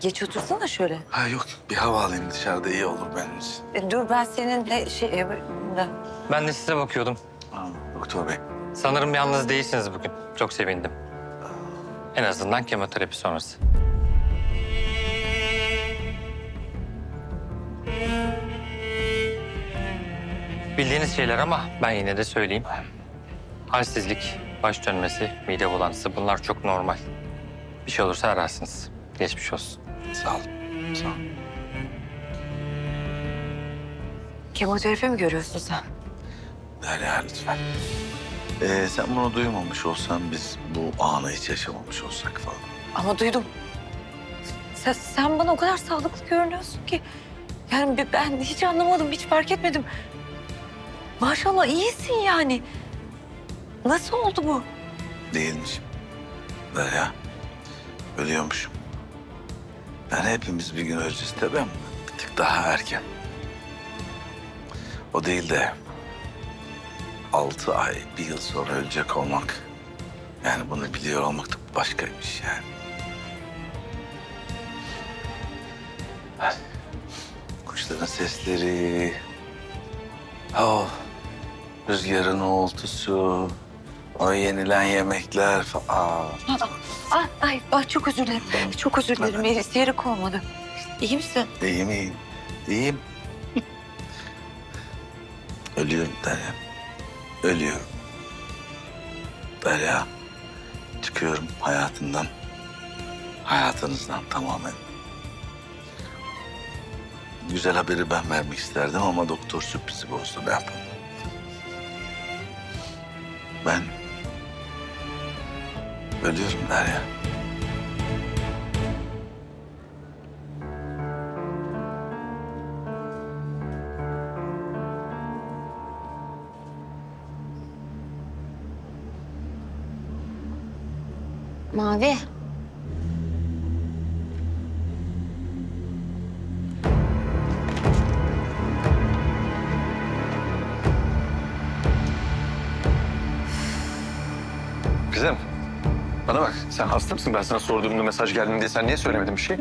geç otursana şöyle. Ha yok bir hava alayım dışarıda iyi olur benim için. E, dur ben seninle şey... E, ben- Ben de size bakıyordum. doktor bey. Sanırım yalnız değilsiniz bugün. Çok sevindim. En azından kemoterapi sonrası. Bildiğiniz şeyler ama ben yine de söyleyeyim. Halsizlik, baş dönmesi, mide bulantısı bunlar çok normal. Bir şey olursa ararsınız. Geçmiş olsun. Sağ ol. Sağ ol. Kemoterapi mi görüyorsun sen? Derya lütfen. Ee, sen bunu duymamış olsan biz bu anı hiç yaşamamış olsak falan. Ama duydum. Sen, sen bana o kadar sağlıklı görünüyorsun ki. Yani ben hiç anlamadım, hiç fark etmedim. Maşallah iyisin yani. Nasıl oldu bu? Değilmişim. Derya. Ölüyormuşum. Yani hepimiz bir gün öleceğiz tabii ama bir tık daha erken. O değil de altı ay, bir yıl sonra ölecek olmak. Yani bunu biliyor olmak da başkaymış yani. Kuşların sesleri, oh, rüzgarın uğultusu, o yenilen yemekler falan. Aa, ah, ay, ay, çok özür dilerim. Çok özür dilerim. İsteyerek olmadı. İyi misin? İyiyim, iyiyim. İyiyim. Ölüyorum Derya. Ölüyorum. Derya. Çıkıyorum hayatından. Hayatınızdan tamamen. Güzel haberi ben vermek isterdim ama doktor sürprizi bozdu. Ne yapalım? Ben ölüyorum Derya. Mavi. Mısın? Ben sana sorduğumda mesaj geldi diye sen niye söylemedin bir şey?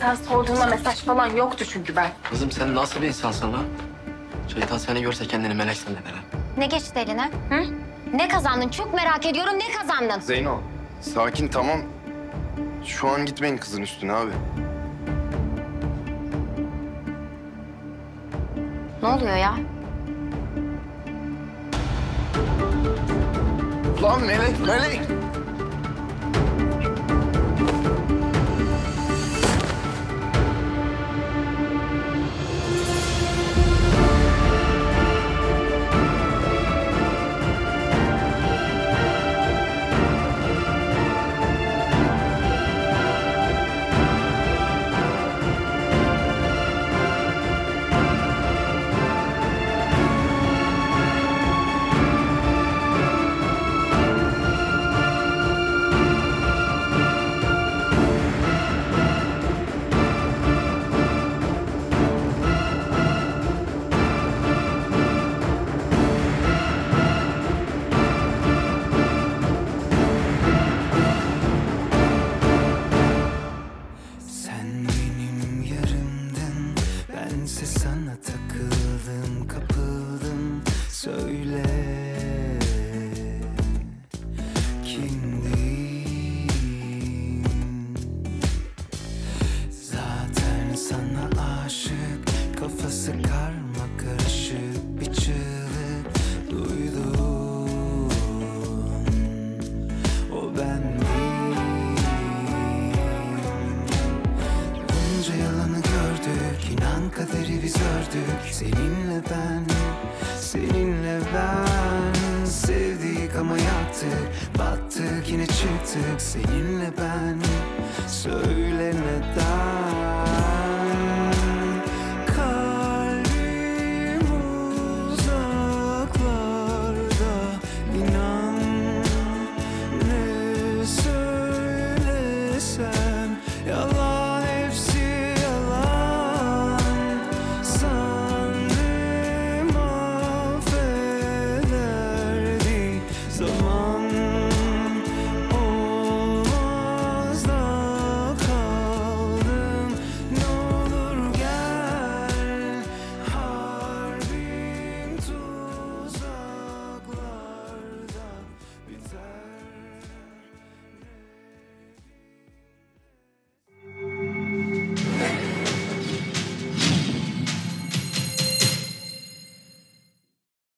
Sen sorduğunda mesaj falan yoktu çünkü ben. Kızım sen nasıl bir insansın lan? Şeytan seni görse kendini melek zanneder. ha. Ne geçti eline? Hı? Ne kazandın? Çok merak ediyorum. Ne kazandın? Zeyno, sakin tamam. Şu an gitmeyin kızın üstüne abi. Ne oluyor ya? Lan melek, melek.